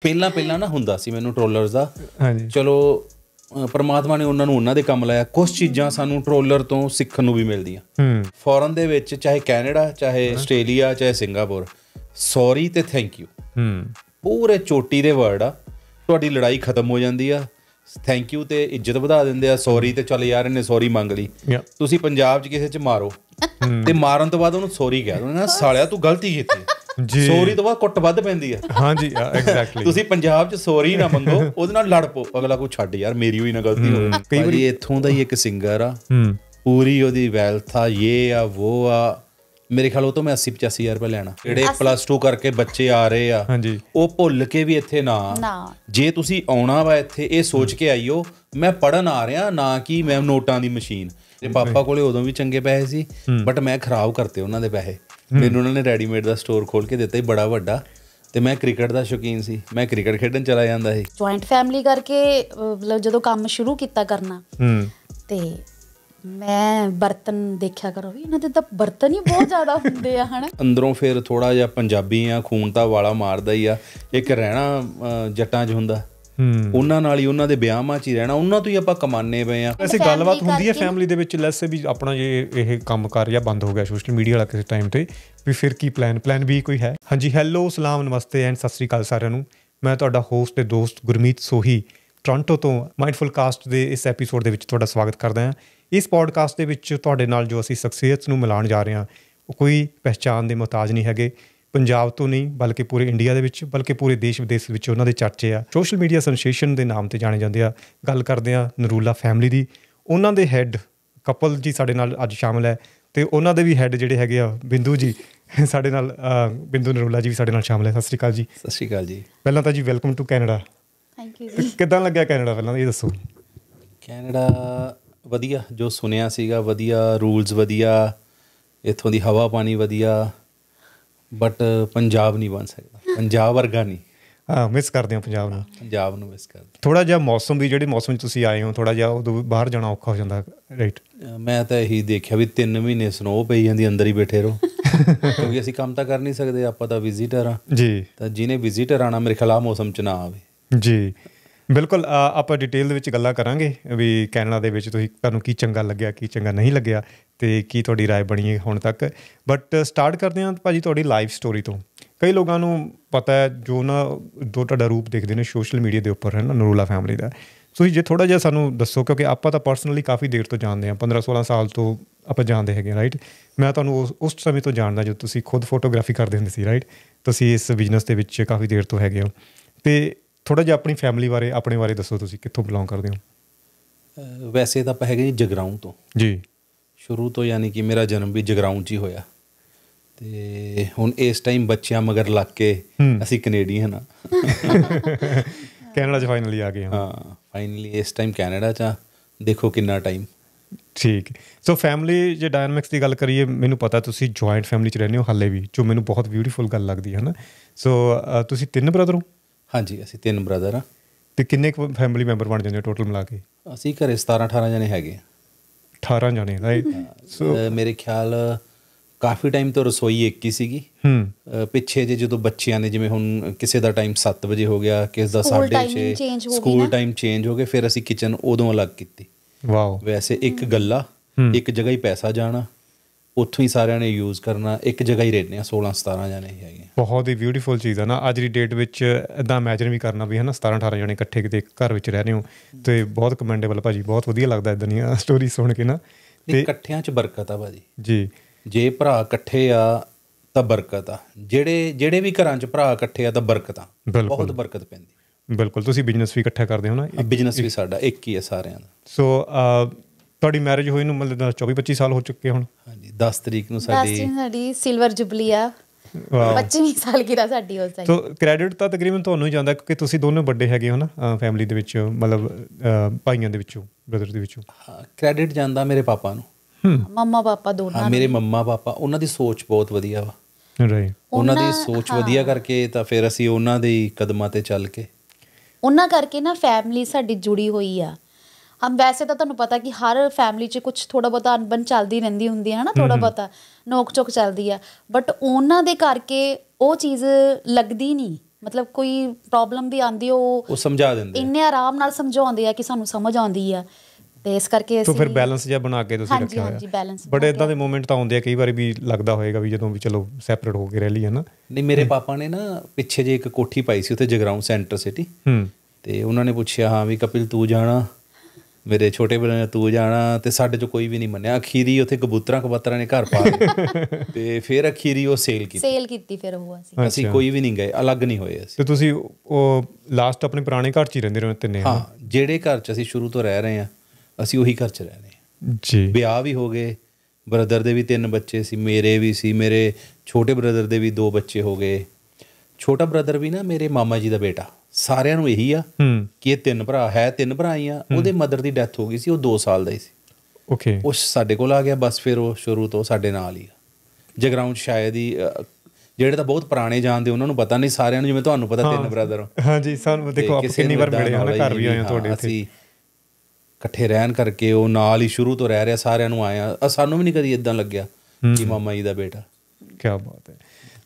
ਪਹਿਲਾਂ ਪਹਿਲਾਂ ਨਾ ਹੁੰਦਾ ਸੀ ਮੈਨੂੰ ਟਰੋਲਰਸ ਦਾ। ਹਾਂਜੀ। ਚਲੋ ਪ੍ਰਮਾਤਮਾ ਨੇ ਉਹਨਾਂ ਨੂੰ ਉਹਨਾਂ ਦੇ ਕੰਮ ਲਾਇਆ। ਕੁਝ ਚੀਜ਼ਾਂ ਸਾਨੂੰ ਟਰੋਲਰ ਤੋਂ ਸਿੱਖਣ ਨੂੰ ਵੀ ਮਿਲਦੀਆਂ। ਹੂੰ। ਫੋਰਨ ਦੇ ਵਿੱਚ ਚਾਹੇ ਕੈਨੇਡਾ ਚਾਹੇ ਆਸਟ੍ਰੇਲੀਆ ਚਾਹੇ ਸਿੰਗਾਪੁਰ ਸੌਰੀ ਤੇ ਥੈਂਕ ਯੂ ਹੂੰ। ਪੂਰੇ ਚੋਟੀ ਦੇ ਵਰਡ ਆ। ਤੁਹਾਡੀ ਲੜਾਈ ਖਤਮ ਹੋ ਜਾਂਦੀ ਆ। ਥੈਂਕ ਯੂ ਤੇ ਇੱਜ਼ਤ ਵਧਾ ਦਿੰਦੇ ਆ। ਸੌਰੀ ਤੇ ਚੱਲ ਯਾਰ ਇਹਨੇ ਸੌਰੀ ਮੰਗ ਲਈ। ਤੁਸੀਂ ਪੰਜਾਬ 'ਚ ਕਿਸੇ 'ਚ ਮਾਰੋ। ਤੇ ਮਾਰਨ ਤੋਂ ਬਾਅਦ ਉਹਨੂੰ ਸੌਰੀ ਕਹਿ ਦੋ ਨਾ ਸਾਲਿਆ ਤੂੰ ਗਲਤੀ ਕੀਤੀ। ਸੌਰੀ ਤੋਂ ਬਾਅਦ ਕੁੱਟ ਵੱਧ ਪੈਂਦੀ ਆ। ਹਾਂਜੀ ਐਗਜ਼ੈਕਟਲੀ ਤੁਸੀਂ ਪੰਜਾਬ 'ਚ ਸੌਰੀ ਨਾ ਮੰਗੋ ਉਹਦੇ ਨਾਲ ਲੜ ਪੋ ਅਗਲਾ ਕੋ ਛੱਡ ਯਾਰ ਮੇਰੀ ਹੋਈ ਨਾ ਗਲਤੀ ਹੋਵੇ। ਕਈ ਵਾਰੀ ਇੱਥੋਂ ਦਾ ਹੀ ਇੱਕ ਸਿੰਗਰ ਆ। ਹੂੰ। ਪੂਰੀ ਉਹਦੀ ਵੈਲਥ ਆ ਇਹ ਆ ਉਹ ਆ। ਮੇਰੇ ਖਿਆਲ ਉਹ ਤੋਂ ਮੈਂ 80 85000 ਰੁਪਏ ਲੈਣਾ। ਜਿਹੜੇ ਪਲੱਸ 2 ਕਰਕੇ ਬੱਚੇ ਆ ਰਹੇ ਆ ਉਹ ਭੁੱਲ ਕੇ ਵੀ ਇੱਥੇ ਨਾ ਨਾ। ਜੇ ਤੁਸੀਂ ਆਉਣਾ ਵਾ ਇੱਥੇ ਇਹ ਸੋਚ ਕੇ ਆਈਓ ਮੈਂ ਪੜਨ ਆ ਰਿਹਾ ਨਾ ਕਿ ਮੈਂ ਨੋਟਾਂ ਦੀ ਮਸ਼ੀਨ। ਤੇ ਪਾਪਾ ਕੋਲੇ ਉਦੋਂ ਵੀ ਚੰਗੇ ਪੈਸੇ ਸੀ ਬਟ ਮੈਂ ਖਰਾਬ ਕਰਤੇ ਉਹਨਾਂ ਦੇ ਪੈਸੇ। ਮੈਨੂੰ ਉਹਨਾਂ ਨੇ ਰੈਡੀਮੇਡ ਦਾ ਸਟੋਰ ਖੋਲ ਕੇ ਦਿੱਤਾ ਹੀ ਬੜਾ ਵੱਡਾ। ਤੇ ਮੈਂ ਕ੍ਰਿਕਟ ਦਾ ਸ਼ੌਕੀਨ ਸੀ। ਮੈਂ ਕ੍ਰਿਕਟ ਖੇਡਣ ਚਲਾ ਜਾਂਦਾ ਸੀ। ਜੁਆਇੰਟ ਫੈਮਿਲੀ ਕਰਕੇ ਮਤਲਬ ਜਦੋਂ ਕੰਮ ਸ਼ੁਰੂ ਕੀਤਾ ਕਰਨਾ ਹੂੰ। ਤੇ ਮੈਂ ਬਰਤਨ ਦੇਖਿਆ ਕਰੋ ਵੀ ਇਹਨਾਂ ਦੇ ਤਾਂ ਬਰਤਨ ਹੀ ਬਹੁਤ ਜ਼ਿਆਦਾ ਹੁੰਦੇ ਆ ਹਨਾ? ਅੰਦਰੋਂ ਫਿਰ ਥੋੜਾ ਜਿਹਾ ਪੰਜਾਬੀ ਆ ਖੂਨ ਤਾਂ ਵਾਲਾ ਮਾਰਦਾ ਹੀ ਆ। ਇੱਕ ਰਹਿਣਾ ਜੱਟਾਂ 'ਚ ਹੁੰਦਾ। ਉਹਨਾਂ ਨਾਲ ਹੀ ਉਹਨਾਂ ਦੇ ਵਿਆਹਾਂ 'ਚ ਹੀ ਰਹਿਣਾ ਉਹਨਾਂ ਤੋਂ ਹੀ ਆਪਾਂ ਕਮਾਨੇ ਪਏ ਆ ਵੈਸੇ ਗੱਲਬਾਤ ਹੁੰਦੀ ਹੈ ਫੈਮਿਲੀ ਦੇ ਵਿੱਚ ਲੈਸੇ ਵੀ ਆਪਣਾ ਇਹ ਇਹ ਕੰਮ ਕਰ ਜਾਂ ਬੰਦ ਹੋ ਗਿਆ ਸੋਸ਼ਲ ਮੀਡੀਆ ਵਾਲਾ ਕਿਸੇ ਟਾਈਮ ਤੇ ਵੀ ਫਿਰ ਕੀ ਪਲਾਨ ਪਲਾਨ ਵੀ ਕੋਈ ਹੈ? ਹਾਂਜੀ ਹੈਲੋ ਸਲਾਮ ਨਮਸਤੇ ਐਂਡ ਸਤਿ ਸ੍ਰੀ ਅਕਾਲ ਸਾਰਿਆਂ ਨੂੰ। ਮੈਂ ਤੁਹਾਡਾ ਹੋਸਟ ਤੇ ਦੋਸਤ ਗੁਰਮੀਤ ਸੋਹੀ ਟੋਰਾਂਟੋ ਤੋਂ ਮਾਈਂਡਫੁਲ ਕਾਸਟ ਦੇ ਇਸ ਐਪੀਸੋਡ ਦੇ ਵਿੱਚ ਤੁਹਾਡਾ ਸਵਾਗਤ ਕਰਦਾ ਹਾਂ। ਇਸ ਪੋਡਕਾਸਟ ਦੇ ਵਿੱਚ ਤੁਹਾਡੇ ਨਾਲ ਜੋ ਅਸੀਂ ਸ਼ਖਸੀਅਤ ਨੂੰ ਮਿਲਾਉਣ ਜਾ ਰਹੇ ਹਾਂ ਉਹ ਕੋਈ ਪਹਿਚਾਨ ਦੇ ਮੁਹਤਾਜ ਨਹੀਂ ਹੈਗੇ। ਪੰਜਾਬ ਤੋਂ ਨਹੀਂ ਬਲਕਿ ਪੂਰੇ ਇੰਡੀਆ ਦੇ ਵਿੱਚ ਬਲਕਿ ਪੂਰੇ ਦੇਸ਼ ਵਿਦੇਸ਼ ਵਿੱਚ ਉਹਨਾਂ ਦੇ ਚਰਚੇ ਆ। ਸੋਸ਼ਲ ਮੀਡੀਆ ਸੈਂਸੇਸ਼ਨ ਦੇ ਨਾਮ ਤੇ ਜਾਣੇ ਜਾਂਦੇ ਆ। ਗੱਲ ਕਰਦੇ ਆ ਨਰੂਲਾ ਫੈਮਿਲੀ ਦੀ। ਉਹਨਾਂ ਦੇ ਹੈੱਡ ਕਪਲ ਜੀ ਸਾਡੇ ਨਾਲ ਅੱਜ ਸ਼ਾਮਲ ਹੈ ਤੇ ਉਹਨਾਂ ਦੇ ਵੀ ਹੈੱਡ ਜਿਹੜੇ ਹੈਗੇ ਆ ਬਿੰਦੂ ਜੀ ਸਾਡੇ ਨਾਲ ਬਿੰਦੂ ਨਰੂਲਾ ਜੀ ਵੀ ਸਾਡੇ ਨਾਲ ਸ਼ਾਮਲ ਹੈ। ਸਤਿ ਸ੍ਰੀ ਅਕਾਲ ਜੀ। ਸਤਿ ਸ਼੍ਰੀ ਅਕਾਲ ਜੀ। ਪਹਿਲਾਂ ਤਾਂ ਜੀ welcome to Canada thank you ਕਿੱਦਾਂ ਲੱਗਿਆ ਕੈਨੇਡਾ ਪਹਿਲਾਂ? ਇਹ ਦੱਸੋ। ਕੈਨੇਡਾ ਵਧੀਆ ਜੋ ਸੁਨਿਆ ਸੀਗਾ ਵਧੀਆ ਰੂਲਸ ਵਧੀਆ ਇੱਥੋਂ ਦੀ ਹਵਾ ਪਾਣੀ ਵਧੀਆ ਬਟ ਪੰਜਾਬ ਨਹੀਂ ਬਣ ਸਕਦਾ ਪੰਜਾਬ ਵਰਗਾ ਨਹੀਂ ਹਾਂ ਮਿਸ ਕਰਦੇ ਹਾਂ ਪੰਜਾਬ ਨੂੰ ਪੰਜਾਬ ਨੂੰ ਮਿਸ ਕਰਦਾ ਥੋੜਾ ਜਿਹਾ ਮੌਸਮ ਵੀ ਜਿਹੜੇ ਮੌਸਮ 'ਚ ਤੁਸੀਂ ਆਏ ਹੋ ਥੋੜਾ ਜਿਹਾ ਉਦੋਂ ਬਾਹਰ ਜਾਣਾ ਔਖਾ ਹੋ ਜਾਂਦਾ ਰਾਈਟ ਮੈਂ ਤਾਂ ਇਹੀ ਦੇਖਿਆ ਵੀ 3 ਮਹੀਨੇ ਸਨੋ ਪਈ ਜਾਂਦੀ ਅੰਦਰ ਹੀ ਬੈਠੇ ਰਹੋ ਕਿਉਂਕਿ ਅਸੀਂ ਕੰਮ ਤਾਂ ਕਰ ਨਹੀਂ ਸਕਦੇ ਆਪਾਂ ਤਾਂ ਵਿਜ਼ਿਟਰ ਆ ਜੀ ਤਾਂ ਜਿਹਨੇ ਵਿਜ਼ਿਟਰ ਆਣਾ ਮੇਰੇ ਖਿਆਲ ਆਹ ਮੌਸਮ ਚ ਨਾ ਆਵੇ ਜੀ ਬਿਲਕੁਲ ਅ, ਆਪਾਂ ਡਿਟੇਲ ਦੇ ਵਿੱਚ ਗੱਲਾਂ ਕਰਾਂਗੇ ਵੀ ਕੈਨੇਡਾ ਦੇ ਵਿੱਚ ਤੁਸੀਂ ਤੁਹਾਨੂੰ ਕੀ ਚੰਗਾ ਲੱਗਿਆ ਕੀ ਚੰਗਾ ਨਹੀਂ ਲੱਗਿਆ ਤੇ ਕੀ ਤੁਹਾਡੀ رائے ਬਣੀ ਹੈ ਹੁਣ ਤੱਕ ਬਟ ਸਟਾਰਟ ਕਰਦੇ ਹਾਂ ਭਾਜੀ ਤੁਹਾਡੀ ਲਾਈਫ ਸਟੋਰੀ ਤੋਂ ਕਈ ਲੋਕਾਂ ਨੂੰ ਪਤਾ ਹੈ ਜੋ ਨਾ ਦੋ ਤੁਹਾਡਾ ਰੂਪ ਦੇਖਦੇ ਨੇ ਸੋਸ਼ਲ ਮੀਡੀਆ ਦੇ ਉੱਪਰ ਹੈ ਨਾ ਨਰੂਲਾ ਫੈਮਿਲੀ ਦਾ ਤੁਸੀਂ ਜੇ ਥੋੜਾ ਜਿਹਾ ਸਾਨੂੰ ਦੱਸੋ ਕਿਉਂਕਿ ਆਪਾਂ ਤਾਂ ਪਰਸਨਲੀ ਕਾਫੀ ਦੇਰ ਤੋਂ ਜਾਣਦੇ ਹਾਂ 15 16 ਸਾਲ ਤੋਂ ਆਪਾਂ ਜਾਣਦੇ ਹੈਗੇ ਰਾਈਟ ਮੈਂ ਤੁਹਾਨੂੰ ਉਸ ਉਸ ਸਮੇਂ ਤੋਂ ਜਾਣਦਾ ਜਦੋਂ ਤੁਸੀਂ ਖੁਦ ਫੋਟੋਗ੍ਰਾਫੀ ਕਰਦੇ ਹੁੰਦੇ ਸੀ ਰਾਈਟ ਤੁਸੀਂ ਇਸ ਬਿਜ਼ਨਸ ਦੇ ਵਿੱਚ ਕਾਫੀ ਦੇਰ ਤੋਂ ਹੈਗੇ ਹੋ ਤੇ ਥੋੜਾ ਜਿਹਾ ਆਪਣੀ ਫੈਮਿਲੀ ਬਾਰੇ ਆਪਣੇ ਬਾਰੇ ਦੱਸੋ ਤੁਸੀਂ ਕਿੱਥੋਂ ਬਿਲੋਂਗ ਕਰਦੇ ਹੋ? ਵੈਸੇ ਤਾਂ ਆਪਾਂ ਹੈਗੇ ਜੀ ਜਗਰਾਉਂ ਤੋਂ। ਜੀ। ਸ਼ੁਰੂ ਤੋਂ ਯਾਨੀ ਕਿ ਮੇਰਾ ਜਨਮ ਵੀ ਜਗਰਾਉਂ 'ਚ ਹੀ ਹੋਇਆ। ਤੇ ਹੁਣ ਇਸ ਟਾਈਮ ਬੱਚਿਆਂ ਮਗਰ ਲੱਗ ਕੇ। ਅਸੀਂ ਕੈਨੇਡੀਅਨ ਆ ਕੈਨੇਡਾ 'ਚ ਫਾਈਨਲੀ ਆ ਗਏ ਹਾਂ। ਹਾਂ ਫਾਈਨਲੀ ਇਸ ਟਾਈਮ ਕੈਨੇਡਾ 'ਚ ਦੇਖੋ ਕਿੰਨਾ ਟਾਈਮ ਠੀਕ। ਸੋ ਫੈਮਿਲੀ ਜੇ ਡਾਇਨਾਮਿਕਸ ਦੀ ਗੱਲ ਕਰੀਏ ਮੈਨੂੰ ਪਤਾ ਤੁਸੀਂ ਜੁਆਇੰਟ ਫੈਮਿਲੀ 'ਚ ਰਹਿੰਦੇ ਹੋ ਹਾਲੇ ਵੀ ਜੋ ਮੈਨੂੰ ਬਹੁਤ ਬਿਊਟੀਫੁਲ ਗੱਲ ਲੱਗਦੀ ਹੈ ਨਾ ਸੋ ਤੁਸੀਂ ਤਿੰਨ ਬ੍ਰਦਰ ਹੋ? ਹਾਂਜੀ ਅਸੀਂ ਤਿੰਨ ਬ੍ਰਦਰ ਆ। ਤੇ ਕਿੰਨੇ ਕੁ ਫੈਮਿਲੀ ਮੈਂਬਰ ਬਣ ਜਾਂਦੇ ਟੋਟਲ ਮਿਲਾ ਕੇ? ਅਸੀਂ ਘਰੇ 17 18 ਜਣੇ ਹੈਗੇ ਆ। 18 ਜਣੇ ਰਾਈਟ ਸੋ ਮੇਰੇ ਖਿਆਲ ਕਾਫੀ ਟਾਈਮ ਤੋਂ ਰਸੋਈ ਇੱਕ ਹੀ ਸੀਗੀ। ਹੂੰ। ਪਿੱਛੇ ਜੇ ਜਦੋਂ ਬੱਚਿਆਂ ਨੇ ਜਿਵੇਂ ਹੁਣ ਕਿਸੇ ਦਾ ਟਾਈਮ 7 ਵਜੇ ਹੋ ਗਿਆ ਕਿਸੇ ਦਾ School 6:30 timing change ਹੋ ਗਈ ਸਕੂਲ। ਟਾਈਮ ਚੇਂਜ ਹੋ ਗਏ ਫਿਰ ਅਸੀਂ ਕਿਚਨ ਉਦੋਂ ਅਲੱਗ ਕੀਤੀ। ਵਾਓ ਵੈਸੇ ਇੱਕ ਗੱਲਾ। ਇੱਕ ਜਗ੍ਹਾ ਹੀ ਪੈਸਾ ਜਾਣਾ। ਉੱਥੋਂ ਹੀ ਸਾਰਿਆਂ ਨੇ ਯੂਜ਼ ਕਰਨਾ ਇੱਕ ਜਗ੍ਹਾ ਹੀ ਰਹਿੰਦੇ ਆ 16 17 ਜਣੇ ਹੀ ਹੈਗੇ ਆ। ਬਹੁਤ ਹੀ ਬਿਊਟੀਫੁਲ ਚੀਜ਼ ਹੈ ਨਾ। ਅੱਜ ਦੀ ਡੇਟ ਵਿੱਚ ਇਦਾਂ ਇਮੇਜਿਨ ਵੀ ਕਰਨਾ ਵੀ ਹੈ ਨਾ 17 18 ਜਣੇ ਇਕੱਠੇ ਕਿਤੇ ਇੱਕ ਘਰ ਵਿੱਚ ਰਹਿ ਰਹੇ ਹੋ ਤੇ ਬਹੁਤ ਕਮੈਂਡੇਬਲ ਭਾਜੀ ਬਹੁਤ ਵਧੀਆ ਲੱਗਦਾ ਇਦਾਂ ਦੀਆਂ ਸਟੋਰੀ ਸੁਣ ਕੇ ਨਾ। ਤੇ ਇਕੱਠਿਆਂ 'ਚ ਬਰਕਤ ਆ ਭਾਜੀ। ਜੀ। ਜੇ ਭਰਾ ਇਕੱਠੇ ਆ ਤਾਂ ਬਰਕਤ ਆ। ਜਿਹੜੇ ਜਿਹੜੇ ਵੀ ਘਰਾਂ 'ਚ ਭਰਾ ਇਕੱਠੇ ਆ ਤਾਂ ਬਰਕਤ ਆ। ਬਹੁਤ ਬਰਕਤ ਪੈਂਦੀ। ਬਿਲਕੁਲ ਤੁਸੀਂ ਬਿਜ਼ਨਸ ਵੀ ਇਕੱਠਾ ਕਰਦੇ ਹੋ ਨਾ ਬਿਜ਼ਨਸ ਵੀ ਸਾਡਾ ਇੱਕ ਹੀ ਆ ਸਾਰਿਆਂ ਦਾ। ਸੋ ਤੁਹਾਡੀ ਮੈਰਿਜ ਹੋਈ ਨੂੰ ਮਤਲਬ 24 25 ਸਾਲ ਹੋ ਚੁੱਕੇ ਹੁਣ। ਹਾਂਜੀ 10 ਤਰੀਕ ਨੂੰ ਸਾਡੀ ਦਿਨ ਸਾਡੀ ਸਿਲਵਰ ਜੁਬਲੀ ਆ। ਵਾਓ। 25ਵੀਂ ਸਾਲਗਿਰਾ ਸਾਡੀ ਉਸ ਸੋ ਟਾਈਮ ਕ੍ਰੈਡਿਟ ਤਾਂ ਤਕਰੀਬਨ ਤੁਹਾਨੂੰ ਹੀ ਜਾਂਦਾ ਕਿਉਂਕਿ ਤੁਸੀਂ ਦੋਨੋਂ ਵੱਡੇ ਹੈਗੇ ਹੋ ਨਾ ਫੈਮਿਲੀ ਦੇ ਵਿੱਚ ਮਤਲਬ ਭਾਈਆਂ ਦੇ ਵਿੱਚੋਂ ਬ੍ਰਦਰ ਦੇ ਵਿੱਚੋਂ। ਕ੍ਰੈਡਿਟ ਜਾਂਦਾ ਮੇਰੇ ਪਾਪਾ ਨੂੰ। ਹੂੰ। ਮੰਮਾ ਪਾਪਾ ਦੋਨਾਂ ਹਾਂ ਮੇਰੇ ਮੰਮਾ ਪਾਪਾ ਉਹਨਾਂ ਦੀ ਸੋਚ ਬਹੁਤ ਵਧੀਆ ਵਾ। ਰਾਈਟ ਉਹਨਾਂ ਦੀ ਸੋਚ ਵਧੀਆ ਕਰਕੇ ਤਾਂ ਫਿਰ ਅਸੀਂ ਉਹਨਾਂ ਦੇ ਕਦਮਾਂ ਤੇ ਚੱਲ ਕੇ। ਉਹਨਾਂ ਕਰਕੇ ਨਾ ਫੈਮਿਲੀ ਸਾਡੀ ਜੁੜੀ ਹੋਈ ਆ। ਹਮ ਵੈਸੇ ਤਾਂ ਤੁਹਾਨੂੰ ਪਤਾ ਕਿ ਹਰ ਫੈਮਿਲੀ 'ਚ ਕੁਝ ਥੋੜਾ ਬਹੁਤਾ ਅਣਬਣ ਚੱਲਦੀ ਰਹਿੰਦੀ ਹੁੰਦੀ ਹੈ ਨਾ ਥੋੜਾ ਬਹੁਤਾ ਨੋਕ ਚੋਕ ਚੱਲਦੀ ਆ ਬਟ ਉਹਨਾਂ ਦੇ ਕਰਕੇ ਉਹ ਚੀਜ਼ ਲੱਗਦੀ ਨਹੀਂ। ਮਤਲਬ ਕੋਈ ਪ੍ਰੋਬਲਮ ਵੀ ਆਂਦੀ ਉਹ ਉਹ ਸਮਝਾ ਦਿੰਦੇ। ਇੰਨੇ ਆਰਾਮ ਨਾਲ ਸਮਝਾਉਂਦੇ ਆ ਕਿ ਸਾਨੂੰ ਸਮਝ ਆਉਂਦੀ ਆ। ਤੇ ਇਸ ਕਰਕੇ ਤਾਂ ਅਸੀਂ ਫਿਰ ਬੈਲੈਂਸ ਜਿਹਾ ਬਣਾ ਕੇ ਤੁਸੀਂ ਹਾਂਜੀ, ਰੱਖਿਆ ਹਾਂਜੀ, ਹੋਇਆ balance ਬੜੇ ਬਣਾ ਇਦਾਂ ਦੇ ਮੂਮੈਂਟ ਤਾਂ ਆਉਂਦੇ ਆ ਕਈ ਵਾਰੀ ਵੀ ਲੱਗਦਾ ਹੋਏਗਾ ਵੀ ਜਦੋਂ ਵੀ ਚਲੋ ਸੈਪਰੇਟ ਹੋ ਕੇ ਰਹਿ ਲਈ ਹੈ ਨਾ ਨਹੀਂ ਮੇਰੇ ਪਾਪਾ ਨੇ ਨਾ ਪਿੱਛੇ ਜੇ ਇੱਕ ਕੋਠੀ ਪਾਈ ਸੀ ਉੱਥੇ ਜਗਰਾਉਂ ਸੈਂਟਰ ਸਿਟੀ ਹੂੰ ਤੇ ਉਹਨਾਂ ਨੇ ਪੁੱਛਿਆ ਹਾਂ ਵੀ ਕਪਿਲ ਤੂੰ ਜਾਣਾ? ਮੇਰੇ ਛੋਟੇ ਬ੍ਰਦਰ ਨੇ ਤੂੰ ਜਾਣਾ ਤੇ ਸਾਡੇ ਚੋਂ ਕੋਈ ਵੀ ਨਹੀਂ ਮੰਨਿਆ। ਅਖੀਰੀ ਉੱਥੇ ਕਬੂਤਰਾਂ ਕਬੂਤਰਾਂ ਨੇ ਘਰ ਪਾ ਲਏ ਤੇ ਫਿਰ ਅਖੀਰੀ ਉਹ ਸੇਲ ਕੀਤੀ। ਸੇਲ ਕੀਤੀ ਫਿਰ ਉਹ ਅਸੀਂ। ਅਸੀਂ ਕੋਈ ਵੀ ਨਹੀਂ ਗਏ ਅਲੱਗ ਨਹੀਂ ਹੋਏ ਅਸੀਂ। ਤੇ ਤੁਸੀਂ ਉਹ ਲਾਸਟ ਆਪਣੇ ਪੁਰਾਣੇ ਘਰ 'ਚ ਹੀ ਰਹਿੰਦੇ ਰਹੇ ਤਿੰਨੇ ਹਾਂ ਜਿਹੜੇ ਘਰ 'ਚ ਅਸੀਂ ਸ਼ੁਰੂ ਤੋਂ ਰਹਿ ਰਹੇ ਹਾਂ ਅਸੀਂ ਉਹੀ ਘਰ 'ਚ ਰਹਿ ਰਹੇ ਹਾਂ। ਜੀ। ਵਿਆਹ ਵੀ ਹੋ ਗਏ ਬ੍ਰਦਰ ਦੇ ਵੀ ਤਿੰਨ ਬੱਚੇ ਸੀ ਮੇਰੇ ਵੀ ਸੀ ਮੇਰੇ ਛੋਟੇ ਬ੍ਰਦਰ ਦੇ ਵੀ ਦੋ ਬੱਚੇ ਹੋ ਗਏ। ਛੋਟਾ ਬ੍ਰਦਰ ਵੀ ਨਾ ਮੇਰੇ ਮਾਮਾ ਜੀ ਦਾ ਬੇਟਾ। ਸਾਰਿਆਂ ਨੂੰ ਇਹੀ ਆ ਕਿ ਇਹ ਤਿੰਨ ਭਰਾ ਹੈ ਤਿੰਨ ਭਰਾ ਹੀ ਆ। ਉਹਦੇ ਮਦਰ ਦੀ ਡੈਥ ਹੋ ਗਈ ਸੀ ਉਹ 2 ਸਾਲ ਦਾ ਹੀ ਸੀ। ਓਕੇ। ਉਹ ਸਾਡੇ ਕੋਲ ਆ ਗਿਆ ਬਸ ਫਿਰ ਉਹ ਸ਼ੁਰੂ ਤੋਂ ਸਾਡੇ ਨਾਲ ਹੀ ਆ। ਜਗਰਾਉਂ 'ਚ ਸ਼ਾਇਦ ਹੀ ਜਿਹੜੇ ਤਾਂ ਬਹੁਤ ਪੁਰਾਣੇ ਜਾਣਦੇ ਉਹਨਾਂ ਨੂੰ ਪਤਾ ਨਹੀਂ ਸਾਰਿਆਂ ਨੂੰ ਜਿਵੇਂ ਤੁਹਾਨੂੰ ਪਤਾ ਤਿੰਨ ਬ੍ਰਦਰ ਹੋ ਹਾਂਜੀ ਸਾਨੂੰ ਦੇਖੋ ਆਪ ਕਿੰਨੀ ਵਾਰ ਮਿਲੇ ਹਾਂ ਘਰ ਵੀ ਆਏ ਹਾਂ ਤੁਹਾਡੇ ਅਸੀਂ ਇਕੱਠੇ ਰਹਿਣ ਕਰਕੇ ਉਹ ਨਾਲ ਹੀ ਸ਼ੁਰੂ ਤੋਂ ਰਹਿ ਰਿਹਾ ਸਾਰਿਆਂ ਨੂੰ ਆਇਆ ਸਾਨੂੰ ਵੀ ਨਹੀਂ ਕਦੀ ਇਦਾਂ ਲੱਗਿਆ ਕਿ ਮਾਮਾ ਜੀ ਦਾ ਬੇਟਾ। ਕੀ ਬਾਤ ਹੈ।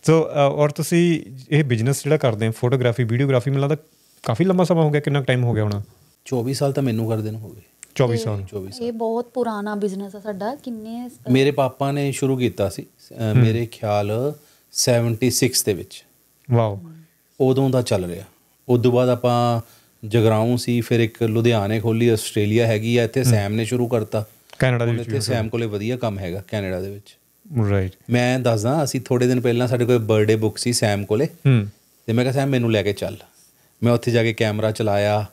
ਸੋ ਅ, ਔਰ ਤੁਸੀਂ ਇਹ ਬਿਜ਼ਨਸ ਜਿਹੜਾ ਕਰਦੇ ਹੋ ਫੋਟੋਗ੍ਰਾਫੀ ਵੀਡੀਓਗ੍ਰਾਫੀ ਮੈਨੂੰ ਲੱਗਦਾ ਕਾਫੀ ਲੰਮਾ ਸਮਾਂ ਹੋ ਗਿਆ ਕਿੰਨਾ ਟਾਈਮ ਹੋ ਗਿਆ ਹੋਣਾ? 24 ਸਾਲ ਤਾਂ ਮੈਨੂੰ ਕਰਦੇ ਨੂੰ ਹੋ ਗਏ। 24 ਸਾਲ। 24 ਇਹ ਬਹੁਤ ਪੁਰਾਣਾ ਬਿਜ਼ਨਸ ਆ ਸਾਡਾ ਕਿੰਨੇ ਮੇਰੇ ਪਾਪਾ ਨੇ ਸ਼ੁਰੂ ਕੀਤਾ ਸੀ ਮੇਰੇ ਖਿਆਲ 76 ਦੇ ਵਿੱਚ। ਵਾਓ। ਉਦੋਂ ਦਾ ਚੱਲ ਰਿਹਾ। ਉਦੋਂ ਬਾਅਦ ਆਪਾਂ ਜਗਰਾਉਂ ਸੀ ਫਿਰ ਇੱਕ ਲੁਧਿਆਣੇ ਖੋਲੀ ਆਸਟ੍ਰੇਲੀਆ ਹੈਗੀ ਆ ਇੱਥੇ ਸੈਮ ਨੇ ਸ਼ੁਰੂ ਕਰਤਾ। ਕੈਨੇਡਾ ਦੇ ਇੱਥੇ ਸੈਮ ਕੋਲੇ ਵਧੀਆ ਕੰਮ ਹੈਗਾ ਕੈਨੇਡਾ ਦੇ ਵਿੱਚ ਵਿੱਚ। ਰਾਈਟ ਮੈਂ ਦੱਸਦਾ ਅਸੀਂ ਥੋੜੇ ਦਿਨ ਪਹਿਲਾਂ ਸਾਡੇ ਕੋਲ ਬਰਥਡੇ ਬੁੱਕ ਸੀ ਸੈਮ ਕੋਲੇ। ਹੂੰ। ਤੇ ਮੈਂ ਕਿਹਾ ਸੈਮ ਮੈਨੂੰ ਲੈ ਕੇ ਚੱਲ। ਮੈਂ ਉੱਥੇ ਜਾ ਕੇ ਕੈਮਰਾ ਚਲਾਇਆ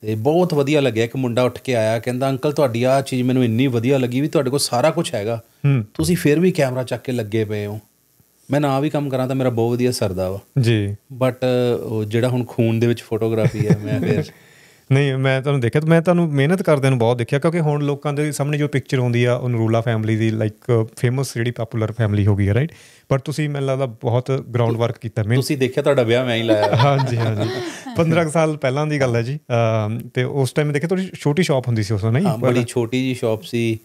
ਤੇ ਬਹੁਤ ਵਧੀਆ ਲੱਗਿਆ। ਇੱਕ ਮੁੰਡਾ ਉੱਠ ਕੇ ਆਇਆ ਕਹਿੰਦਾ ਅੰਕਲ ਤੁਹਾਡੀ ਆ ਚੀਜ਼ ਮੈਨੂੰ ਇੰਨੀ ਵਧੀਆ ਲੱਗੀ ਵੀ ਤੁਹਾਡੇ ਕੋਲ ਸਾਰਾ ਕੁਝ ਹੈਗਾ। ਤੁਸੀਂ ਫਿਰ ਵੀ ਕੈਮਰਾ ਚੱਕ ਕੇ ਲੱਗੇ ਪਏ ਹੋ। ਮੈਂ ਨਾ ਵੀ ਕੰਮ ਕਰਾਂ ਤਾਂ ਮੇਰਾ ਬਹੁਤ ਵਧੀਆ ਸਰਦਾ ਵਾ। ਜੀ। ਬਟ ਉਹ ਜਿਹੜਾ ਹੁਣ ਖੂਨ ਦੇ ਵਿੱਚ ਫੋਟੋਗ੍ਰਾਫੀ ਹੈ ਮੈਂ ਫਿਰ ਨਹੀਂ ਮੈਂ ਤੁਹਾਨੂੰ ਦੇਖਿਆ ਤੇ ਮੈਂ ਤੁਹਾਨੂੰ ਮਿਹਨਤ ਕਰਦਿਆਂ ਨੂੰ ਬਹੁਤ ਦੇਖਿਆ ਕਿਉਂਕਿ ਹੁਣ ਲੋਕਾਂ ਦੇ ਸਾਹਮਣੇ ਜੋ ਪਿਕਚਰ ਆਉਂਦੀ ਆ ਉਹ ਨਰੂਲਾ ਫੈਮਿਲੀ ਦੀ ਲਾਈਕ ਫੇਮਸ ਜਿਹੜੀ ਪਪੂਲਰ ਫੈਮਿਲੀ ਹੋ ਗਈ ਹੈ ਰਾਈਟ ਪਰ ਤੁਸੀਂ ਮੈਨੂੰ ਲੱਗਦਾ ਬਹੁਤ ਗਰਾਊਂਡ ਵਰਕ ਕੀਤਾ ਮਿਹਨਤ ਤੁਸੀਂ ਦੇਖਿਆ ਤੁਹਾਡਾ ਵਿਆਹ ਮੈਂ ਹੀ ਲਾਇਆ। ਹਾਂਜੀ ਹਾਂਜੀ। 15 ਕੁ ਸਾਲ ਪਹਿਲਾਂ ਦੀ ਗੱਲ ਹੈ ਜੀ। ਤੇ ਉਸ ਟਾਈਮ ਦੇਖਿਆ ਥੋੜੀ ਛੋਟੀ ਸ਼ਾਪ ਹੁੰਦੀ ਸੀ ਉਸ ਨਾਲ ਨਹੀਂ? ਬੜੀ ਛੋਟੀ ਜੀ ਸ਼ਾਪ ਸੀ।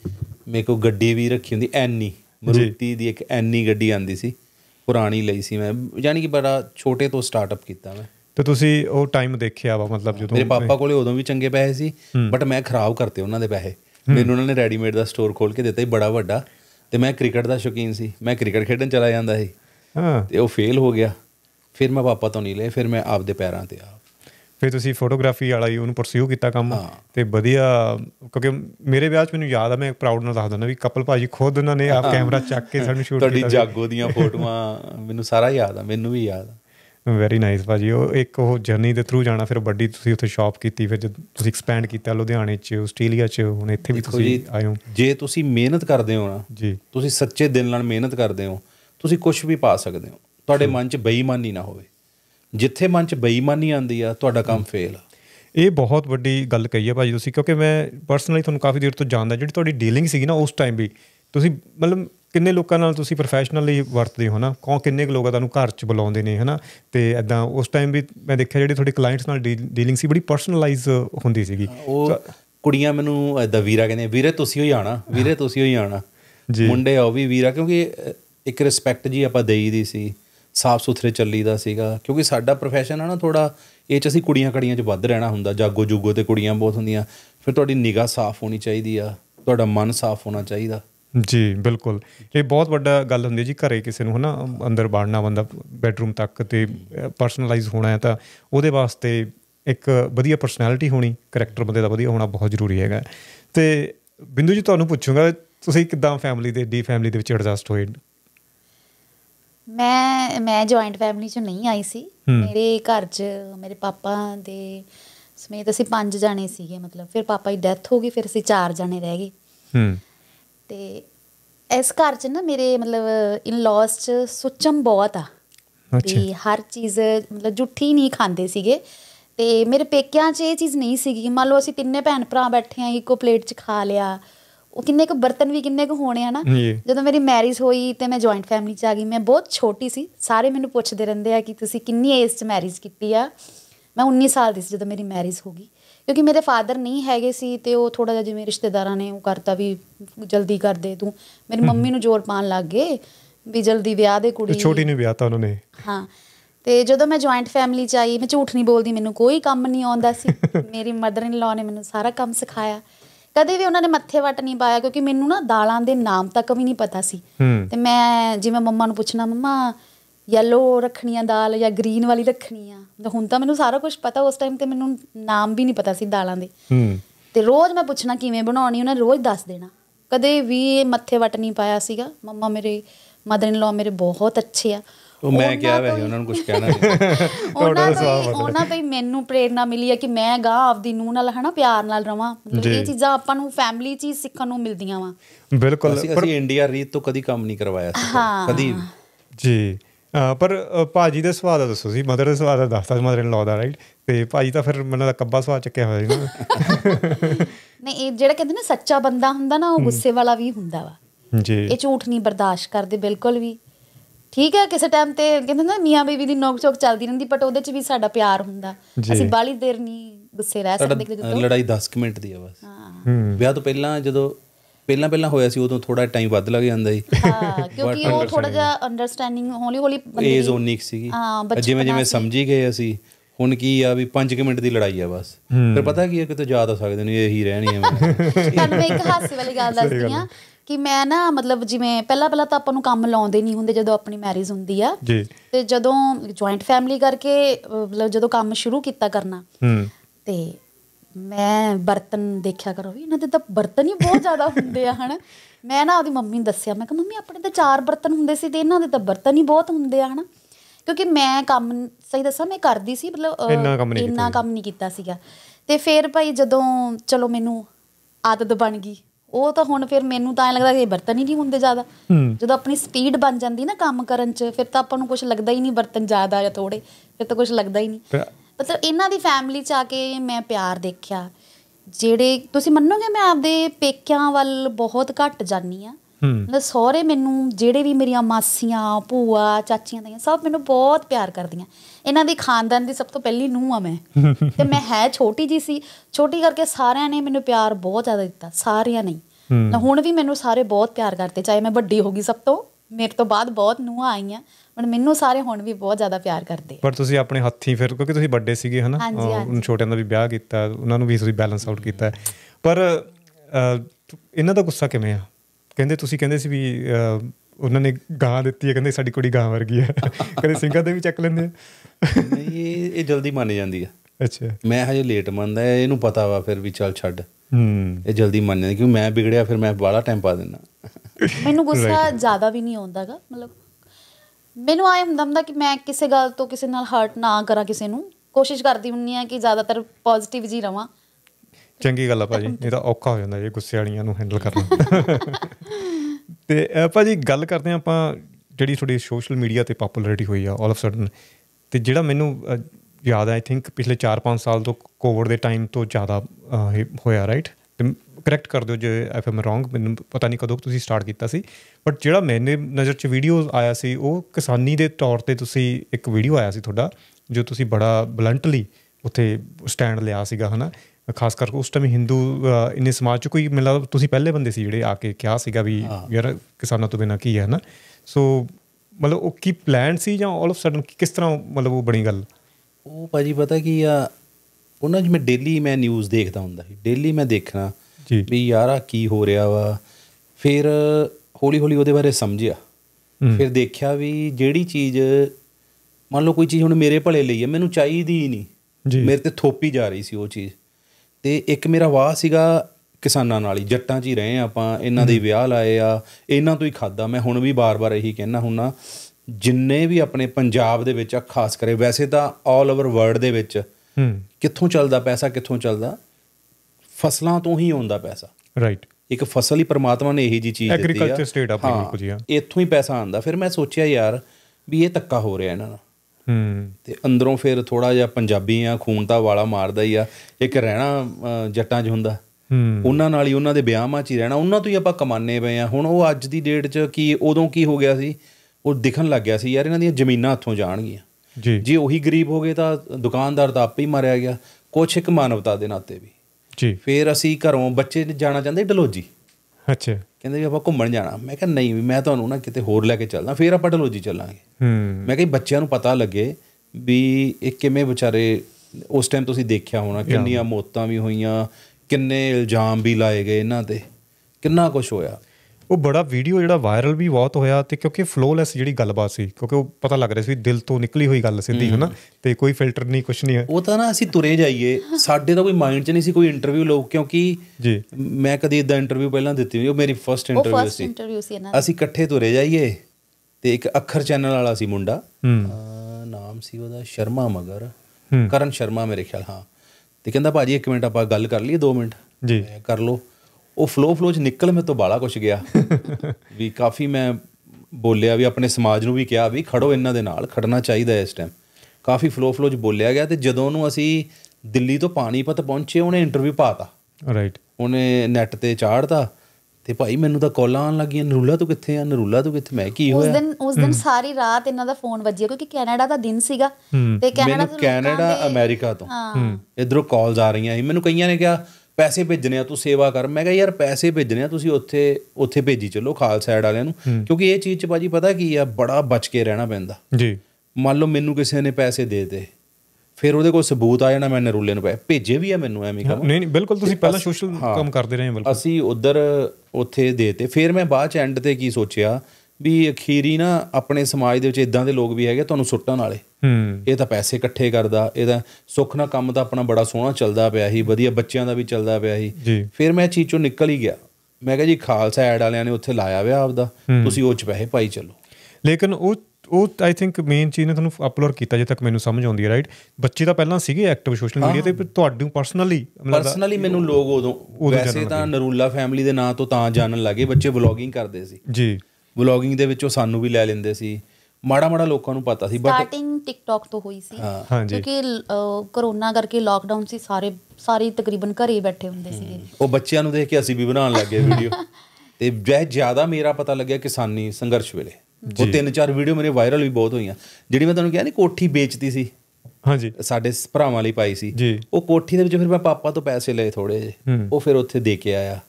ਮੇਰੇ ਕੋਲ ਗੱਡੀ ਵੀ ਰੱਖੀ ਹੁੰਦੀ ਐਨੀ। ਮਰੂਤੀ ਦੀ ਇੱਕ ਐਨੀ ਗੱਡੀ ਆਂਦੀ ਸੀ ਪੁਰਾਣੀ ਲਈ ਸੀ ਮੈਂ। ਯਾਨੀ ਕਿ ਬੜਾ ਛੋਟੇ ਤੋਂ ਸਟਾਰਟਅਪ ਕੀਤਾ ਮੈਂ। ਤੇ ਤੁਸੀਂ ਉਹ ਟਾਈਮ ਦੇਖਿਆ ਵਾ ਮਤਲਬ ਜਦੋਂ ਮੇਰੇ ਪਾਪਾ ਕੋਲੇ ਉਦੋਂ ਵੀ ਚੰਗੇ ਪੈਸੇ ਸੀ ਬਟ ਮੈਂ ਖਰਾਬ ਕਰਤੇ ਉਹਨਾਂ ਦੇ ਪੈਸੇ। ਮੈਨੂੰ ਉਹਨਾਂ ਨੇ ਰੈਡੀਮੇਡ ਦਾ ਸਟੋਰ ਖੋਲ ਕੇ ਦਿੱਤਾ ਸੀ ਬੜਾ ਵੱਡਾ। ਤੇ ਮੈਂ ਕ੍ਰਿਕਟ ਦਾ ਸ਼ੌਕੀਨ ਸੀ। ਮੈਂ ਕ੍ਰਿਕਟ ਖੇਡਣ ਚਲਾ ਜਾਂਦਾ ਸੀ। ਹਾਂ। ਤੇ ਉਹ ਫੇਲ ਹੋ ਗਿਆ। ਫਿਰ ਮੈਂ ਪਾਪਾ ਤੋਂ ਨਹੀਂ ਲਏ ਫਿਰ ਮੈਂ ਆਪਦੇ ਪੈਰਾਂ ਤੇ ਆ ਫਿਰ ਤੁਸੀਂ ਫੋਟੋਗ੍ਰਾਫੀ ਵਾਲਾ ਹੀ ਉਹਨੂੰ ਪਰਸਿਊ ਕੀਤਾ ਕੰਮ। ਤੇ ਵਧੀਆ ਕਿਉਂਕਿ ਮੇਰੇ ਵਿਆਹ 'ਚ ਮੈਨੂੰ ਯਾਦ ਆ ਮੈਂ ਪ੍ਰਾਊਡ ਨਾਲ ਦੱਸ ਦਿੰਦਾ ਵੀ ਕਪਲ ਭਾਜੀ ਖੁਦ ਉਹਨਾਂ ਨੇ ਆਪ ਕੈਮਰਾ ਚੱਕ ਕੇ ਸਾਨੂੰ ਸ਼ੂਟ ਤੁਹਾਡੀ ਕੀਤਾ ਜਾਗੋ ਦੀਆਂ ਫੋਟੋਆਂ ਮੈਨੂੰ ਸਾਰਾ ਯਾਦ ਆ ਮੈਨੂੰ ਵੀ ਯਾਦ ਆ। ਵੈਰੀ ਨਾਈਸ ਭਾਜੀ ਉਹ ਇੱਕ ਉਹ ਜਰਨੀ ਦੇ ਥਰੂ ਜਾਣਾ ਫਿਰ ਵੱਡੀ ਤੁਸੀਂ ਉੱਥੇ ਸ਼ਾਪ ਕੀਤੀ ਫਿਰ ਤੁਸੀਂ ਐਕਸਪੈਂਡ ਕੀਤਾ ਲੁਧਿਆਣੇ 'ਚ ਆਸਟ੍ਰੇਲੀਆ 'ਚ ਹੁਣ ਇੱਥੇ ਵੀ ਤੁਸੀਂ ਆਏ ਹੋ ਜੇ ਤੁਸੀਂ ਮਿਹਨਤ ਕਰਦੇ ਹੋ ਨਾ ਜੀ। ਤੁਸੀਂ ਸੱਚੇ ਦਿਲ ਨਾਲ ਮਿਹਨਤ ਕਰਦੇ ਹੋ ਤੁਸੀਂ ਕੁਝ ਵੀ ਪਾ ਸਕਦੇ ਹੋ। ਤੁਹਾਡੇ ਮਨ 'ਚ ਬੇਈਮਾਨੀ ਨਾ ਹੋਵੇ। ਜਿੱਥੇ ਮਨ 'ਚ ਬੇਈਮਾਨੀ ਆਂਦੀ ਆ ਤੁਹਾਡਾ ਕੰਮ ਫੇਲ ਆ। ਇਹ ਬਹੁਤ ਵੱਡੀ ਗੱਲ ਕਹੀ ਹੈ ਭਾਜੀ ਤੁਸੀਂ ਕਿਉਂਕਿ ਮੈਂ ਪਰਸਨਲੀ ਤੁਹਾਨੂੰ ਕਾਫੀ ਦੇਰ ਤੋਂ ਜਾਣਦਾ ਜਿਹੜੀ ਤੁਹਾਡੀ ਡੀਲਿੰਗ ਸੀਗੀ ਨਾ ਉਸ ਟਾਈਮ ਵੀ ਤੁਸੀਂ ਮਤਲਬ ਕਿੰਨੇ ਲੋਕਾਂ ਨਾਲ ਤੁਸੀਂ ਪ੍ਰੋਫੈਸ਼ਨਲੀ ਵਰਤਦੇ ਹੋ ਨਾ ਕੌਣ ਕਿੰਨੇ ਕੁ ਲੋਕ ਤੁਹਾਨੂੰ ਘਰ 'ਚ ਬੁਲਾਉਂਦੇ ਨੇ ਹਨਾ? ਤੇ ਐਦਾਂ ਉਸ ਟਾਈਮ ਵੀ ਮੈਂ ਦੇਖਿਆ ਜਿਹੜੀ ਤੁਹਾਡੇ ਕਲਾਇੰਟਸ ਨਾਲ ਡੀਲਿੰਗ ਸੀ ਬੜੀ ਪਰਸਨਲਾਈਜ਼ ਹੁੰਦੀ ਸੀਗੀ। ਉਹ ਕੁੜੀਆਂ ਮੈਨੂੰ ਐਦਾਂ ਵੀਰਾ ਕਹਿੰਦੇ ਵੀਰੇ ਤੁਸੀਂ ਹੀ ਆਣਾ ਵੀਰੇ ਤੁਸੀਂ ਹੀ ਆਣਾ। ਜੀ। ਮੁੰਡੇ ਆ ਉਹ ਵੀ ਵੀਰਾ ਕਿਉਂਕਿ ਇੱਕ ਰਿਸਪੈਕਟ ਜੀ ਆਪਾਂ ਦੇਈ ਦੀ ਸੀ ਸਾਫ਼ ਸੁਥਰੇ ਚੱਲੀਦਾ ਸੀਗਾ। ਕਿਉਂਕਿ ਸਾਡਾ ਪ੍ਰੋਫੈਸ਼ਨ ਆ ਨਾ ਥੋੜਾ ਇਹ ਚ ਅਸੀਂ ਕੁੜੀਆਂ ਕੜੀਆਂ ਚ ਵੱਧ ਰਹਿਣਾ ਹੁੰਦਾ ਜਾਗੋ ਜੁਗੋ ਤੇ ਕੁੜੀਆਂ ਬਹੁਤ ਹੁੰਦੀਆਂ। ਫਿਰ ਤੁਹਾਡੀ ਨਿਗਾਹ ਸਾਫ਼ ਹੋਣੀ ਚਾਹੀਦੀ ਆ ਤੁਹਾਡਾ ਮਨ ਸਾਫ਼ ਹੋਣਾ ਚਾਹੀਦਾ। ਜੀ ਬਿਲਕੁਲ। ਇਹ ਬਹੁਤ ਵੱਡਾ ਗੱਲ ਹੁੰਦੀ ਹੈ ਜੀ ਘਰੇ ਕਿਸੇ ਨੂੰ ਹਨਾ ਅੰਦਰ ਬਾੜਨਾ ਬੰਦਾ ਬੈਡਰੂਮ ਤੱਕ ਤੇ ਪਰਸਨਲਾਈਜ਼ ਹੋਣਾ ਹੈ ਤਾਂ ਉਹਦੇ ਵਾਸਤੇ ਇੱਕ ਵਧੀਆ ਪਰਸਨੈਲਿਟੀ ਹੋਣੀ ਕੈਰੈਕਟਰ ਬੰਦੇ ਦਾ ਵਧੀਆ ਹੋਣਾ ਬਹੁਤ ਜ਼ਰੂਰੀ ਹੈਗਾ। ਤੇ ਬਿੰਦੂ ਜੀ ਤੁਹਾਨੂੰ ਪੁੱਛੂੰਗਾ ਤੁਸੀਂ ਕਿਦਾਂ ਫੈਮਿਲੀ ਦੇ ਡੀ ਫੈਮਿਲੀ ਦੇ ਵਿੱਚ ਐਡਜਸਟ ਹੋਏ? ਮੈਂ ਮੈਂ ਜੁਆਇੰਟ ਫੈਮਿਲੀ ਚੋਂ ਨਹੀਂ ਆਈ ਸੀ। ਮੇਰੇ ਘਰ 'ਚ ਮੇਰੇ ਪਾਪਾ ਦੇ ਸਮੇਤ ਅਸੀਂ ਪੰਜ ਜਾਣੇ ਸੀਗੇ ਮਤਲਬ ਫਿਰ ਪਾਪਾ ਦੀ ਡੈਥ ਹੋ ਗਈ ਫਿਰ ਅਸੀਂ ਚਾਰ ਜਾਣੇ ਰਹਿ ਗਏ। ਹੂੰ। ਤੇ ਇਸ ਘਰ 'ਚ ਨਾ ਮੇਰੇ ਮਤਲਬ ਇਨ ਲਾਸ 'ਚ ਸੁੱਚਮ ਬਹੁਤ ਆ। ਵੀ ਹਰ ਚੀਜ਼ ਮਤਲਬ ਜੁੱਠੀ ਨਹੀਂ ਖਾਂਦੇ ਸੀਗੇ। ਤੇ ਮੇਰੇ ਪੇਕਿਆਂ 'ਚ ਇਹ ਚੀਜ਼ ਨਹੀਂ ਸੀਗੀ। ਮੰਨ ਲਓ ਅਸੀਂ ਤਿੰਨੇ ਭੈਣ ਭਰਾ ਬੈਠੇ ਆ ਇੱਕੋ ਪਲੇਟ 'ਚ ਖਾ ਲਿਆ। ਉਹ ਕਿੰਨੇ ਕੁ ਬਰਤਨ ਵੀ ਕਿੰਨੇ ਕੁ ਹੋਣੇ ਆ ਨਾ। ਜਦੋਂ ਮੇਰੀ ਮੈਰਿਜ ਹੋਈ ਤੇ ਮੈਂ ਜੁਆਇੰਟ ਫੈਮਿਲੀ 'ਚ ਆ ਗਈ। ਮੈਂ ਬਹੁਤ ਛੋਟੀ ਸੀ। ਸਾਰੇ ਮੈਨੂੰ ਪੁੱਛਦੇ ਰਹਿੰਦੇ ਆ ਕਿ ਤੁਸੀਂ ਕਿੰਨੀ ਏਜ 'ਚ ਮੈਰਿਜ ਕੀਤੀ ਆ। ਮੈਂ 19 ਸਾਲ ਦੀ ਸੀ ਜਦੋਂ ਮੇਰੀ ਮੈਰਿਜ ਹੋ ਗਈ। ਕਿਉਂਕਿ ਮੇਰੇ ਫਾਦਰ ਨਹੀਂ ਹੈਗੇ ਸੀ ਤੇ ਉਹ ਥੋੜਾ ਜਿਹਾ ਜਿਵੇਂ ਰਿਸ਼ਤੇਦਾਰਾਂ ਨੇ ਉਹ ਕਰਤਾ ਵੀ ਜਲਦੀ ਕਰ ਦੇ ਤੂੰ। ਮੇਰੀ ਮੰਮੀ ਨੂੰ ਜ਼ੋਰ ਪਾਣ ਲੱਗ ਗਏ ਵੀ ਜਲਦੀ ਵਿਆਹ ਦੇ ਕੁੜੀ ਛੋਟੀ ਨੂੰ ਵਿਆਹ ਤਾਂ ਉਹਨਾਂ ਨੇ। ਹਾਂ ਤੇ ਜਦੋਂ ਮੈਂ ਜੁਆਇੰਟ ਫੈਮਿਲੀ ਚ ਆਈ ਮੈਂ ਝੂਠ ਨਹੀਂ ਬੋਲਦੀ ਮੈਨੂੰ ਕੋਈ ਕੰਮ ਨਹੀਂ ਆਉਂਦਾ ਸੀ। ਮੇਰੀ ਮਦਰ ਇਨ ਲਾ ਨੇ ਮੈਨੂੰ ਸਾਰਾ ਕੰਮ ਸਿਖਾਇਆ। ਕਦੇ ਵੀ ਉਹਨਾਂ ਨੇ ਮੱਥੇ ਵੱਟ ਨਹੀਂ ਪਾਇਆ ਕਿਉਂਕਿ ਮੈਨੂੰ ਨਾ ਦਾਲਾਂ ਦੇ ਨਾਮ ਤੱਕ ਵੀ ਨਹੀਂ ਪਤਾ ਸੀ। ਤੇ ਮੈਂ ਜਿਵੇਂ ਮੰਮਾ ਨੂੰ ਪੁੱਛਣਾ ਮੰਮਾ ਯੈਲੋ ਰੱਖਣੀ ਆ ਦਾਲ ਜਾਂ ਗ੍ਰੀਨ ਵਾਲੀ ਰੱਖਣੀ ਆ। ਤੇ ਹੁਣ ਤਾਂ ਮੈਨੂੰ ਸਾਰਾ ਕੁਝ ਪਤਾ ਉਸ ਟਾਈਮ ਤੇ ਮੈਨੂੰ ਨਾਮ ਵੀ ਨਹੀਂ ਪਤਾ ਸੀ ਦਾਲਾਂ ਦੇ। ਹੂੰ। ਤੇ ਰੋਜ਼ ਮੈਂ ਪੁੱਛਣਾ ਕਿਵੇਂ ਬਣਾਉਣੀ ਉਹਨਾਂ ਨੇ ਰੋਜ਼ ਦੱਸ ਦੇਣਾ। ਕਦੇ ਵੀ ਇਹ ਮੱਥੇ ਵੱਟ ਨਹੀਂ ਪਾਇਆ ਸੀਗਾ। ਮੰਮਾ ਮੇਰੇ ਮਦਰ ਇਨ ਲਾ ਮੇਰੇ ਬਹੁਤ ਅੱਛੇ ਆ। ਉਹ ਮੈਂ ਕਿਹਾ ਵੈਸੇ ਉਹਨਾਂ ਨੂੰ ਕੁਝ ਕਹਿਣਾ ਨਹੀਂ। ਉਹਨਾਂ ਦਾ ਤੋਂ ਉਹਨਾਂ ਤੋਂ ਹੀ ਮੈਨੂੰ ਪ੍ਰੇਰਨਾ ਮਿਲੀ ਹੈ ਕਿ ਮੈਂ ਗਾ ਆਪਦੀ ਨੂੰਹ ਨਾਲ ਹਨਾ ਪਿਆਰ ਨਾਲ ਰਵਾਂ। ਮਤਲਬ। ਇਹ ਚੀਜ਼ਾਂ ਆਪਾਂ ਨੂੰ ਫੈਮਿਲੀ 'ਚ ਹੀ ਸਿੱਖਣ ਨੂੰ ਮਿਲਦੀਆਂ ਵਾ। ਬਿਲਕੁਲ ਅਸੀਂ ਅਸੀਂ ਇੰਡੀਆ ਰੀਤ ਤੋਂ ਕਦੀ ਕੰਮ ਨਹੀਂ ਕਰਵਾਇਆ ਸੀ। ਕਦੀ। ਜੀ। ਪਰ ਭਾਜੀ ਦੇ ਸੁਭਾਅ ਦਾ ਦੱਸੋ ਸੀ ਮਦਰ ਦੇ ਸੁਭਾਅ ਦਾ ਦੱਸਤਾ ਮਦਰ ਇਨ ਲਾ ਦਾ ਰਾਈਟ ਤੇ ਭਾਜੀ ਤਾਂ ਫਿਰ ਮੈਨੂੰ ਦਾ ਕੱਬਾ ਸੁਭਾਅ ਚੱਕਿਆ ਹੋਇਆ ਸੀ ਨਾ। ਨਹੀਂ ਇਹ ਜਿਹੜਾ ਕਹਿੰਦੇ ਨਾ ਸੱਚਾ ਬੰਦਾ ਹੁੰਦਾ ਨਾ ਉਹ ਗੁੱਸੇ ਵਾਲਾ ਵੀ ਹੁੰਦਾ ਵਾ। ਜੀ। ਇਹ ਝੂਠ ਨਹੀਂ ਬਰਦਾਸ਼ਤ ਕਰਦੇ ਬਿਲਕੁਲ ਵੀ। ਠੀਕ ਹੈ ਕਿਸੇ ਟਾਈਮ ਤੇ ਕਹਿੰਦੇ ਨਾ ਮੀਆਂ ਬੀਵੀ ਦੀ ਨੋਕ ਝੋਕ ਚੱਲਦੀ ਰਹਿੰਦੀ ਬਟ ਉਹਦੇ 'ਚ ਵੀ ਸਾਡਾ ਪਿਆਰ ਹੁੰਦਾ। ਅਸੀਂ ਬਾਲੀ ਦੇਰ ਨਹੀਂ ਗੁੱਸੇ ਰਹਿ ਸਕਦੇ ਲੜਾਈ 10 ਕੁ ਮਿੰਟ ਦੀ ਆ ਬਸ। ਵਿਆਹ ਤੋਂ ਪਹਿਲਾਂ ਜਦੋਂ ਪਹਿਲਾਂ ਪਹਿਲਾਂ ਹੋਇਆ ਸੀ ਉਦੋਂ ਥੋੜਾ ਟਾਈਮ ਵੱਧ ਲੱਗ ਜਾਂਦਾ ਸੀ। ਹਾਂ ਕਿਉਂਕਿ ਉਹ ਥੋੜਾ ਜਿਹਾ ਅੰਡਰਸਟੈਂਡਿੰਗ ਹੌਲੀ ਹੌਲੀ ਬੰਦੇ ਏਜ ਦੀ- ਉਨੀ ਕੁ ਸੀਗੀ। ਜਿਵੇਂ ਜਿਵੇਂ। ਸਮਝੀ ਗਏ ਅਸੀਂ ਹੁਣ ਕੀ ਆ ਵੀ 5 ਮਿੰਟ ਦੀ ਲੜਾਈ ਆ ਬਸ। ਫਿਰ ਪਤਾ ਕੀ ਆ ਕਿਤੇ ਯਾਦ ਆ ਸਕਦੇ ਨੇ ਇਹੀ ਰਹਿਣੀ ਆ ਮੈਂ। ਇੱਕ ਹਾਸੇ ਵਾਲੀ ਗੱਲ ਦੱਸਦੀ ਆ ਕਿ ਮੈਂ ਨਾ ਮਤਲਬ ਜਿਵੇਂ ਪਹਿਲਾਂ ਪਹਿਲਾਂ ਤਾਂ ਆਪਾਂ ਨੂੰ ਕੰਮ ਲਾਉਂਦੇ ਨਹੀਂ ਹੁੰਦੇ ਜਦੋਂ ਆਪਣੀ ਮੈਰਿਜ ਹੁੰਦੀ ਆ। ਜੀ। ਤੇ ਜਦੋਂ ਜੁਆਇੰਟ ਫੈਮਿਲੀ ਕਰਕੇ ਮਤਲਬ ਜਦੋਂ ਕੰਮ ਸ਼ੁਰੂ ਕੀਤਾ ਕਰਨਾ। ਹੂੰ। ਤੇ ਮੈਂ ਬਰਤਨ ਦੇਖਿਆ ਕਰੋ ਵੀ ਇਹਨਾਂ ਦੇ ਤਾਂ ਬਰਤਨ ਹੀ ਬਹੁਤ ਜ਼ਿਆਦਾ ਹੁੰਦੇ ਆ ਹਨਾ। ਮੈਂ ਨਾ ਉਹਦੀ ਮੰਮੀ ਨੂੰ ਦੱਸਿਆ ਮੈਂ ਕਿਹਾ ਮੰਮੀ ਆਪਣੇ ਤਾਂ ਚਾਰ ਬਰਤਨ ਹੁੰਦੇ ਸੀ ਤੇ ਇਹਨਾਂ ਦੇ ਤਾਂ ਬਰਤਨ ਹੀ ਬਹੁਤ ਹੁੰਦੇ ਆ ਹਨਾ। ਕਿਉਂਕਿ ਮੈਂ ਕੰਮ ਸਹੀ ਦੱਸਾਂ ਮੈਂ ਕਰਦੀ ਸੀ ਮਤਲਬ ਇੰਨਾ ਕੰਮ ਨਹੀਂ ਕੀਤਾ ਸੀਗਾ। ਤੇ ਫਿਰ ਭਾਈ ਜਦੋਂ ਚਲੋ ਮੈਨੂੰ ਆਦਤ ਬਣ ਗਈ ਉਹ ਤਾਂ ਹੁਣ ਫਿਰ ਮੈਨੂੰ ਤਾਂ ਐ ਲੱਗਦਾ ਕਿ ਬਰਤਨ ਹੀ ਨਹੀਂ ਹੁੰਦੇ ਜ਼ਿਆਦਾ। ਜਦੋਂ ਆਪਣੀ ਸਪੀਡ ਬਣ ਜਾਂਦੀ ਨਾ ਕੰਮ ਕਰਨ 'ਚ ਫਿਰ ਤਾਂ ਆਪਾਂ ਨੂੰ ਕੁਝ ਲੱਗਦਾ ਹੀ ਨਹੀਂ ਬਰਤਨ ਜ਼ਿਆਦਾ ਜਾਂ ਥੋੜੇ ਫਿਰ ਤਾਂ ਕੁਝ ਲੱਗਦਾ ਹੀ ਨਹੀਂ। ਮਤਲਬ ਇਹਨਾਂ ਦੀ ਫੈਮਿਲੀ 'ਚ ਆ ਕੇ ਮੈਂ ਪਿਆਰ ਦੇਖਿਆ। ਜਿਹੜੇ ਤੁਸੀਂ ਮੰਨੋਗੇ ਮੈਂ ਆਪਦੇ ਪੇਕਿਆਂ ਵੱਲ ਬਹੁਤ ਘੱਟ ਜਾਨੀ ਆ ਮਤਲਬ ਸਹੁਰੇ ਮੈਨੂੰ ਜਿਹੜੇ ਵੀ ਮੇਰੀਆਂ ਮਾਸੀਆਂ ਭੂਆ ਚਾਚੀਆਂ ਤਾਈਆਂ ਸਭ ਮੈਨੂੰ ਬਹੁਤ ਪਿਆਰ ਕਰਦੀਆਂ। ਇਹਨਾਂ ਦੀ ਖਾਨਦਾਨ ਦੀ ਸਭ ਤੋਂ ਪਹਿਲੀ ਨੂੰਹ ਆ ਮੈਂ। ਤੇ ਮੈਂ ਹੈ ਛੋਟੀ ਜੀ ਸੀ। ਛੋਟੀ ਕਰਕੇ ਸਾਰਿਆਂ ਨੇ ਮੈਨੂੰ ਪਿਆਰ ਬਹੁਤ ਜ਼ਿਆਦਾ ਦਿੱਤਾ। ਸਾਰਿਆਂ ਨੇ ਹੁਣ ਵੀ ਮੈਨੂੰ ਸਾਰੇ ਬਹੁਤ ਪਿਆਰ ਕਰਦੇ ਚਾਹੇ ਮੈਂ ਵੱਡੀ ਹੋ ਗਈ ਸਭ ਤੋਂ। ਮੇਰੇ ਤੋਂ ਬਾਅਦ ਬਹੁਤ ਨੂੰਹਾਂ ਆਈਆਂ ਪਰ ਮੈਨੂੰ ਸਾਰੇ ਹੁਣ ਵੀ ਬਹੁਤ ਜ਼ਿਆਦਾ ਪਿਆਰ ਕਰਦੇ ਪਰ ਤੁਸੀਂ ਆਪਣੇ ਹੱਥੀਂ ਫਿਰ ਕਿਉਂਕਿ ਤੁਸੀਂ ਵੱਡੇ ਸੀਗੇ ਹਨਾ। ਉਹਨਾਂ ਛੋਟਿਆਂ ਦਾ ਵੀ ਵਿਆਹ ਕੀਤਾ ਉਹਨਾਂ ਨੂੰ ਵੀ ਤੁਸੀਂ ਬੈਲੈਂਸ ਆਊਟ ਕੀਤਾ ਪਰ ਇਹਨਾਂ ਦਾ ਗੁੱਸਾ ਕਿਵੇਂ ਆ? ਕਹਿੰਦੇ ਤੁਸੀਂ ਕਹਿੰਦੇ ਸੀ ਵੀ ਉਹਨਾਂ ਨੇ ਗਾਂ ਦਿੱਤੀ ਹੈ ਕਹਿੰਦੇ ਸਾਡੀ ਕੁੜੀ ਗਾਂ ਵਰਗੀ ਹੈ। ਕਦੇ ਸਿੰਘਾਂ ਦੇ ਵੀ ਚੱਕ ਲੈਂਦੇ ਆ? ਨਹੀਂ ਇਹ ਇਹ ਜਲਦੀ ਮੰਨ ਜਾਂਦੀ ਆ। ਅੱਛਾ। ਮੈਂ ਹਜੇ ਲੇਟ ਮੰਨਦਾ ਇਹਨੂੰ ਪਤਾ ਵਾ ਫਿਰ ਵੀ ਚੱਲ ਛੱਡ। ਹੂੰ। ਇਹ ਜਲਦੀ ਮੰਨ ਜਾਂਦੀ ਕਿਉਂਕਿ ਮੈਂ ਵਿਗੜਿਆ ਫਿਰ ਮੈਂ ਬਾਹਲਾ ਟਾਈਮ ਪਾ ਦਿੰਦਾ। ਮੈਨੂੰ ਗੁੱਸਾ ਜ਼ਿਆਦਾ ਵੀ ਨਹੀਂ ਆਉਂਦਾਗਾ ਮਤਲਬ ਮੈਨੂੰ ਆਏ ਹੁੰਦਾ ਹੁੰਦਾ ਕਿ ਮੈਂ ਕਿਸੇ ਗੱਲ ਤੋਂ ਕਿਸੇ ਨਾਲ ਹਰਟ ਨਾ ਕਰਾਂ ਕਿਸੇ ਨੂੰ। ਕੋਸ਼ਿਸ਼ ਕਰਦੀ ਹੁੰਨੀ ਆ ਕਿ ਜ਼ਿਆਦਾਤਰ ਪੋਜ਼ਿਟਿਵ ਜੀ ਰਵਾਂ। ਚੰਗੀ ਗੱਲ ਆ ਭਾਜੀ ਇਹ ਤਾਂ ਔਖਾ ਹੋ ਜਾਂਦਾ ਇਹ ਗੁੱਸੇ ਵਾਲੀਆਂ ਨੂੰ ਹੈਂਡਲ ਕਰਨਾ। ਤੇ ਭਾਜੀ ਗੱਲ ਕਰਦੇ ਹਾਂ ਆਪਾਂ ਜਿਹੜੀ ਤੁਹਾਡੀ ਸੋਸ਼ਲ ਮੀਡੀਆ ਤੇ ਪਪੂਲੈਰਿਟੀ ਹੋਈ ਆ ਆਲ ਆਫ ਸਡਨ ਤੇ ਜਿਹੜਾ ਮੈਨੂੰ ਯਾਦ ਆ ਆਈ ਥਿੰਕ ਪਿਛਲੇ 4-5 ਸਾਲ ਤੋਂ ਕੋਵਿਡ ਦੇ ਟਾਈਮ ਤੋਂ ਜ਼ਿਆਦਾ ਹੋਇਆ ਰਾਈਟ ਤੇ ਕਰੈਕਟ ਕਰ ਦਿਓ ਜੇ ਐਫ ਐਮ ਰੋਂਗ ਮੈਨੂੰ ਪਤਾ ਨਹੀਂ ਕਦੋਂ ਤੁਸੀਂ ਸਟਾਰਟ ਕੀਤਾ ਸੀ ਬਟ ਜਿਹੜਾ ਮੈਨੇ ਨਜ਼ਰ 'ਚ ਵੀਡੀਓਜ਼ ਆਇਆ ਸੀ ਉਹ ਕਿਸਾਨੀ ਦੇ ਤੌਰ ਤੇ ਤੁਸੀਂ ਇੱਕ ਵੀਡੀਓ ਆਇਆ ਸੀ ਤੁਹਾਡਾ ਜੋ ਤੁਸੀਂ ਬੜਾ ਬਲੰਟਲੀ ਉੱਥੇ ਸਟੈਂਡ ਲਿਆ ਸੀਗਾ ਹਨਾ? ਖਾਸ ਕਰਕੇ ਉਸ ਟਾਈਮ ਹਿੰਦੂ ਇੰਨੇ ਸਮਾਜ 'ਚ ਕੋਈ ਲੱਗਦਾ ਤੁਸੀਂ ਪਹਿਲੇ ਬੰਦੇ ਸੀ ਜਿਹੜੇ ਆ ਕੇ ਕਿਹਾ ਸੀਗਾ ਵੀ ਯਾਰ ਕਿਸਾਨਾਂ ਤੋਂ ਬਿਨਾਂ ਕੀ ਹੈ ਹਨਾ? ਸੋ ਮਤਲਬ ਉਹ ਕੀ ਪਲਾਨ ਸੀ ਜਾਂ ਆਲ ਆਫ ਸਡਨ ਕਿਸ ਤਰ੍ਹਾਂ ਮਤਲਬ ਉਹ ਬਣੀ ਗੱਲ? ਉਹ ਭਾਜੀ ਪਤਾ ਕੀ ਆ ਉਹਨਾਂ ਜਿਵੇਂ ਡੇਲੀ ਮੈਂ ਨਿਊਜ਼ ਦੇਖਦਾ ਹੁੰਦਾ ਸੀ ਡੇਲੀ ਮੈਂ ਦੇਖਣਾ ਵੀ ਯਾਰ ਆ ਕੀ ਹੋ ਰਿਹਾ ਵਾ। ਫਿਰ ਹੌਲੀ ਹੌਲੀ ਉਹਦੇ ਬਾਰੇ ਸਮਝਿਆ। ਫਿਰ ਦੇਖਿਆ ਵੀ ਜਿਹੜੀ ਚੀਜ਼ ਮੰਨ ਲਓ ਕੋਈ ਚੀਜ਼ ਹੁਣ ਮੇਰੇ ਭਲੇ ਲਈ ਹੈ ਮੈਨੂੰ ਚਾਹੀਦੀ ਹੀ ਨਹੀਂ। ਜੀ। ਮੇਰੇ ਤੇ ਥੋਪੀ ਜਾ ਰਹੀ ਸੀ ਉਹ ਚੀਜ਼। ਤੇ ਇੱਕ ਮੇਰਾ ਵਾਹ ਸੀਗਾ ਕਿਸਾਨਾਂ ਨਾਲ ਹੀ ਜੱਟਾਂ 'ਚ ਹੀ ਰਹੇ ਆਪਾਂ ਇਹਨਾਂ ਦੇ ਵਿਆਹ ਲਾਏ ਆ ਇਹਨਾਂ ਤੋਂ ਹੀ ਖਾਦਾ ਮੈਂ ਹੁਣ ਵੀ ਬਾਰ-ਬਾਰ ਇਹੀ ਕਹਿਣਾ ਹੁੰਨਾ ਜਿੰਨੇ ਵੀ ਆਪਣੇ ਪੰਜਾਬ ਦੇ ਵਿੱਚ ਆ ਖਾਸ ਕਰੇ ਵੈਸੇ ਤਾਂ 올 ਓਵਰ ਵਰਲਡ ਦੇ ਵਿੱਚ ਹੂੰ। ਕਿੱਥੋਂ ਚੱਲਦਾ ਪੈਸਾ ਕਿੱਥੋਂ ਚੱਲਦਾ? ਫਸਲਾਂ ਤੋਂ ਹੀ ਆਉਂਦਾ ਪੈਸਾ। ਰਾਈਟ ਇੱਕ ਫਸਲ ਹੀ ਪ੍ਰਮਾਤਮਾ ਨੇ ਇਹੀ ਜੀ ਚੀਜ਼ ਦਿੱਤੀ ਆ। Agriculture state ਆਪਣੀ ਬਿਲਕੁਲ ਜੀ, ਹਾਂ। ਇੱਥੋਂ ਹੀ ਪੈਸਾ ਆਉਂਦਾ। ਫਿਰ ਮੈਂ ਸੋਚਿਆ ਯਾਰ ਵੀ ਇਹ ਧੱਕਾ ਹੋ ਰਿਹਾ ਇਹਨਾਂ ਨਾਲ। ਹੂੰ। ਤੇ ਅੰਦਰੋਂ ਫਿਰ ਥੋੜਾ ਜਿਹਾ ਪੰਜਾਬੀ ਆ ਖੂਨ ਤਾਂ ਵਾਲਾ ਮਾਰਦਾ ਹੀ ਆ। ਇੱਕ ਰਹਿਣਾ ਜੱਟਾਂ 'ਚ ਹੁੰਦਾ। ਹੂੰ। ਉਹਨਾਂ ਨਾਲ ਹੀ ਉਹਨਾਂ ਦੇ ਵਿਆਹਾਂ 'ਚ ਹੀ ਰਹਿਣਾ। ਉਹਨਾਂ ਤੋਂ ਹੀ ਆਪਾਂ ਕਮਾਨੇ ਪਏ ਆ। ਹੁਣ ਉਹ ਅੱਜ ਦੀ ਡੇਟ 'ਚ ਕੀ ਉਦੋਂ ਕੀ ਹੋ ਗਿਆ ਸੀ? ਉਹ ਦਿਖਣ ਲੱਗ ਗਿਆ ਸੀ ਯਾਰ ਇਹਨਾਂ ਦੀਆਂ ਜ਼ਮੀਨਾਂ ਹੱਥੋਂ ਜਾਣਗੀਆਂ। ਜੀ। ਜੇ ਉਹੀ ਗਰੀਬ ਹੋ ਗਏ ਤਾਂ ਦੁਕਾਨਦਾਰ ਤਾਂ ਆਪੇ ਹੀ ਮਾਰਿਆ ਗਿਆ। ਕੁਛ ਇੱਕ ਮਾਨਵਤਾ ਦੇ ਨਾਤੇ ਵੀ। ਜੀ। ਫਿਰ ਅਸੀਂ ਘਰੋਂ ਬੱਚੇ ਜਾਣਾ ਚਾਹੁੰਦੇ ਡਲੋਜੀ ਅੱਛਾ। ਕਹਿੰਦੇ ਵੀ ਆਪਾਂ ਘੁੰਮਣ ਜਾਣਾ। ਮੈਂ ਕਿਹਾ ਨਹੀਂ ਵੀ ਮੈਂ ਤੁਹਾਨੂੰ ਨਾ ਕਿਤੇ ਹੋਰ ਲੈ ਕੇ ਚੱਲਦਾ ਫਿਰ ਆਪਾਂ ਡਲੋਜੀ ਚੱਲਾਂਗੇ। ਹੂੰ। ਮੈਂ ਕਿਹਾ ਬੱਚਿਆਂ ਨੂੰ ਪਤਾ ਲੱਗੇ ਵੀ ਇਹ ਕਿਵੇਂ ਵਿਚਾਰੇ ਉਸ ਟਾਈਮ ਤੁਸੀਂ ਦੇਖਿਆ ਹੋਣਾ ਕਿੰਨੀਆਂ ਮੌਤਾਂ ਵੀ ਹੋਈਆਂ ਕਿੰਨੇ ਇਲਜ਼ਾਮ ਵੀ ਲਾਏ ਗਏ ਇਹਨਾਂ ਤੇ ਕਿੰਨਾ ਕੁਝ ਹੋਇਆ। ਉਹ ਬੜਾ ਵੀਡੀਓ ਜਿਹੜਾ ਵਾਇਰਲ ਵੀ ਬਹੁਤ ਹੋਇਆ ਤੇ ਕਿਉਂਕਿ ਫਲੋਲੈਸ ਜਿਹੜੀ ਗੱਲਬਾਤ ਸੀ ਕਿਉਂਕਿ ਉਹ ਪਤਾ ਲੱਗ ਰਿਹਾ ਸੀ ਵੀ ਦਿਲ ਤੋਂ ਨਿਕਲੀ ਹੋਈ ਗੱਲ ਸਿੱਧੀ ਹੈ। ਨਾ ਤੇ ਕੋਈ ਫਿਲਟਰ ਨਹੀਂ ਕੁਝ ਨਹੀਂ ਹੈ। ਉਹ ਤਾਂ ਨਾ ਅਸੀਂ ਤੁਰੇ ਜਾਈਏ। ਸਾਡੇ ਤਾਂ ਕੋਈ ਮਾਈਂਡ 'ਚ ਨਹੀਂ ਸੀ ਕੋਈ ਇੰਟਰਵਿਊ ਲਓ ਕਿਉਂਕਿ ਜੀ। ਮੈਂ ਕਦੀ ਇਦਾਂ ਇੰਟਰਵਿਊ ਪਹਿਲਾਂ ਦਿੱਤੀ ਨਹੀਂ ਉਹ ਮੇਰੀ ਫਰਸਟ ਇੰਟਰਵਿਊ ਸੀ। ਇੰਟਰਵਿਊ ਸੀ ਇਹਨਾਂ ਦਾ। ਅਸੀਂ ਇਕੱਠੇ ਤੁਰੇ ਜਾਈਏ ਤੇ ਇੱਕ ਅੱਖਰ ਚੈਨਲ ਵਾਲਾ ਸੀ ਮੁੰਡਾ। ਨਾਮ ਸੀ ਉਹਦਾ ਸ਼ਰਮਾ ਮਗਰ। ਕਰਨ ਸ਼ਰਮਾ ਮੇਰੇ ਖਿਆਲ ਹਾਂ। ਤੇ ਕਹਿੰਦਾ ਭਾਜੀ ਇੱਕ ਮਿੰਟ ਆਪਾਂ ਗੱਲ ਕਰ ਲਈਏ 2 ਮਿੰਟ। ਜੀ। ਕਰ ਲਓ। ਉਹ ਫਲੋ ਫਲੋ ਚ ਨਿਕਲ ਮੇ ਤੋਂ ਬਾਲਾ ਕੁਛ ਗਿਆ। ਵੀ ਕਾਫੀ ਮੈਂ ਬੋਲਿਆ ਵੀ ਆਪਣੇ ਸਮਾਜ ਨੂੰ ਵੀ ਕਿਹਾ ਵੀ ਖੜੋ ਇਹਨਾਂ ਦੇ ਨਾਲ ਖੜਨਾ ਚਾਹੀਦਾ ਹੈ ਇਸ ਟਾਈਮ ਕਾਫੀ ਫਲੋ ਫਲੋ ਚ ਬੋਲਿਆ ਗਿਆ ਤੇ ਜਦੋਂ ਉਹਨੂੰ ਅਸੀਂ ਦਿੱਲੀ ਤੋਂ ਪਾਣੀਪਤ ਪਹੁੰਚੇ ਉਹਨੇ ਇੰਟਰਵਿਊ ਪਾਤਾ। ਰਾਈਟ ਉਹਨੇ ਨੈਟ ਤੇ ਚਾੜਤਾ ਤੇ ਭਾਈ ਮੈਨੂੰ ਤਾਂ ਕਾਲਾਂ ਆਉਣ ਲੱਗੀਆਂ ਨਰੂਲਾ ਤੂੰ ਕਿੱਥੇ ਆ? ਨਰੂਲਾ ਤੂੰ ਕਿੱਥੇ? ਮੈਂ ਕੀ ਉਸ ਹੋਇਆ? ਦਿਨ ਉਸ ਦਿਨ ਸਾਰੀ ਰਾਤ ਇਹਨਾਂ ਦਾ ਫੋਨ ਵੱਜਿਆ ਕਿਉਂਕਿ ਕੈਨੇਡਾ ਦਾ ਦਿਨ ਸੀਗਾ। ਤੇ ਕੈਨੇਡਾ ਮੈਨੂੰ ਕੈਨੇਡਾ ਅਮਰੀਕਾ ਤੋਂ। ਹਾਂ। ਇਧਰੋਂ ਕਾਲਸ ਆ ਰਹੀਆਂ ਸੀ। ਮੈਨੂੰ ਕਈਆਂ ਨੇ ਕਿਹਾ ਪੈਸੇ ਭੇਜਣੇ ਆ ਤੂੰ ਸੇਵਾ ਕਰ। ਮੈਂ ਕਿਹਾ ਯਾਰ ਪੈਸੇ ਭੇਜਣੇ ਆ ਤੁਸੀਂ ਉੱਥੇ ਉੱਥੇ ਭੇਜੀ ਚੱਲੋ ਖਾਲਸਾ ਐਡ ਵਾਲਿਆਂ ਨੂੰ। ਕਿਉਂਕਿ ਇਹ ਚੀਜ਼ ਚ ਭਾਜੀ ਪਤਾ ਕੀ ਆ ਬੜਾ ਬਚ ਕੇ ਰਹਿਣਾ ਪੈਂਦਾ। ਜੀ। ਮੰਨ ਲਓ ਮੈਨੂੰ ਕਿਸੇ ਨੇ ਪੈਸੇ ਦੇ ਦੇ ਫਿਰ ਉਹਦੇ ਕੋਲ ਸਬੂਤ ਆ ਜਾਣਾ ਮੈਂ ਨਰੂਲੇ ਨੂੰ ਪੈਸੇ ਭੇਜੇ ਵੀ ਆ ਮੈਨੂੰ ਐਵੇਂ ਕਹਾਂ ਨਹੀਂ ਨਹੀਂ ਬਿਲਕੁਲ ਤੁਸੀਂ ਪਹਿਲਾਂ ਸੋਸ਼ਲ ਕੰਮ ਕਰਦੇ ਰਹੇ ਬਿਲਕੁਲ। ਅਸੀਂ ਉਧਰ ਉੱਥੇ ਦੇਤੇ ਫਿਰ ਮੈਂ ਬਾਅਦ ਚ ਐਂਡ ਤੇ ਕੀ ਸੋਚਿਆ ਵੀ ਅਖੀਰੀ ਨਾ ਆਪਣੇ ਸਮਾਜ ਦੇ ਵਿੱਚ ਇਦਾਂ ਦੇ ਲੋਕ ਵੀ ਹੈਗੇ ਤੁਹਾਨੂੰ ਸੁੱਟਣ ਵਾਲੇ। ਹੂੰ। ਇਹ ਤਾਂ ਪੈਸੇ ਇਕੱਠੇ ਕਰਦਾ ਇਹਦਾ ਸੁੱਖ ਨਾਲ ਕੰਮ ਤਾਂ ਆਪਣਾ ਬੜਾ ਸੋਹਣਾ ਚੱਲਦਾ ਪਿਆ ਸੀ ਵਧੀਆ ਬੱਚਿਆਂ ਦਾ ਵੀ ਚੱਲਦਾ ਪਿਆ ਸੀ। ਫਿਰ ਮੈਂ ਚੀਜ਼ ਚੋਂ ਨਿਕਲ ਹੀ ਗਿਆ। ਮੈਂ ਕਿਹਾ ਜੀ ਖਾਲਸਾ ਐਡ ਵਾਲਿਆਂ ਨੇ ਉੱਥੇ ਲਾਇਆ ਹੋਇਆ ਆਪਦਾ ਤੁਸੀਂ ਉਹ ਚ ਪੈਸੇ ਪਾਈ ਚੱਲੋ। ਲੇਕਿਨ ਉਹ ਉਹ ਆਈ ਥਿੰਕ ਮੇਨ ਚੀਜ਼ ਨੇ ਤੁਹਾਨੂੰ ਅਪਲੋਡ ਕੀਤਾ ਜੇ ਤੱਕ ਮੈਨੂੰ ਸਮਝ ਆਉਂਦੀ ਹੈ ਰਾਈਟ ਬੱਚੇ ਤਾਂ ਪਹਿਲਾਂ ਸੀਗੇ ਐਕਟਿਵ ਸੋਸ਼ਲ ਮੀਡੀਆ ਤੇ ਪਰ ਤੁਹਾਨੂੰ ਪਰਸਨਲੀ ਪਰਸਨਲੀ ਮੈਨੂੰ ਲੋਕ ਉਦੋਂ ਵੈਸੇ ਤਾਂ ਨਰੂਲਾ ਫੈਮਿਲੀ ਦੇ ਨਾਂ ਤੋਂ ਤਾਂ ਜਾਣਨ ਲੱਗੇ ਬੱਚੇ ਵਲੌਗਿੰਗ ਕਰਦੇ ਸੀ। ਜੀ। ਵਲੌਗਿੰਗ ਦੇ ਵਿੱਚ ਉਹ ਸਾਨੂੰ ਵੀ ਲੈ ਲੈਂਦੇ ਸੀ। ਮਾੜਾ ਮਾੜਾ ਲੋਕਾਂ ਨੂੰ ਪਤਾ ਸੀ ਬਟ ਸਟਾਰਟਿੰਗ ਟਿਕਟੌਕ ਤੋਂ ਹੋਈ ਸੀ ਹਾਂਜੀ। ਕਿਉਂਕਿ ਕਰੋਨਾ ਕਰਕੇ ਲਾਕਡਾਊਨ ਸੀ ਸਾਰੇ ਸਾਰੇ ਤਕਰੀਬਨ ਘਰੇ ਹੀ ਬੈਠੇ ਹੁੰਦੇ ਸੀਗੇ। ਉਹ ਬੱਚਿਆਂ ਨੂੰ ਦੇਖ ਕੇ ਅਸੀਂ ਵੀ ਬਣਾਉਣ ਲੱਗੇ ਵੀਡੀਓ ਤੇ ਵੈ ਜ਼ਿਆਦਾ ਮੇਰਾ ਪਤਾ ਲੱਗਿਆ ਕਿਸਾਨੀ ਸੰਘਰਸ਼ ਵੇਲੇ। ਉਹ ਤਿੰਨ ਚਾਰ ਵੀਡੀਓ ਮੇਰੇ ਵਾਇਰਲ ਵੀ ਬਹੁਤ ਹੋਈਆਂ। ਜਿਹੜੀ ਮੈਂ ਤੁਹਾਨੂੰ ਕਿਹਾ ਨਹੀਂ ਕੋਠੀ ਵੇਚਦੀ ਸੀ। ਹਾਂਜੀ। ਸਾਡੇ ਭਰਾਵਾਂ ਲਈ ਪਾਈ ਸੀ। ਜੀ। ਉਹ ਕੋਠੀ ਦੇ ਵਿੱਚ ਫਿਰ ਮੈਂ ਪਾਪਾ ਤੋਂ ਪੈਸੇ ਲਏ ਥੋੜੇ ਜਿਹੇ। ਹੂੰ। ਉਹ ਫਿਰ ਉੱਥੇ ਦੇ ਕੇ ਆਇਆ।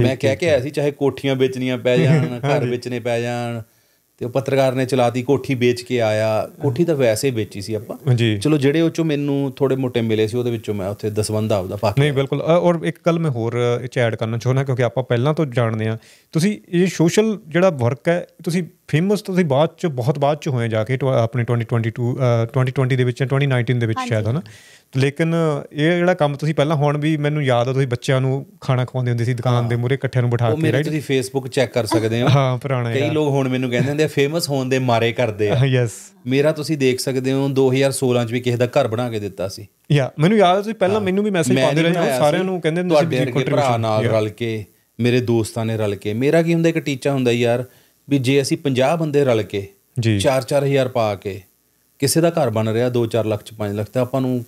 ਮੈਂ ਕਹਿ ਕੇ ਆਇਆ ਸੀ ਚਾਹੇ ਕੋਠੀਆਂ ਵੇਚਣੀਆਂ ਪੈ ਜਾਣ ਘਰ ਵੇਚਣੇ ਪੈ ਜਾਣ ਤੇ ਉਹ ਪੱਤਰਕਾਰ ਨੇ ਚਲਾਤੀ ਕੋਠੀ ਵੇਚ ਕੇ ਆਇਆ। ਕੋਠੀ ਤਾਂ ਵੈਸੇ ਵੇਚੀ ਸੀ ਆਪਾਂ। ਚਲੋ ਜਿਹੜੇ ਉਹ ਚੋਂ ਮੈਨੂੰ ਥੋੜੇ ਮੋਟੇ ਮਿਲੇ ਸੀ ਉਹਦੇ ਵਿੱਚੋਂ ਮੈਂ ਉੱਥੇ ਦਸਵੰਧ ਆਪਦਾ ਪਾ ਨਹੀਂ ਬਿਲਕੁਲ। ਔਰ ਇੱਕ ਗੱਲ ਮੈਂ ਹੋਰ ਇਹ ਚ ਐਡ ਕਰਨਾ ਚਾਹੁੰਦਾ ਕਿਉਂਕਿ ਆਪਾਂ ਪਹਿਲਾਂ ਤੋਂ ਜਾਣਦੇ ਆ ਤੁਸੀਂ ਇਹ ਸੋਸ਼ਲ ਜਿਹੜਾ ਵਰਕ ਹੈ ਤੁਸੀਂ ਫੇਮਸ ਤੁਸੀਂ ਬਾਅਦ ਚ ਬਹੁਤ ਬਾਅਦ ਚ ਹੋਏ ਜਾ ਕੇ ਆਪਣੇ 2022 ਅ, 2020 ਦੇ ਵਿੱਚ ਜਾਂ 2019 ਦੇ ਵਿੱਚ ਸ਼ਾਇਦ ਹਨਾ? ਲੇਕਿਨ ਇਹ ਜਿਹੜਾ ਕੰਮ ਤੁਸੀਂ ਪਹਿਲਾਂ ਹੁਣ ਵੀ ਮੈਨੂੰ ਯਾਦ ਆ ਤੁਸੀਂ ਬੱਚਿਆਂ ਨੂੰ ਖਾਣਾ ਖਵਾਉਂਦੇ ਹੁੰਦੇ ਸੀ ਦੁਕਾਨ ਦੇ ਮੂਹਰੇ ਇਕੱਠਿਆਂ ਨੂੰ ਬਿਠਾ ਕੇ ਮੇਰੇ ਰਾਈਟ ਤੁਸੀਂ ਫੇਸਬੁੱਕ ਚੈੱਕ ਕਰ ਸਕਦੇ ਹੋ। ਹਾਂ ਪੁਰਾਣਾ ਕਈ ਲੋਕ ਹੁਣ ਮੈਨੂੰ ਕਹਿੰਦੇ ਹੁੰਦੇ ਆ ਫੇਮਸ ਹੋਣ ਦੇ ਮਾਰੇ ਕਰਦੇ ਆ। ਯੈਸ ਮੇਰਾ ਤੁਸੀਂ ਦੇਖ ਸਕਦੇ ਹੋ 2016 ਚ ਵੀ ਕਿਸੇ ਦਾ ਘਰ ਬਣਾ ਕੇ ਦਿੱਤਾ ਸੀ। ਯਾ ਮੈਨੂੰ ਯਾਦ ਆ ਤੁਸੀਂ ਪਹਿਲਾਂ ਮੈਨੂੰ ਵੀ ਮੈਸੇਜ ਪਾਉਂਦੇ ਰਹੇ ਸਾਰਿਆਂ। ਨੂੰ ਕਹਿੰਦੇ ਹੁੰਦੇ ਤੁਹਾਡੇ ਸੀ ਵਰਗੇ ਭਰਾ ਨਾਲ ਰਲ ਕੇ ਮੇਰੇ ਦੋਸਤਾਂ ਨੇ ਰਲ ਕੇ। ਮੇਰਾ ਕੀ ਹੁੰਦਾ ਇੱਕ ਟੀਚਾ ਹੁੰਦਾ ਯਾਰ ਵੀ ਜੇ ਅਸੀਂ 50 ਬੰਦੇ ਰਲ ਕੇ ਜੀ। 4-4000 ਪਾ ਕੇ ਕਿਸੇ ਦਾ ਘਰ ਬਣ ਰਿਹਾ 2-4 ਲੱਖ ਚ 5 ਲੱਖ ਤੇ ਆਪਾਂ ਨੂੰ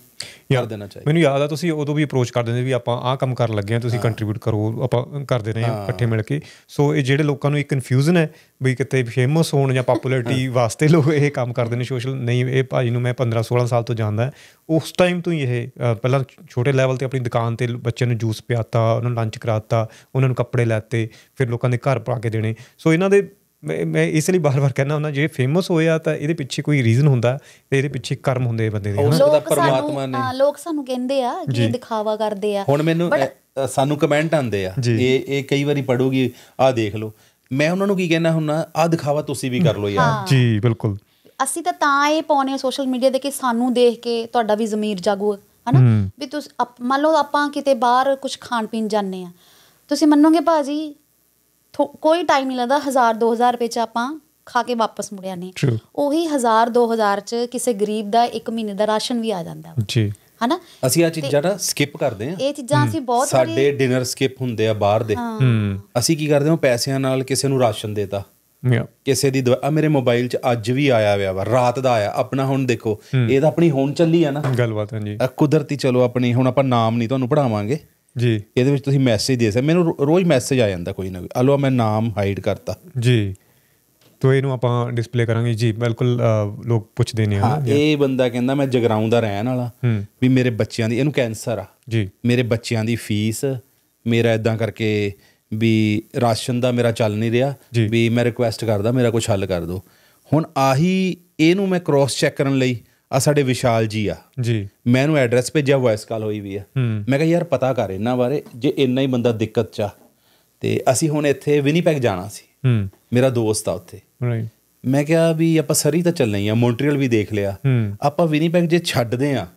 ਕਰ ਦੇਣਾ ਚਾਹੀਦਾ। ਮੈਨੂੰ ਯਾਦ ਆ ਤੁਸੀਂ ਉਦੋਂ ਵੀ ਅਪਰੋਚ ਕਰ ਦਿੰਦੇ ਵੀ ਆਪਾਂ ਆਹ ਕੰਮ ਕਰਨ ਲੱਗੇ ਆ ਤੁਸੀਂ ਕੰਟਰੀਬਿਊਟ ਕਰੋ ਆਪਾਂ ਕਰਦੇ ਰਹੇ ਹਾਂ ਇਕੱਠੇ ਮਿਲ ਕੇ। ਸੋ ਇਹ ਜਿਹੜੇ ਲੋਕਾਂ ਨੂੰ ਇੱਕ ਕਨਫਿਊਜ਼ਨ ਹੈ ਵੀ ਕਿਤੇ ਫੇਮਸ ਹੋਣ ਜਾਂ ਪਪੂਲੈਰਿਟੀ ਵਾਸਤੇ ਲੋਕ ਇਹ ਕੰਮ ਕਰਦੇ ਨੇ ਸੋਸ਼ਲ ਨਹੀਂ ਇਹ ਭਾਜੀ ਨੂੰ ਮੈਂ 15 16 ਸਾਲ ਤੋਂ ਜਾਣਦਾ ਉਸ ਟਾਈਮ ਤੋਂ ਹੀ ਇਹ ਪਹਿਲਾਂ ਛੋਟੇ ਲੈਵਲ ਤੇ ਆਪਣੀ ਦੁਕਾਨ ਤੇ ਬੱਚਿਆਂ ਨੂੰ ਜੂਸ ਪਿਆਤਾ ਉਹਨਾਂ ਨੂੰ ਲੰਚ ਕਰਾਤਾ ਉਹਨਾਂ ਨੂੰ ਕੱਪੜੇ ਲੈਤੇ ਫਿਰ ਲੋਕਾਂ ਦੇ ਘਰ ਪਾ ਕੇ ਦੇਣੇ। ਸੋ ਇਹਨਾਂ ਦੇ ਮੈਂ ਮੈਂ ਇਸ ਲਈ ਬਾਰ-ਬਾਰ ਕਹਿਣਾ ਹੁੰਦਾ ਜੇ ਫੇਮਸ ਹੋਇਆ ਤਾਂ ਇਹਦੇ ਪਿੱਛੇ ਕੋਈ ਰੀਜ਼ਨ ਹੁੰਦਾ ਤੇ ਇਹਦੇ ਪਿੱਛੇ ਕਰਮ ਹੁੰਦੇ ਆ ਬੰਦੇ ਦੇ। ਹੋ ਸਕਦਾ ਲੋਕ ਪਰਮਾਤਮਾ ਨੇ। ਹਾਂ, ਲੋਕ ਸਾਨੂੰ ਕਹਿੰਦੇ ਆ ਕਿ ਦਿਖਾਵਾ ਕਰਦੇ ਆ। ਹੁਣ ਮੈਨੂੰ ਸਾਨੂੰ ਕਮੈਂਟ ਆਉਂਦੇ ਆ। ਇਹ ਇਹ ਕਈ ਵਾਰੀ ਪੜੂਗੀ ਆਹ ਦੇਖ ਲਓ। ਮੈਂ ਉਹਨਾਂ ਨੂੰ ਕੀ ਕਹਿਣਾ ਹੁੰਨਾ ਆਹ ਦਿਖਾਵਾ ਤੁਸੀਂ ਵੀ ਕਰ ਲਓ ਯਾਰ। ਜੀ ਬਿਲਕੁਲ। ਅਸੀਂ ਤਾਂ ਤਾਂ ਇਹ ਪਾਉਨੇ ਸੋਸ਼ਲ ਮੀਡੀਆ ਦੇ ਕਿ ਸਾਨੂੰ ਦੇਖ ਕੇ ਤੁਹਾਡਾ ਵੀ ਜ਼ਮੀਰ ਜਾਗੂ ਹਨਾ। ਵੀ ਤੁਸੀਂ ਮੰਨ ਲਓ ਆਪਾਂ ਕਿਤੇ ਬਾਹਰ ਕੁਝ ਖਾਣ ਪੀਣ ਜਾਂਦੇ ਆ। ਤੁਸੀਂ ਮੰਨੋਗੇ ਭਾਜੀ ਕੋਈ ਟਾਈਮ ਨਹੀਂ ਲੱਗਦਾ 1000 2000 ਰੁਪਏ ਚ ਆਪਾਂ ਖਾ ਕੇ ਵਾਪਸ ਮੁੜ True. ਉਹੀ 1000 2000 ਚ ਕਿਸੇ ਗਰੀਬ ਦਾ ਇੱਕ ਮਹੀਨੇ ਦਾ ਰਾਸ਼ਨ ਵੀ ਆ ਜਾਂਦਾ ਜੀ। ਹਨਾ? ਅਸੀਂ ਆ ਚੀਜ਼ਾਂ ਨਾ ਸਕਿਪ ਕਰਦੇ ਆ ਇਹ ਚੀਜ਼ਾਂ ਅਸੀਂ ਬਹੁਤ ਸਾਡੇ ਡਿਨਰ ਸਕਿਪ ਹੁੰਦੇ ਆ ਬਾਹਰ ਦੇ। ਹੂੰ। ਅਸੀਂ ਕੀ ਕਰਦੇ ਹਾਂ ਪੈਸਿਆਂ ਨਾਲ ਕਿਸੇ ਨੂੰ ਰਾਸ਼ਨ ਦੇਤਾ। ਯਾ ਕਿਸੇ ਦੀ ਦਵਾ- ਆ ਮੇਰੇ ਮੋਬਾਈਲ 'ਚ ਅੱਜ ਵੀ ਆਇਆ ਹੋਇਆ ਵਾ ਰਾਤ ਦਾ ਆਇਆ। ਆਪਣਾ ਹੁਣ ਦੇਖੋ ਇਹ ਤਾਂ ਆਪਣੀ ਹੁਣ ਚੱਲੀ ਆ ਨਾ। ਗੱਲਬਾਤ ਹੈ ਜੀ। ਆ ਕੁਦਰਤੀ ਚਲੋ ਆਪਣੀ ਹੁਣ ਆਪਾਂ ਨਾਮ ਨਹੀਂ ਤੁਹਾਨੂੰ ਪੜਾਵਾਂਗੇ ਜੀ। ਇਹਦੇ ਵਿੱਚ ਤੁਸੀਂ ਮੈਸੇਜ ਦੇ ਸਕਦੇ ਮੈਨੂੰ ਰੋਜ਼ ਮੈਸੇਜ ਆ ਜਾਂਦਾ ਕੋਈ ਨਾ ਕੋਈ। ਆਲੋ ਮੈਂ ਨਾਮ ਹਾਈਡ ਕਰਤਾ। ਜੀ। ਤੋ ਇਹਨੂੰ ਆਪਾਂ ਡਿਸਪਲੇ ਕਰਾਂਗੇ। ਜੀ ਬਿਲਕੁਲ ਲੋਕ ਪੁੱਛਦੇ ਨੇ ਹਾਂ ਇਹ ਬੰਦਾ ਕਹਿੰਦਾ ਮੈਂ ਜਗਰਾਉਂ ਦਾ ਰਹਿਣ ਵਾਲਾ। ਵੀ ਮੇਰੇ ਬੱਚਿਆਂ ਦੀ ਇਹਨੂੰ ਕੈਂਸਰ ਆ। ਜੀ। ਮੇਰੇ ਬੱਚਿਆਂ ਦੀ ਫੀਸ ਮੇਰਾ ਇਦਾਂ ਕਰਕੇ ਵੀ ਰਾਸ਼ਨ ਦਾ ਮੇਰਾ ਚੱਲ ਨਹੀਂ ਰਿਹਾ। ਵੀ ਮੈਂ ਰਿਕੁਐਸਟ ਕਰਦਾ ਮੇਰਾ ਕੁਝ ਹੱਲ ਕਰ ਦਿਓ। ਹੁਣ ਆਹੀ ਇਹਨੂੰ ਮੈਂ ਕ੍ਰਾਸ ਚੈੱਕ ਕਰਨ ਲਈ ਆ ਸਾਡੇ ਵਿਸ਼ਾਲ ਜੀ ਆ। ਜੀ। ਮੈਂ ਇਹਨੂੰ ਐਡਰੈਸ ਭੇਜਿਆ ਵੌਇਸ ਕਾਲ ਹੋਈ ਵੀ ਆ। ਮੈਂ ਕਿਹਾ ਯਾਰ ਪਤਾ ਕਰ ਇਹਨਾਂ ਬਾਰੇ ਜੇ ਇੰਨਾ ਹੀ ਬੰਦਾ ਦਿੱਕਤ ਚ ਆ ਤੇ ਅਸੀਂ ਹੁਣ ਇੱਥੇ ਵਿਨੀਪੈਗ ਜਾਣਾ ਸੀ। ਹੂੰ। ਮੇਰਾ ਦੋਸਤ ਆ ਉੱਥੇ। ਰਾਈਟ ਮੈਂ ਕਿਹਾ ਵੀ ਆਪਾਂ ਸਰੀ ਤਾਂ ਚੱਲਣਾ ਆ ਮੌਂਟਰੀਅਲ ਵੀ ਦੇਖ ਲਿਆ। ਆਪਾਂ ਵਿਨੀਪੈਗ ਜੇ ਛੱਡਦੇ ਆ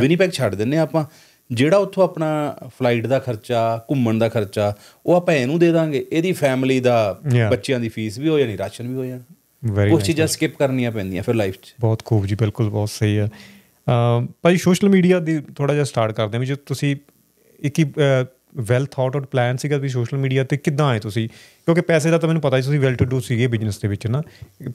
ਵਿਨੀਪੈਗ ਛੱਡ ਦਿੰਨੇ ਆ ਆਪਾਂ ਜਿਹੜਾ ਉੱਥੋਂ ਆਪਣਾ ਫਲਾਈਟ ਦਾ ਖਰਚਾ ਘੁੰਮਣ ਦਾ ਖਰਚਾ ਉਹ ਆਪਾਂ ਇਹਨੂੰ ਦੇ ਦਾਂਗੇ। ਇਹਦੀ ਫੈਮਿਲੀ ਦਾ. ਬੱਚਿਆਂ ਦੀ ਫੀਸ ਵੀ ਹੋ ਜਾਣੀ ਰਾਸ਼ਨ ਵੀ ਹੋ ਜਾਣਾ। ਵੈਰੀ ਕੁਝ ਚੀਜ਼ਾਂ ਸਕਿਪ ਕਰਨੀਆਂ ਪੈਂਦੀਆਂ ਫਿਰ ਲਾਈਫ 'ਚ ਬਹੁਤ ਖੂਬ ਜੀ ਬਿਲਕੁਲ ਬਹੁਤ ਸਹੀ ਹੈ ਭਾਈ ਸੋਸ਼ਲ ਮੀਡੀਆ ਦੀ ਥੋੜਾ ਜਿਹਾ ਸਟਾਰਟ ਕਰਦੇ ਹਾਂ ਵੀ ਜੇ ਤੁਸੀਂ ਇੱਕ ਹੀ ਵੈਲ ਥਾਟ ਆਊਟ ਪਲਾਨ ਸੀਗਾ ਵੀ ਸੋਸ਼ਲ ਮੀਡੀਆ ਤੇ ਕਿੱਦਾਂ ਆਏ ਤੁਸੀਂ? ਕਿਉਂਕਿ ਪੈਸੇ ਦਾ ਤਾਂ ਮੈਨੂੰ ਪਤਾ ਸੀ ਤੁਸੀਂ ਵੈਲ ਟੂ ਡੂ ਸੀਗੇ ਬਿਜ਼ਨਸ ਦੇ ਵਿੱਚ ਨਾ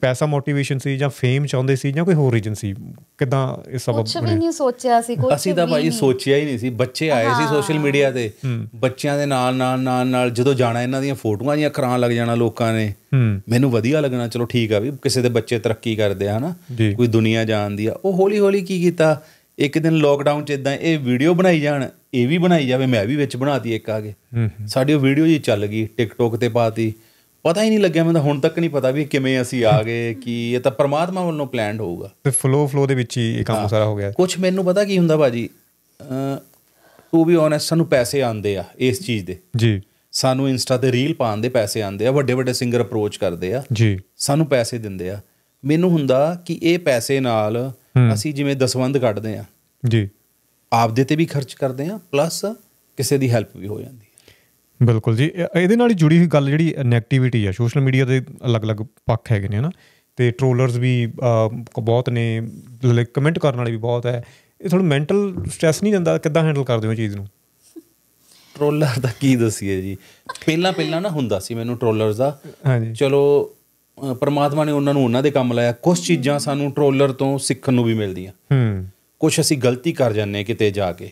ਪੈਸਾ ਮੋਟੀਵੇਸ਼ਨ ਸੀ ਜਾਂ ਫੇਮ ਚਾਹੁੰਦੇ ਸੀ ਜਾਂ ਕੋਈ ਹੋਰ ਰੀਜਨ ਸੀ? ਕਿੱਦਾਂ ਇਹ ਸਬਬ ਕੁਝ ਵੀ ਨਹੀਂ ਸੋਚਿਆ ਸੀ ਕੁਝ ਅਸੀਂ ਤਾਂ ਭਾਈ ਸੋਚਿਆ ਹੀ ਨਹੀਂ ਸੀ। ਬੱਚੇ ਆਏ ਸੀ ਸੋਸ਼ਲ ਮੀਡੀਆ ਤੇ। ਬੱਚਿਆਂ ਦੇ ਨਾਲ ਨਾਲ ਨਾਲ ਨਾਲ ਜਦੋਂ ਜਾਣਾ ਇਹਨਾਂ ਦੀਆਂ ਫੋਟੋਆਂ ਜੀਆਂ ਕਰਾਂ ਲੱਗ ਜਾਣਾ ਲੋਕਾਂ ਨੇ ਹੂੰ। ਮੈਨੂੰ ਵਧੀਆ ਲੱਗਣਾ ਚਲੋ ਠੀਕ ਆ ਵੀ ਕਿਸੇ ਦੇ ਬੱਚੇ ਤਰੱਕੀ ਕਰਦੇ ਆ ਹਨਾ। ਕੋਈ ਦੁਨੀਆ ਜਾਣਦੀ ਆ। ਉਹ ਹੌਲੀ ਹੌਲੀ ਕੀ ਕੀਤਾ? ਇੱਕ ਦਿਨ ਲੋਕਡਾਊਨ ਚ ਇਦਾਂ ਇਹ ਵੀਡੀਓ ਬਣਾਈ ਜਾਣ ਇਹ ਵੀ ਬਣਾਈ ਜਾਵੇ ਮੈਂ ਵੀ ਵਿੱਚ ਬਣਾਤੀ ਇੱਕ ਆ ਕੇ। ਸਾਡੀ ਉਹ ਵੀਡੀਓ ਜੀ ਚੱਲ ਗਈ ਟਿਕਟੋਕ ਤੇ ਪਾਤੀ। ਪਤਾ ਹੀ ਨਹੀਂ ਲੱਗਿਆ ਮੈਨੂੰ ਹੁਣ ਤੱਕ ਨਹੀਂ ਪਤਾ ਵੀ ਕਿਵੇਂ ਅਸੀਂ ਆ ਗਏ ਕਿ ਇਹ ਤਾਂ ਪ੍ਰਮਾਤਮਾ ਵੱਲੋਂ ਪਲਾਨਡ ਹੋਊਗਾ। ਤੇ ਫਲੋ ਫਲੋ ਦੇ ਵਿੱਚ ਹੀ ਇਹ ਕੰਮ ਸਾਰਾ ਹੋ ਗਿਆ। ਕੁਝ ਮੈਨੂੰ ਪਤਾ ਕੀ ਹੁੰਦਾ ਬਾਜੀ ਟੂ ਬੀ ਓਨੈਸਟ ਸਾਨੂੰ ਪੈਸੇ ਆਉਂਦੇ ਆ ਇਸ ਚੀਜ਼ ਦੇ। ਜੀ। ਸਾਨੂੰ ਇੰਸਟਾ ਤੇ ਰੀਲ ਪਾਉਣ ਦੇ ਪੈਸੇ ਆਉਂਦੇ ਆ ਵੱਡੇ ਵੱਡੇ ਸਿੰਗਰ ਅਪਰੋਚ ਕਰਦੇ ਆ। ਜੀ। ਸਾਨੂੰ ਪੈਸੇ ਦਿੰਦੇ ਆ। ਮੈਨੂੰ ਹੁੰਦਾ ਕਿ ਇਹ ਪੈਸੇ ਨਾਲ ਅਸੀਂ ਜਿਵੇਂ ਦਸਵੰਦ ਕੱਢਦੇ ਆ ਜੀ। ਆਪਦੇ ਤੇ ਵੀ ਖਰਚ ਕਰਦੇ ਆ ਪਲੱਸ ਕਿਸੇ ਦੀ ਹੈਲਪ ਵੀ ਹੋ ਜਾਂਦੀ ਹੈ। ਬਿਲਕੁਲ ਜੀ। ਇਹ- ਇਹਦੇ ਨਾਲ ਹੀ ਜੁੜੀ ਹੋਈ ਗੱਲ ਜਿਹੜੀ ਨੈਗੇਟਿਵਿਟੀ ਆ ਸੋਸ਼ਲ ਮੀਡੀਆ ਦੇ ਅਲੱਗ-ਅਲੱਗ ਪੱਖ ਹੈਗੇ ਨੇ ਹਨਾ। ਤੇ ਟ੍ਰੋਲਰਸ ਵੀ ਬਹੁਤ ਨੇ ਕਮੈਂਟ ਕਰਨ ਵਾਲੇ ਵੀ ਬਹੁਤ ਹੈ। ਇਹ ਤੁਹਾਨੂੰ ਮੈਂਟਲ ਸਟ੍ਰੈਸ ਨਹੀਂ ਦਿੰਦਾ ਕਿੱਦਾਂ ਹੈਂਡਲ ਕਰਦੇ ਹੋ ਚੀਜ਼ ਨੂੰ? ਟਰੋਲਰ ਦਾ ਕੀ ਦਸੀਏ ਜੀ? ਪਹਿਲਾਂ ਪਹਿਲਾਂ ਨਾ ਹੁੰਦਾ ਸੀ ਮੈਨੂੰ ਟਰੋਲਰਸ ਦਾ। ਹਾਂਜੀ। ਚਲੋ ਪ੍ਰਮਾਤਮਾ ਨੇ ਉਹਨਾਂ ਨੂੰ ਉਹਨਾਂ ਦੇ ਕੰਮ ਲਾਇਆ। ਕੁਝ ਚੀਜ਼ਾਂ ਸਾਨੂੰ ਟਰੋਲਰ ਤੋਂ ਸਿੱਖਣ ਨੂੰ ਵੀ ਮਿਲਦੀਆਂ। ਹੂੰ। ਕੁਝ ਅਸੀਂ ਗਲਤੀ ਕਰ ਜਾਂਦੇ ਕਿਤੇ ਜਾ ਕੇ.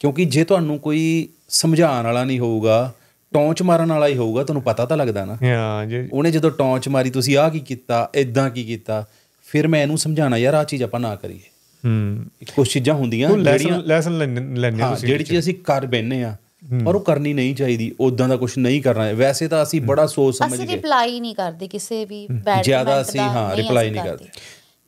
ਕਿਉਂਕਿ ਜੇ ਤੁਹਾਨੂੰ ਕੋਈ ਸਮਝਾਉਣ ਵਾਲਾ ਨਹੀਂ ਹੋਊਗਾ ਟੌਂਚ ਮਾਰਨ ਵਾਲਾ ਹੀ ਹੋਊਗਾ ਤੁਹਾਨੂੰ ਪਤਾ ਤਾਂ ਲੱਗਦਾ ਨਾ। ਹਾਂ ਜੀ ਉਹਨੇ ਜਦੋਂ ਟੌਂਚ ਮਾਰੀ ਤੁਸੀਂ ਆਹ ਕੀ ਕੀਤਾ ਇਦਾਂ ਕੀ ਕੀਤਾ ਫਿਰ ਮੈਂ ਇਹਨੂੰ ਸਮਝਾਉਣਾ ਯਾਰ ਆਹ ਚੀਜ਼ ਆਪਾਂ ਨਾ ਕਰੀਏ। ਹੂੰ। ਕੁਝ ਚੀਜ਼ਾਂ ਹੁੰਦੀਆਂ ਜਿਹੜੀਆਂ ਲੈਸਨ ਲੈਣੇ ਤੁਸੀਂ ਜਿਹੜੀ ਚੀਜ਼ ਅਸੀਂ ਕਰ ਬੈਨੇ ਆ ਪਰ ਉਹ ਕਰਨੀ ਨਹੀਂ ਚਾਹੀਦੀ ਉਦਾਂ ਦਾ ਕੁਝ ਨਹੀਂ ਕਰਨਾ। ਵੈਸੇ ਤਾਂ ਅਸੀਂ ਬੜਾ ਸੋਚ ਸਮਝ ਅਸੀਂ ਕੇ। ਰਿਪਲਾਈ ਨਹੀਂ ਕਰਦੇ ਕਿਸੇ ਵੀ ਬੈਡ ਜ਼ਿਆਦਾ ਅਸੀਂ, ਹਾਂ, reply ਨਹੀਂ ਕਰਦੇ।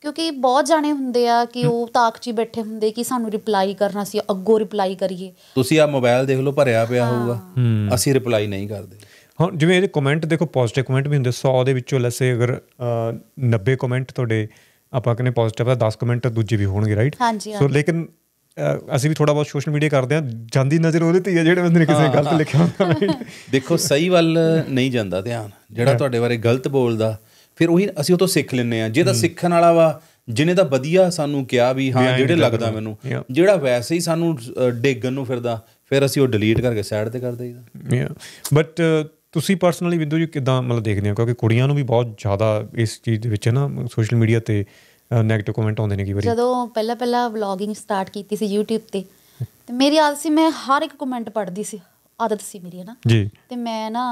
ਕਿਉਂਕਿ ਬਹੁਤ ਜਾਣੇ ਹੁੰਦੇ ਆ ਕਿ ਉਹ ਤਾਕ 'ਚ ਹੀ ਬੈਠੇ ਹੁੰਦੇ ਕਿ ਸਾਨੂੰ ਰਿਪਲਾਈ ਕਰਨਾ ਸੀ ਅੱਗੋਂ ਰਿਪਲਾਈ ਕਰੀਏ। ਤੁਸੀਂ ਆ ਮੋਬਾਈਲ ਦੇਖ ਲਓ ਭਰਿਆ ਪਿਆ ਹੋਊਗਾ। ਅਸੀਂ ਰਿਪਲਾਈ ਨਹੀਂ ਕਰਦੇ। ਹਾਂ ਜਿਵੇਂ ਇਹਦੇ ਕਮੈਂਟ ਦੇਖੋ ਪੋਜ਼ਿਟਿਵ ਕਮੈਂਟ ਵੀ ਹੁੰਦੇ। 100 ਦੇ ਵਿੱਚੋਂ ਲੈਸੇ ਅਗਰ ਅਹ, 90 ਕਮੈਂਟ ਤੁਹਾਡੇ ਆਪਾਂ ਕਹਿੰਦੇ ਪੋਜ਼ਿਟਿਵ ਆ 10 ਕਮੈਂਟ ਦੂਜੇ ਵੀ ਹੋਣਗੇ ਰਾਈਟ ਸੋ ਲੇਕਿਨ ਅਸੀਂ ਵੀ ਥੋੜਾ ਬਹੁਤ ਸੋਸ਼ਲ ਮੀਡੀਆ ਕਰਦੇ ਆ ਜਾਂਦੀ ਨਜ਼ਰ ਉਹਦੇ ਤੇ ਹੀ ਆ ਜਿਹੜੇ ਬੰਦੇ ਨੇ ਕਿਸੇ ਗਲਤ ਲਿਖਿਆ ਹੁੰਦਾ ਦੇਖੋ ਸਹੀ ਵੱਲ ਨਹੀਂ ਜਾਂਦਾ ਧਿਆਨ। ਜਿਹੜਾ ਤੁਹਾਡੇ ਬਾਰੇ ਗਲਤ ਬੋਲਦਾ ਫਿਰ ਉਹੀ ਅਸੀਂ ਉਹ ਤੋਂ ਸਿੱਖ ਲੈਂਦੇ ਆ ਜੇ ਤਾਂ ਸਿੱਖਣ ਵਾਲਾ ਵਾ ਜਿਹਨੇ ਤਾਂ ਵਧੀਆ ਸਾਨੂੰ ਕਿਹਾ ਵੀ ਹਾਂ ਜਿਹੜੇ ਲੱਗਦਾ ਮੈਨੂੰ. ਜਿਹੜਾ ਵੈਸੇ ਹੀ ਸਾਨੂੰ ਡੇਗਣ ਨੂੰ ਫਿਰਦਾ ਫਿਰ ਅਸੀਂ ਉਹ ਡਿਲੀਟ ਕਰਕੇ ਸਾਈਡ ਤੇ ਕਰ ਦਈਦਾ। ਬਟ ਤੁਸੀਂ ਪਰਸਨਲੀ ਵਿੰਦੂ ਜੀ ਕਿਦਾਂ ਮਤਲਬ ਦੇਖਦੇ ਹੋ? ਕਿਉਂਕਿ ਕੁੜੀਆਂ ਨੂੰ ਵੀ ਬਹੁਤ ਜ਼ਿਆਦਾ ਇਸ ਚੀਜ਼ ਦੇ ਵਿੱਚ ਨਾ ਸੋਸ਼ਲ ਮੀਡੀਆ ਤੇ 네ਗੇਟਿਵ ਕਮੈਂਟ ਆਉਂਦੇ ਨੇ ਕਈ ਵਾਰੀ। ਜਦੋਂ ਪਹਿਲਾਂ ਪਹਿਲਾਂ ਵਲੌਗਿੰਗ ਸਟਾਰਟ ਕੀਤੀ ਸੀ YouTube ਤੇ ਤੇ ਮੇਰੀ ਆਦਤ ਸੀ ਮੈਂ ਹਰ ਇੱਕ ਕਮੈਂਟ ਪੜ੍ਹਦੀ ਸੀ ਆਦਤ ਸੀ ਮੇਰੀ ਹੈ ਨਾ ਜੀ। ਤੇ ਮੈਂ ਨਾ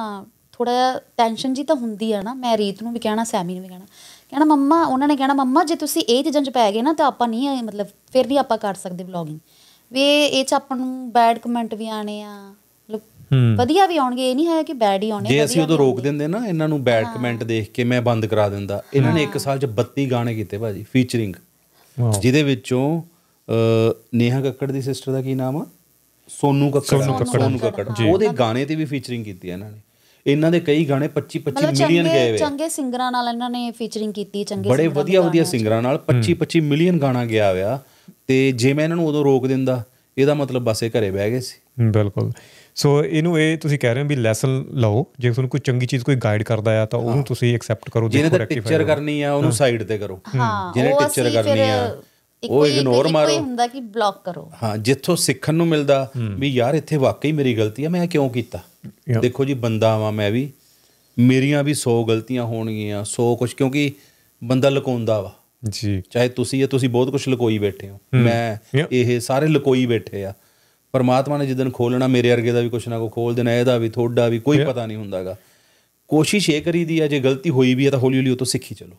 ਥੋੜਾ ਜਿਹਾ ਟੈਨਸ਼ਨ ਜੀ ਤਾਂ ਹੁੰਦੀ ਆ ਨਾ ਮੈਂ ਰੀਤ ਨੂੰ ਵੀ ਕਹਿਣਾ ਸੈਮੀ ਨੂੰ ਵੀ ਕਹਿਣਾ ਕਹਿਣਾ ਮੰਮਾ ਉਹਨਾਂ ਨੇ ਕਹਿਣਾ ਮੰਮਾ ਜੇ ਤੁਸੀਂ ਇਹ ਚੀਜ਼ਾਂ 'ਚ ਪੈ ਗਏ ਨਾ ਤਾਂ ਆਪਾਂ ਨਹੀਂ ਮਤਲਬ ਫਿਰ ਨਹੀਂ ਆਪਾਂ ਕਰ ਸਕਦੇ ਵਲੌਗਿੰਗ ਵੀ ਇਹ 'ਚ ਆਪਾਂ ਨੂੰ ਬੈਡ ਕਮੈਂਟ ਵੀ ਆਣੇ ਆ ਵਧੀਆ ਵੀ ਆਉਣਗੇ ਇਹ ਨਹੀਂ ਹੈ ਕਿ ਬੈਡ ਹੀ ਆਉਣੇ ਜੇ ਅਸੀਂ ਉਦੋਂ ਰੋਕ ਦਿੰਦੇ ਨਾ ਇਹਨਾਂ ਨੂੰ ਬੈਡ ਕਮੈਂਟ ਦੇਖ ਕੇ ਮੈਂ ਬੰਦ ਕਰਾ ਦਿੰਦਾ। ਇਹਨਾਂ ਨੇ ਇੱਕ ਸਾਲ 'ਚ 32 ਗਾਣੇ ਕੀਤੇ ਭਾਜੀ ਫੀਚਰਿੰਗ ਜਿਹਦੇ ਵਿੱਚੋਂ ਨੇਹਾ ਕੱਕੜ ਦੀ ਸਿਸਟਰ ਦਾ ਕੀ ਨਾਮ ਆ? ਸੋਨੂ ਕੱਕੜ। ਸੋਨੂ ਕੱਕੜ। ਸੋਨੂ ਕੱਕੜ ਉਹਦੇ ਗਾਣੇ ਤੇ ਵੀ ਫੀਚਰਿੰਗ ਕੀਤੀ ਇਹਨਾਂ ਨੇ। ਇਹਨਾਂ ਦੇ ਕਈ ਗਾਣੇ 25 25 ਮਤਲਬ ਮਿਲੀਅਨ ਗਏ ਵੇ ਚੰਗੇ ਸਿੰਗਰਾਂ ਨਾਲ ਇਹਨਾਂ ਨੇ ਫੀਚਰਿੰਗ ਕੀਤੀ ਚੰਗੇ ਬੜੇ ਵਧੀਆ ਵਧੀਆ। ਸਿੰਗਰਾਂ ਨਾਲ 25 25 ਮਿਲੀਅਨ ਗਾਣਾ ਗਿਆ ਹੋਇਆ। ਤੇ ਜੇ ਮੈਂ ਇਹਨਾਂ ਨੂੰ ਉਦੋਂ ਰੋਕ ਦਿੰਦਾ ਇਹਦਾ ਮਤਲਬ ਬਸ ਇਹ ਘਰੇ ਬਹਿ ਗਏ ਸੀ। ਬਿਲਕੁਲ। ਸੋ ਇਹਨੂੰ ਇਹ ਤੁਸੀਂ ਕਹਿ ਰਹੇ ਹੋ ਵੀ ਲੈਸਨ ਲਓ। ਜੇ ਤੁਹਾਨੂੰ ਕੋਈ ਚੰਗੀ ਚੀਜ਼ ਕੋਈ ਗਾਈਡ ਕਰਦਾ ਆ ਤਾਂ ਉਹਨੂੰ ਤੁਸੀਂ ਐਕਸੈਪਟ ਕਰੋ ਦੇਖੋ rectify ਟੀਚਰ ਕਰੋ। ਕਰਨੀ ਆ ਉਹਨੂੰ ਸਾਈਡ ਤੇ ਕਰੋ। ਜਿਹਨੇ ਟੀਚਰ ਕਰਨੀ ਆ ਉਹ ਇਗਨੋਰ ਮਾਰੋ। ਹੁੰਦਾ ਕਿ ਬਲੌਕ ਕਰੋ। ਹਾਂ ਜਿੱਥੋਂ ਸਿੱਖਣ ਨੂੰ ਮਿਲਦਾ ਵੀ ਯਾਰ ਇੱਥੇ ਵਾਕਈ ਮੇਰੀ ਗਲਤੀ ਆ ਮੈਂ ਕਿਉਂ ਕੀਤਾ. ਦੇਖੋ ਜੀ ਬੰਦਾ ਵਾਂ ਮੈਂ ਵੀ। ਮੇਰੀਆਂ ਵੀ 100 ਗਲਤੀਆਂ ਹੋਣਗੀਆਂ 100 ਕੁਝ ਕਿਉਂਕਿ ਬੰਦਾ ਲੁਕਾਉਂਦਾ ਵਾ। ਜੀ। ਚਾਹੇ ਤੁਸੀਂ ਇਹ ਤੁਸੀਂ ਬਹੁਤ ਕੁਝ ਲੁਕੋਈ ਬੈਠੇ ਹੋ। ਮੈਂ. ਇਹ ਸਾਰੇ ਲੁਕੋਈ ਬੈਠੇ ਆ। ਪਰਮਾਤਮਾ ਨੇ ਜਿੱਦਨ ਖੋਲਣਾ ਮੇਰੇ ਵਰਗੇ ਦਾ ਵੀ ਕੁਛ ਨਾ ਕੋ ਖੋਲ ਦੇਣਾ ਇਹਦਾ ਵੀ ਤੁਹਾਡਾ ਵੀ ਕੋਈ ਪਤਾ ਨਹੀਂ ਹੁੰਦਾਗਾ। ਕੋਸ਼ਿਸ਼ ਇਹ ਕਰੀਦੀ ਆ ਜੇ ਗਲਤੀ ਹੋਈ ਵੀ ਆ ਤਾਂ ਹੌਲੀ ਹੌਲੀ ਉਹ ਤੋਂ ਸਿੱਖੀ ਚਲੋ।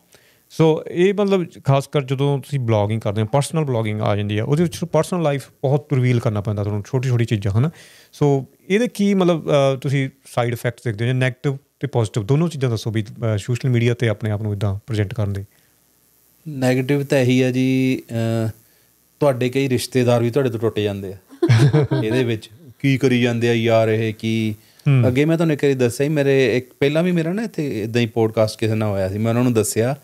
ਸੋ ਇਹ ਮਤਲਬ ਖਾਸ ਕਰ ਜਦੋਂ ਤੁਸੀਂ ਬਲੌਗਿੰਗ ਕਰਦੇ ਹੋ ਪਰਸਨਲ ਬਲੌਗਿੰਗ ਆ ਜਾਂਦੀ ਆ ਉਹਦੇ ਵਿੱਚ ਪਰਸਨਲ ਲਾਈਫ ਬਹੁਤ ਰਿਵੀਲ ਕਰਨਾ ਪੈਂਦਾ ਤੁਹਾਨੂੰ ਛੋਟੀ ਛੋਟੀ ਚੀਜ਼ਾਂ ਹਨਾ? ਸੋ ਇਹਦੇ ਕੀ ਮਤਲਬ ਤੁਸੀਂ ਸਾਈਡ ਇਫੈਕਟਸ ਦੇਖਦੇ ਹੋ ਨੈਗੇਟਿਵ ਤੇ ਪੋਜ਼ਿਟਿਵ ਦੋਨੋਂ ਚੀਜ਼ਾਂ ਦੱਸੋ ਵੀ ਸੋਸ਼ਲ ਮੀਡੀਆ ਤੇ ਆਪਣੇ ਆਪ ਨੂੰ ਇਦਾਂ ਪ੍ਰੈਜ਼ੈਂਟ ਕਰਨ ਦੇ। 네ਗੇਟਿਵ ਤਾਂ ਇਹੀ ਆ ਜੀ ਤੁਹਾਡੇ ਕਈ ਰਿਸ਼ਤੇਦਾਰ ਵੀ ਤੁਹਾਡੇ ਤੋਂ ਟੁੱਟ ਜਾਂਦੇ ਆ। ਇਹਦੇ ਵਿੱਚ ਕੀ ਕਰੀ ਜਾਂਦੇ ਆ ਯਾਰ ਇਹ ਕੀ? ਅੱਗੇ ਮੈਂ ਤੁਹਾਨੂੰ ਇੱਕ ਵਾਰੀ ਦੱਸਿਆ ਸੀ ਮੇਰੇ ਇੱਕ ਪਹਿਲਾਂ ਵੀ ਮੇਰਾ ਨਾ ਇੱਥੇ ਇਦਾਂ ਹੀ ਪੋਡਕਾਸਟ ਕਿਸੇ ਨਾਲ ਹੋਇਆ ਸੀ ਮੈਂ ਉਹਨਾਂ ਨੂੰ ਦੱਸਿਆ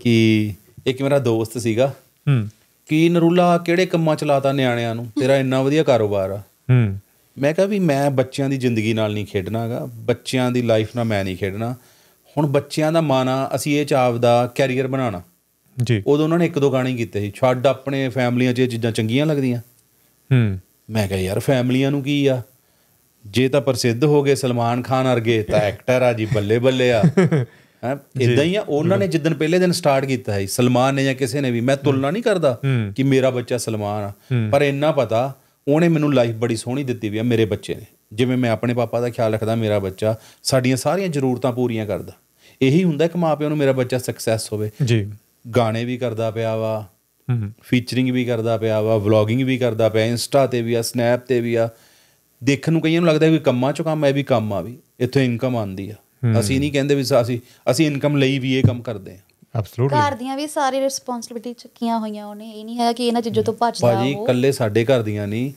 ਕਿ ਇੱਕ ਮੇਰਾ ਦੋਸਤ ਸੀਗਾ। ਹੂੰ। ਕਿ ਨਰੂਲਾ ਕਿਹੜੇ ਕੰਮਾਂ ਚ ਲਾਤਾ ਨਿਆਣਿਆਂ ਨੂੰ? ਤੇਰਾ ਇੰਨਾ ਵਧੀਆ ਕਾਰੋਬਾਰ ਆ। ਹੂੰ। ਮੈਂ ਕਿਹਾ ਵੀ ਮੈਂ ਬੱਚਿਆਂ ਦੀ ਜ਼ਿੰਦਗੀ ਨਾਲ ਨਹੀਂ ਖੇਡਣਾਗਾ ਬੱਚਿਆਂ ਦੀ ਲਾਈਫ ਨਾਲ ਮੈਂ ਨਹੀਂ ਖੇਡਣਾ। ਹੁਣ ਬੱਚਿਆਂ ਦਾ ਮਨ ਆ ਅਸੀਂ ਇਹ ਚ ਆਪਦਾ ਕੈਰੀਅਰ ਬਣਾਉਣਾ। ਜੀ। ਉਦੋਂ ਉਹਨਾਂ ਨੇ ਇੱਕ ਦੋ ਗਾਣੇ ਕੀਤੇ ਸੀ ਛੱਡ ਆਪਣੇ ਫੈਮਲੀਆਂ 'ਚ ਇਹ ਚੀਜ਼ਾਂ ਚੰਗੀਆਂ ਲੱਗਦੀਆਂ। ਹੂੰ। ਮੈਂ ਕਿਹਾ ਯਾਰ ਫੈਮਲੀਆਂ ਨੂੰ ਕੀ ਆ? ਜੇ ਤਾਂ ਪ੍ਰਸਿੱਧ ਹੋ ਗਏ ਸਲਮਾਨ ਖਾਨ ਵਰਗੇ ਤਾਂ ਐਕਟਰ ਆ ਜੀ ਬੱਲੇ ਬੱਲੇ ਆ। ਹੈ? ਇਦਾਂ ਹੀ ਆ ਉਹਨਾਂ ਨੇ ਜਿੱਦਣ ਪਹਿਲੇ ਦਿਨ ਸਟਾਰਟ ਕੀਤਾ ਹੈ ਸਲਮਾਨ ਨੇ ਜਾਂ ਕਿਸੇ ਨੇ ਵੀ ਮੈਂ ਤੁਲਨਾ ਨਹੀਂ ਕਰਦਾ। ਕਿ ਮੇਰਾ ਬੱਚਾ ਸਲਮਾਨ ਆ। ਪਰ ਇੰਨਾ ਪਤਾ ਉਹਨੇ ਮੈਨੂੰ ਲਾਈਫ ਬੜੀ ਸੋਹਣੀ ਦਿੱਤੀ ਵੀ ਆ ਮੇਰੇ ਬੱਚੇ ਨੇ। ਜਿਵੇਂ ਮੈਂ ਆਪਣੇ ਪਾਪਾ ਦਾ ਖਿਆਲ ਰੱਖਦਾ ਮੇਰਾ ਬੱਚਾ ਸਾਡੀਆਂ ਸਾਰੀਆਂ ਜ਼ਰੂਰਤਾਂ ਪੂਰੀਆਂ ਕਰਦਾ। ਇਹੀ ਹੁੰਦਾ ਕਿ ਮਾਪਿਆਂ ਨੂੰ ਮੇਰਾ ਬੱਚਾ ਸਕਸੈਸ ਹੋਵੇ। ਜੀ। ਗਾਣੇ ਵੀ ਕਰਦਾ ਪਿਆ ਵਾ ਫੀਚਰਿੰਗ ਵੀ ਕਰਦਾ ਪਿਆ ਵਾ ਵਲੌਗਿੰਗ ਵੀ ਕਰਦਾ ਪਿਆ ਇੰਸਟਾ ਤੇ ਵੀ ਆ ਸਨੈਪ ਤੇ ਵੀ ਆ। ਦੇਖਣ ਨੂੰ ਕਈਆਂ ਨੂੰ ਲੱਗਦਾ ਵੀ ਕੰਮਾਂ ਚੋਂ ਕੰਮ ਹੈ ਵੀ ਕੰਮ ਆ ਵੀ ਇੱਥੋਂ ਇਨਕਮ ਆਉਂਦੀ ਆ। ਅਸੀਂ ਨਹੀਂ ਕਹਿੰਦੇ ਵੀ ਅਸੀਂ ਅਸੀਂ ਇਨਕਮ ਲਈ ਵੀ ਇਹ ਕੰਮ ਕਰਦੇ ਆ। ਐਬਸੋਲੂਟਲੀ ਘਰ ਦੀਆਂ ਵੀ ਸਾਰੀ ਰਿਸਪੌਂਸਿਬਿਲਟੀ ਚੁੱਕੀਆਂ ਹੋਈਆਂ ਉਹਨੇ ਇਹ ਨਹੀਂ ਹੈ ਕਿ ਇਹਨਾਂ ਚੀਜ਼ਾਂ ਤੋਂ ਭੱਜਦਾ ਭਾਜੀ ਉਹ। ਕੱਲੇ ਸਾਡੇ ਘਰ ਦੀਆਂ ਨਹੀਂ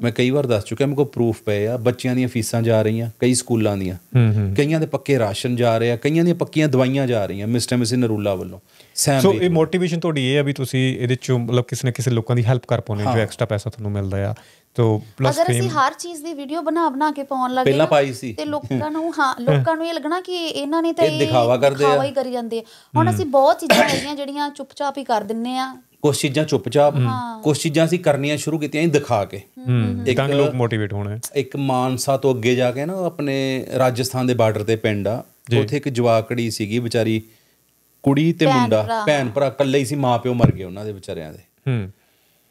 ਮੈਂ ਕਈ ਵਾਰ ਦੱਸ ਚੁੱਕਿਆ ਮੇਰੇ ਕੋਲ ਪ੍ਰੂਫ ਪਏ ਆ ਬੱਚਿਆਂ ਦੀਆਂ ਫੀਸਾਂ ਜਾ ਰਹੀਆਂ ਕਈ ਸਕੂਲਾਂ ਦੀਆਂ ਹੂੰ ਹੂੰ ਕਈਆਂ ਦੇ ਪੱਕੇ ਰਾਸ਼ਨ ਜਾ ਰਹੇ ਆ ਕਈਆਂ ਦੀਆਂ ਪੱਕੀਆਂ ਦਵਾਈਆਂ ਜਾ ਰਹੀਆਂ ਮਿਸਟਰ ਮਿਸਿਸ ਨਰੂਲਾ ਵੱਲੋਂ ਸੈਮ ਸੋ। ਇਹ ਮੋਟੀਵੇਸ਼ਨ ਤੁਹਾਡੀ ਇਹ ਆ ਵੀ ਤੁਸੀਂ ਇਹਦੇ ਚੋਂ ਮਤਲਬ ਕਿਸੇ ਨਾ ਕਿਸੇ ਲੋਕਾਂ ਦੀ ਹੈਲਪ ਕਰ ਪਾਉਣੇ ਜੋ ਐਕਸਟਰਾ ਪੈਸਾ ਤੁਹਾਨੂੰ ਮਿਲਦਾ ਆ ਤੋ ਪਲੱਸ ਅਗਰ ਅਸੀਂ ਹਰ ਚੀਜ਼ ਦੀ ਵੀਡੀਓ ਬਣਾ ਬਣਾ ਕੇ ਪਾਉਣ ਲੱਗੇ ਪਹਿਲਾਂ ਪਾਈ ਸੀ। ਤੇ ਲੋਕਾਂ ਨੂੰ ਹਾਂ ਲੋਕਾਂ ਨੂੰ ਇਹ ਲੱਗਣਾ ਕਿ ਇਹਨਾਂ ਨੇ ਤਾਂ ਇਹ ਦਿਖਾਵਾ ਕਰਦੇ ਆ। ਦਿਖਾਵਾ ਹੀ ਕਰੀ ਜਾਂਦੇ ਆ ਹੁਣ ਅਸੀਂ ਬਹੁਤ ਚੀਜ਼ਾਂ ਹੈਗੀਆਂ ਜਿਹੜੀਆਂ ਚੁੱਪਚਾਪ ਹੀ ਕਰ ਦਿੰਨੇ ਆ ਕੁਛ ਚੀਜ਼ਾਂ ਚੁੱਪਚਾਪ ਕੁਛ ਚੀਜ਼ਾਂ ਅਸੀਂ ਕਰਨੀਆਂ ਸ਼ੁਰੂ ਕੀਤੀਆਂ ਦਿਖਾ ਕੇ। ਹੂੰ। ਤਾਂ ਕਿ ਲੋਕ ਮੋਟੀਵੇਟ ਹੋਣ। ਇੱਕ ਮਾਨਸਾ ਤੋਂ ਅੱਗੇ ਜਾ ਕੇ ਨਾ ਆਪਣੇ ਰਾਜਸਥਾਨ ਦੇ ਬਾਰਡਰ ਤੇ ਪਿੰਡ ਆ ਉੱਥੇ ਇੱਕ ਜਵਾਕੜੀ ਸੀਗੀ ਵਿਚਾਰੀ ਕੁੜੀ ਤੇ ਮੁੰਡਾ। ਭੈਣ ਭਰਾ ਇਕੱਲੇ ਹੀ ਸੀ ਮਾਪਿਓ ਮਰ ਗਏ ਉਹਨਾਂ ਦੇ ਵਿਚਾਰਿਆਂ ਦੇ। ਹੂੰ।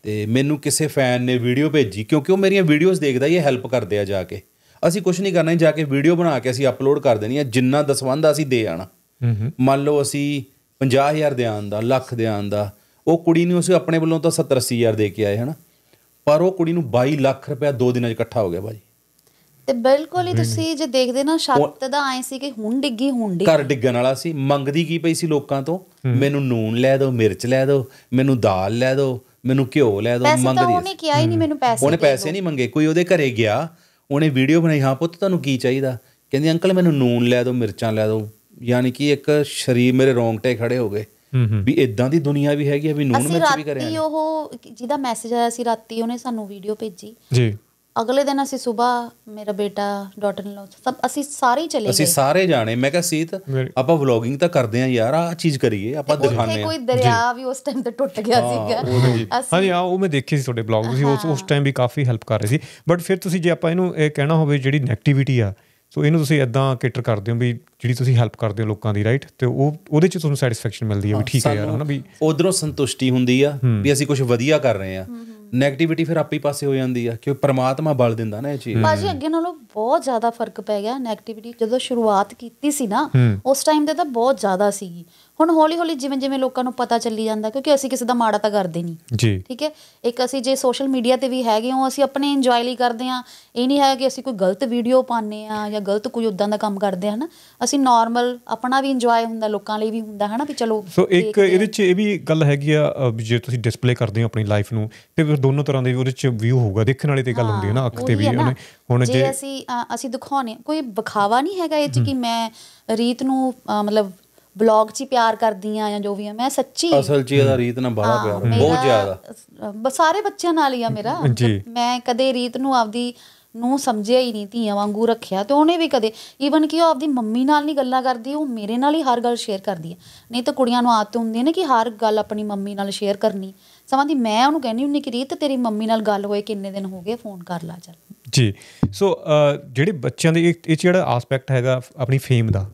ਤੇ ਮੈਨੂੰ ਕਿਸੇ ਫੈਨ ਨੇ ਵੀਡੀਓ ਭੇਜੀ ਕਿਉਂਕਿ ਉਹ ਮੇਰੀਆਂ ਵੀਡੀਓਜ਼ ਦੇਖਦਾ ਹੀ ਇਹ ਹੈਲਪ ਕਰਦੇ ਆ ਜਾ ਕੇ। ਅਸੀਂ ਕੁਝ ਨਹੀਂ ਕਰਨਾ ਜਾ ਕੇ ਵੀਡੀਓ ਬਣਾ ਕੇ ਅਸੀਂ ਅਪਲੋਡ ਕਰ ਦੇਣੀ ਆ ਜਿੰਨਾ ਦਸਵੰਧ ਆ ਅਸੀਂ ਦੇ ਆਣਾ। ਮੰਨ ਲਓ ਅਸੀਂ 50000 ਦੇ ਆਉਣ ਦਾ ਲੱਖ ਦੇ ਆਉਣ ਦਾ ਉਹ ਕੁੜੀ ਨੂੰ ਅਸੀਂ ਆਪਣੇ ਵੱਲੋਂ ਤਾਂ 70 80000 ਦੇ ਕੇ ਆਏ ਹਨਾ? ਪਰ ਉਹ ਕੁੜੀ ਨੂੰ 22 ਲੱਖ ਰੁਪਇਆ ਦੋ ਦਿਨਾਂ 'ਚ ਇਕੱਠਾ ਹੋ ਗਿਆ ਭਾਜੀ। ਤੇ ਬਿਲਕੁਲ ਹੀ ਤੁਸੀਂ ਜੇ ਦੇਖਦੇ ਨਾ ਛੱਤ ਦਾ ਐ ਸੀ ਕਿ ਹੁਣ ਡਿੱਗੀ ਹੁਣ ਡਿੱਗੀ। ਘਰ ਡਿੱਗਣ ਵਾਲਾ ਸੀ। ਮੰਗਦੀ ਕੀ ਪਈ ਸੀ ਲੋਕਾਂ ਤੋਂ? ਮੈਨੂੰ ਨੂਨ ਲੈ ਦਿਓ ਮਿਰਚ ਲੈ ਦਿਓ ਮੈਨੂੰ ਦਾਲ ਲੈ ਦਿਓ ਮੈਨੂੰ ਘਿਓ ਲੈ ਦਿਓ ਮੰਗਦੀ ਉਹਨੇ ਕਿਹਾ ਹੀ ਨਹੀਂ ਮੈਨੂੰ ਪੈਸੇ ਉਹਨੇ ਪੈਸੇ ਨਹੀਂ ਮੰਗੇ ਕੋਈ ਉਹਦੇ ਘਰੇ ਗਿਆ ਉਹਨੇ ਵੀਡੀਓ ਬਣਾਈ ਹਾਂ ਪੁੱਤ ਤੁਹਾਨੂੰ ਕੀ ਚਾਹੀਦਾ? ਕਹਿੰਦੀ ਅੰਕਲ ਮੈਨੂੰ ਨੂਨ ਲੈ ਦਿਓ ਮਿਰਚਾਂ ਲੈ ਦਿਓ। ਯਾਨੀ ਕਿ ਇੱਕ ਸ਼ਰੀਰ ਮੇਰੇ ਰੋਂਗਟੇ ਖੜੇ ਹੋ ਗਏ। ਵੀ ਇਦਾਂ ਦੀ ਦੁਨੀਆ ਵੀ ਹੈਗੀ ਆ ਵੀ ਨੂਨ ਅਸੀਂ ਮਿਰਚ ਵੀ ਰਾਤੀ ਕਰਿਆ ਉਹ ਜਿਹਦਾ ਮੈਸੇਜ ਆਇਆ ਸੀ ਰਾਤੀ ਉਹਨੇ ਸਾਨੂੰ ਵੀਡੀਓ ਭੇਜੀ। ਜੀ। ਅਗਲੇ ਦਿਨ ਅਸੀਂ ਸਵੇਰ ਮੇਰਾ ਬੇਟਾ ਡਾਟਰ ਇਨ ਲੋ ਸਭ ਅਸੀਂ ਸਾਰੇ ਚਲੇ ਅਸੀਂ ਗਏ। ਸਾਰੇ ਜਾਣੇ ਮੈਂ ਕਿਹਾ ਸੀਤ ਆਪਾਂ ਵਲੌਗਿੰਗ ਤਾਂ ਕਰਦੇ ਆ ਯਾਰ ਆ ਚੀਜ਼ ਕਰੀਏ ਆਪਾਂ ਦਿਖਾਣੇ ਆ ਕੋਈ ਦਰਿਆ ਵੀ ਉਸ ਟਾਈਮ ਤੇ ਟੁੱਟ ਗਿਆ ਸੀਗਾ। ਅਸੀਂ ਹਾਂਜੀ ਆ ਉਹ ਮੈਂ ਦੇਖੀ ਸੀ ਤੁਹਾਡੇ ਬਲੌਗ ਤੁਸੀਂ ਉਸ ਉਸ ਟਾਈਮ ਵੀ ਕਾਫੀ ਹੈਲਪ ਕਰ ਰਹੇ ਸੀ। ਬਟ ਫਿਰ ਤੁਸੀਂ ਜੇ ਆਪਾਂ ਇਹਨੂੰ ਇਹ ਕਹਿਣਾ ਹੋਵੇ ਜਿਹੜੀ ਨੈਗੇਟਿਵਿਟੀ ਆ ਸੋ ਇਹਨੂੰ ਤੁਸੀਂ ਇਦਾਂ ਕੇਟਰ ਕਰਦੇ ਹੋ ਵੀ ਜਿਹੜੀ ਤੁਸੀਂ ਹੈਲਪ ਕਰਦੇ ਹੋ ਲੋਕਾਂ ਦੀ ਰਾਈਟ ਤੇ ਉਹ ਉਹਦੇ ਚ ਤੁਹਾਨੂੰ ਸੈਟੀਸਫੈਕਸ਼ਨ ਮਿਲਦੀ ਹੈ ਵੀ ਠੀਕ ਹੈ ਯਾਰ ਹਨਾ ਵੀ ਉਧਰੋਂ ਸੰਤੁਸ਼ਟੀ ਹੁੰਦੀ ਆ ਵੀ ਅਸੀਂ ਕੁਝ ਵਧੀਆ ਕਰ ਰਹੇ ਆ। ਨੈਗੇਟਿਵਿਟੀ ਫਿਰ ਆਪੇ ਹੀ ਪਾਸੇ ਹੋ ਜਾਂਦੀ ਆ ਕਿਉਂਕਿ ਪ੍ਰਮਾਤਮਾ ਬਲ ਦਿੰਦਾ ਨਾ ਇਹ ਚੀਜ਼। ਬਾਜੀ ਅੱਗੇ ਨਾਲੋਂ ਬਹੁਤ ਜ਼ਿਆਦਾ ਫ਼ਰਕ ਪੈ ਗਿਆ ਨੈਗੇਟਿਵਿਟੀ ਜਦੋਂ ਸ਼ੁਰੂਆਤ ਕੀਤੀ ਸੀ ਨਾ ਉਸ ਟਾਈਮ ਤੇ ਤਾਂ ਬਹੁਤ ਜ਼ਿਆਦਾ ਸੀਗੀ। ਹੁਣ ਹੌਲੀ ਹੌਲੀ ਜਿਵੇਂ ਜਿਵੇਂ ਲੋਕਾਂ ਨੂੰ ਪਤਾ ਚੱਲੀ ਜਾਂਦਾ ਕਿਉਂਕਿ ਅਸੀਂ ਕਿਸੇ ਦਾ ਮਾੜਾ ਤਾਂ ਕਰਦੇ ਨਹੀਂ। ਜੀ। ਠੀਕ ਹੈ? ਇੱਕ ਅਸੀਂ ਜੇ ਸੋਸ਼ਲ ਮੀਡੀਆ ਤੇ ਵੀ ਹੈਗੇ ਹਾਂ ਅਸੀਂ ਆਪਣੇ ਇੰਜੋਏ ਲਈ ਕਰਦੇ ਹਾਂ। ਇਹ ਨਹੀਂ ਹੈ ਕਿ ਅਸੀਂ ਕੋਈ ਗਲਤ ਵੀਡੀਓ ਪਾਉਂਦੇ ਆ ਜਾਂ ਗਲਤ ਕੋਈ ਉਦਾਂ ਦਾ ਕੰਮ ਕਰਦੇ ਹਾਂ ਨਾ ਅਸੀਂ ਨਾਰਮਲ ਆਪਣਾ ਵੀ ਇੰਜੋਏ ਹੁੰਦਾ ਲੋਕਾਂ ਲਈ ਵੀ ਹੁੰਦਾ ਹਨਾ? ਵੀ ਚਲੋ ਸੋ ਇੱਕ। ਇਹਦੇ ਚ ਇਹ ਵੀ ਗੱਲ ਹੈਗੀ ਆ ਜੇ ਤੁਸੀਂ ਡਿਸਪਲੇ ਕਰਦੇ ਹੋ ਆਪਣੀ ਲਾਈਫ ਨੂੰ ਤੇ ਫਿਰ ਦੋਨੋਂ ਤਰ੍ਹਾਂ ਦੇ ਉਹਦੇ ਚ ਵਿਊ ਹੋਊਗਾ। ਦੇਖਣ ਵਾਲੇ ਤੇ ਗੱਲ ਹੁੰਦੀ ਹੈ ਨਾ ਅੱਖ ਤੇ ਵੀ ਹੁਣ ਜੇ ਅਸੀਂ ਅਸੀਂ ਦਿਖਾਉਣੇ ਕੋਈ ਵਿਖਾਵਾ ਨਹੀਂ ਹੈਗਾ ਇਹ ਚ ਕਿ ਮੈਂ ਰੀਤ ਨੂੰ ਮਤਲਬ ਬਲੌਗ 'ਚ ਹੀ ਪਿਆਰ ਕਰਦੀ ਆ ਜਾਂ ਜੋ ਵੀ ਆ ਮੈਂ ਸੱਚੀ ਅਸਲ 'ਚ ਇਹਦਾ ਰੀਤ ਨਾਲ ਬੜਾ ਪਿਆਰ ਬਹੁਤ ਜ਼ਿਆਦਾ। ਸਾਰੇ ਬੱਚਿਆਂ ਨਾਲ ਹੀ ਆ ਮੇਰਾ। ਮੈਂ ਕਦੇ ਰੀਤ ਨੂੰ ਆਪਦੀ ਨੂੰ ਸਮਝਿਆ ਹੀ ਨਹੀਂ ਧੀਆਂ ਵਾਂਗੂ ਰੱਖਿਆ ਤੇ ਉਹਨੇ ਵੀ ਕਦੇ ਈਵਨ ਕਿ ਉਹ ਆਪਦੀ ਮੰਮੀ ਨਾਲ ਨਹੀਂ ਗੱਲਾਂ ਕਰਦੀ ਉਹ ਮੇਰੇ ਨਾਲ ਹੀ ਹਰ ਗੱਲ ਸ਼ੇਅਰ ਕਰਦੀ ਹੈ ਨਹੀਂ ਤਾਂ ਕੁੜੀਆਂ ਨੂੰ ਆਦਤ ਹੁੰਦੀ ਹੈ ਨਾ ਕਿ ਹਰ ਗੱਲ ਆਪਣੀ ਮੰਮੀ ਨਾਲ ਸ਼ੇਅਰ ਕਰਨੀ। ਸਮਾਂ ਦੀ ਮੈਂ ਉਹਨੂੰ ਕਹਿੰਦੀ ਹੁੰਨੀ ਕਿ ਰੀਤ ਤੇਰੀ ਮੰਮੀ ਨਾਲ ਗੱਲ ਹੋਏ ਕਿੰਨੇ ਦਿਨ ਹੋ ਗਏ ਫੋਨ ਕਰ ਲਾ ਚੱਲ। ਜੀ। ਸੋ ਜਿਹੜੇ ਬੱਚਿਆਂ ਦੇ ਇਹ ਜਿਹੜਾ ਆਸਪੈਕਟ ਹੈਗਾ ਆਪਣੀ ਫੇਮ ਦਾ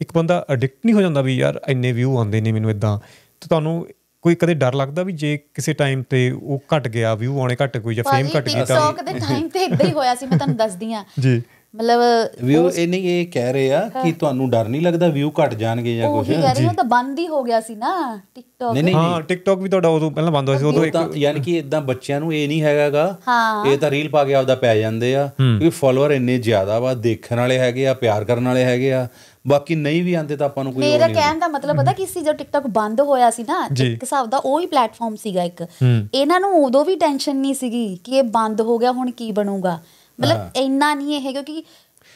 ਇੱਕ ਬੰਦਾ ਐਡਿਕਟ ਨਹੀਂ ਹੋ ਜਾਂਦਾ ਵੀ ਯਾਰ ਇੰਨੇ ਵਿਊ ਆਉਂਦੇ ਨੇ ਮੈਨੂੰ ਇਦਾਂ। ਤੇ ਤੁਹਾਨੂੰ ਕੋਈ ਕਦੇ ਡਰ ਲੱਗਦਾ ਵੀ ਜੇ ਕਿਸੇ ਟਾਈਮ ਤੇ ਉਹ ਘਟ ਗਿਆ ਵਿਊ ਆਉਣੇ ਘਟ ਕੋਈ ਜਾਂ ਫੇਮ ਘਟ ਗਈ ਤਾਂ ਟਿਕਟੌਕ ਦੇ ਟਾਈਮ ਤੇ ਇਦਾਂ ਹੀ ਹੋਇਆ ਸੀ ਮੈਂ ਤੁਹਾਨੂੰ ਦੱਸਦੀ ਆ ਜੀ। ਮਤਲਬ ਵਿਊ ਇਹ ਨਹੀਂ ਇਹ ਕਹਿ ਰਹੇ ਆ ਕਿ ਤੁਹਾਨੂੰ ਡਰ ਨਹੀਂ ਲੱਗਦਾ ਵਿਊ ਘਟ ਜਾਣਗੇ ਜਾਂ ਉਹ ਕੁਝ ਹੀ ਕਹਿ ਰਹੀ ਹਾਂ ਤਾਂ ਬੰਦ ਹੀ ਹੋ ਗਿਆ ਸੀ ਨਾ ਟਿਕਟੌਕ ਨਹੀਂ ਨਹੀਂ ਹਾਂ ਟਿਕਟੌਕ ਵੀ ਤੁਹਾਡਾ ਉਦੋਂ ਪਹਿਲਾਂ ਬੰਦ ਹੋਇਆ ਸੀ ਉਦੋਂ ਉਹ ਇੱਕ ਯਾਨੀ ਕਿ ਇਦਾਂ ਬੱਚਿਆਂ ਨੂੰ ਇਹ ਨਹੀਂ ਹੈਗਾਗਾ ਹਾਂ। ਇਹ ਤਾਂ ਰੀਲ ਪਾ ਕੇ ਆਪਦਾ ਪੈ ਜਾਂਦੇ ਆ ਕਿਉਂਕਿ ਫਾਲੋਅਰ ਇੰਨੇ ਜ਼ਿਆਦਾ ਵਾ ਦੇਖਣ ਵਾਲੇ ਹੈਗੇ ਆ ਪਿਆਰ ਕਰਨ ਵਾਲੇ ਹੈਗੇ ਆ ਬਾਕੀ ਨਹੀਂ ਵੀ ਆਂਦੇ ਤਾਂ ਆਪਾਂ ਨੂੰ ਕੋਈ ਮੇਰਾ ਕਹਿਣ ਦਾ ਮਤਲਬ ਪਤਾ ਕੀ ਸੀ? ਜਦੋਂ ਟਿਕਟੌਕ ਬੰਦ ਹੋਇਆ ਸੀ ਨਾ। ਇੱਕ ਹਿਸਾਬ ਦਾ ਉਹ ਹੀ ਪਲੇਟਫਾਰਮ ਸੀਗਾ ਇੱਕ। ਇਹਨਾਂ ਨੂੰ ਉਦੋਂ ਵੀ ਟੈਨਸ਼ਨ ਨਹੀਂ ਸੀਗੀ ਕਿ ਇਹ ਬੰਦ ਹੋ ਗਿਆ ਹੁਣ ਕੀ ਬਣੂਗਾ? ਮਤਲਬ ਇੰਨਾ ਨਹੀਂ ਇਹ ਕਿਉਂਕਿ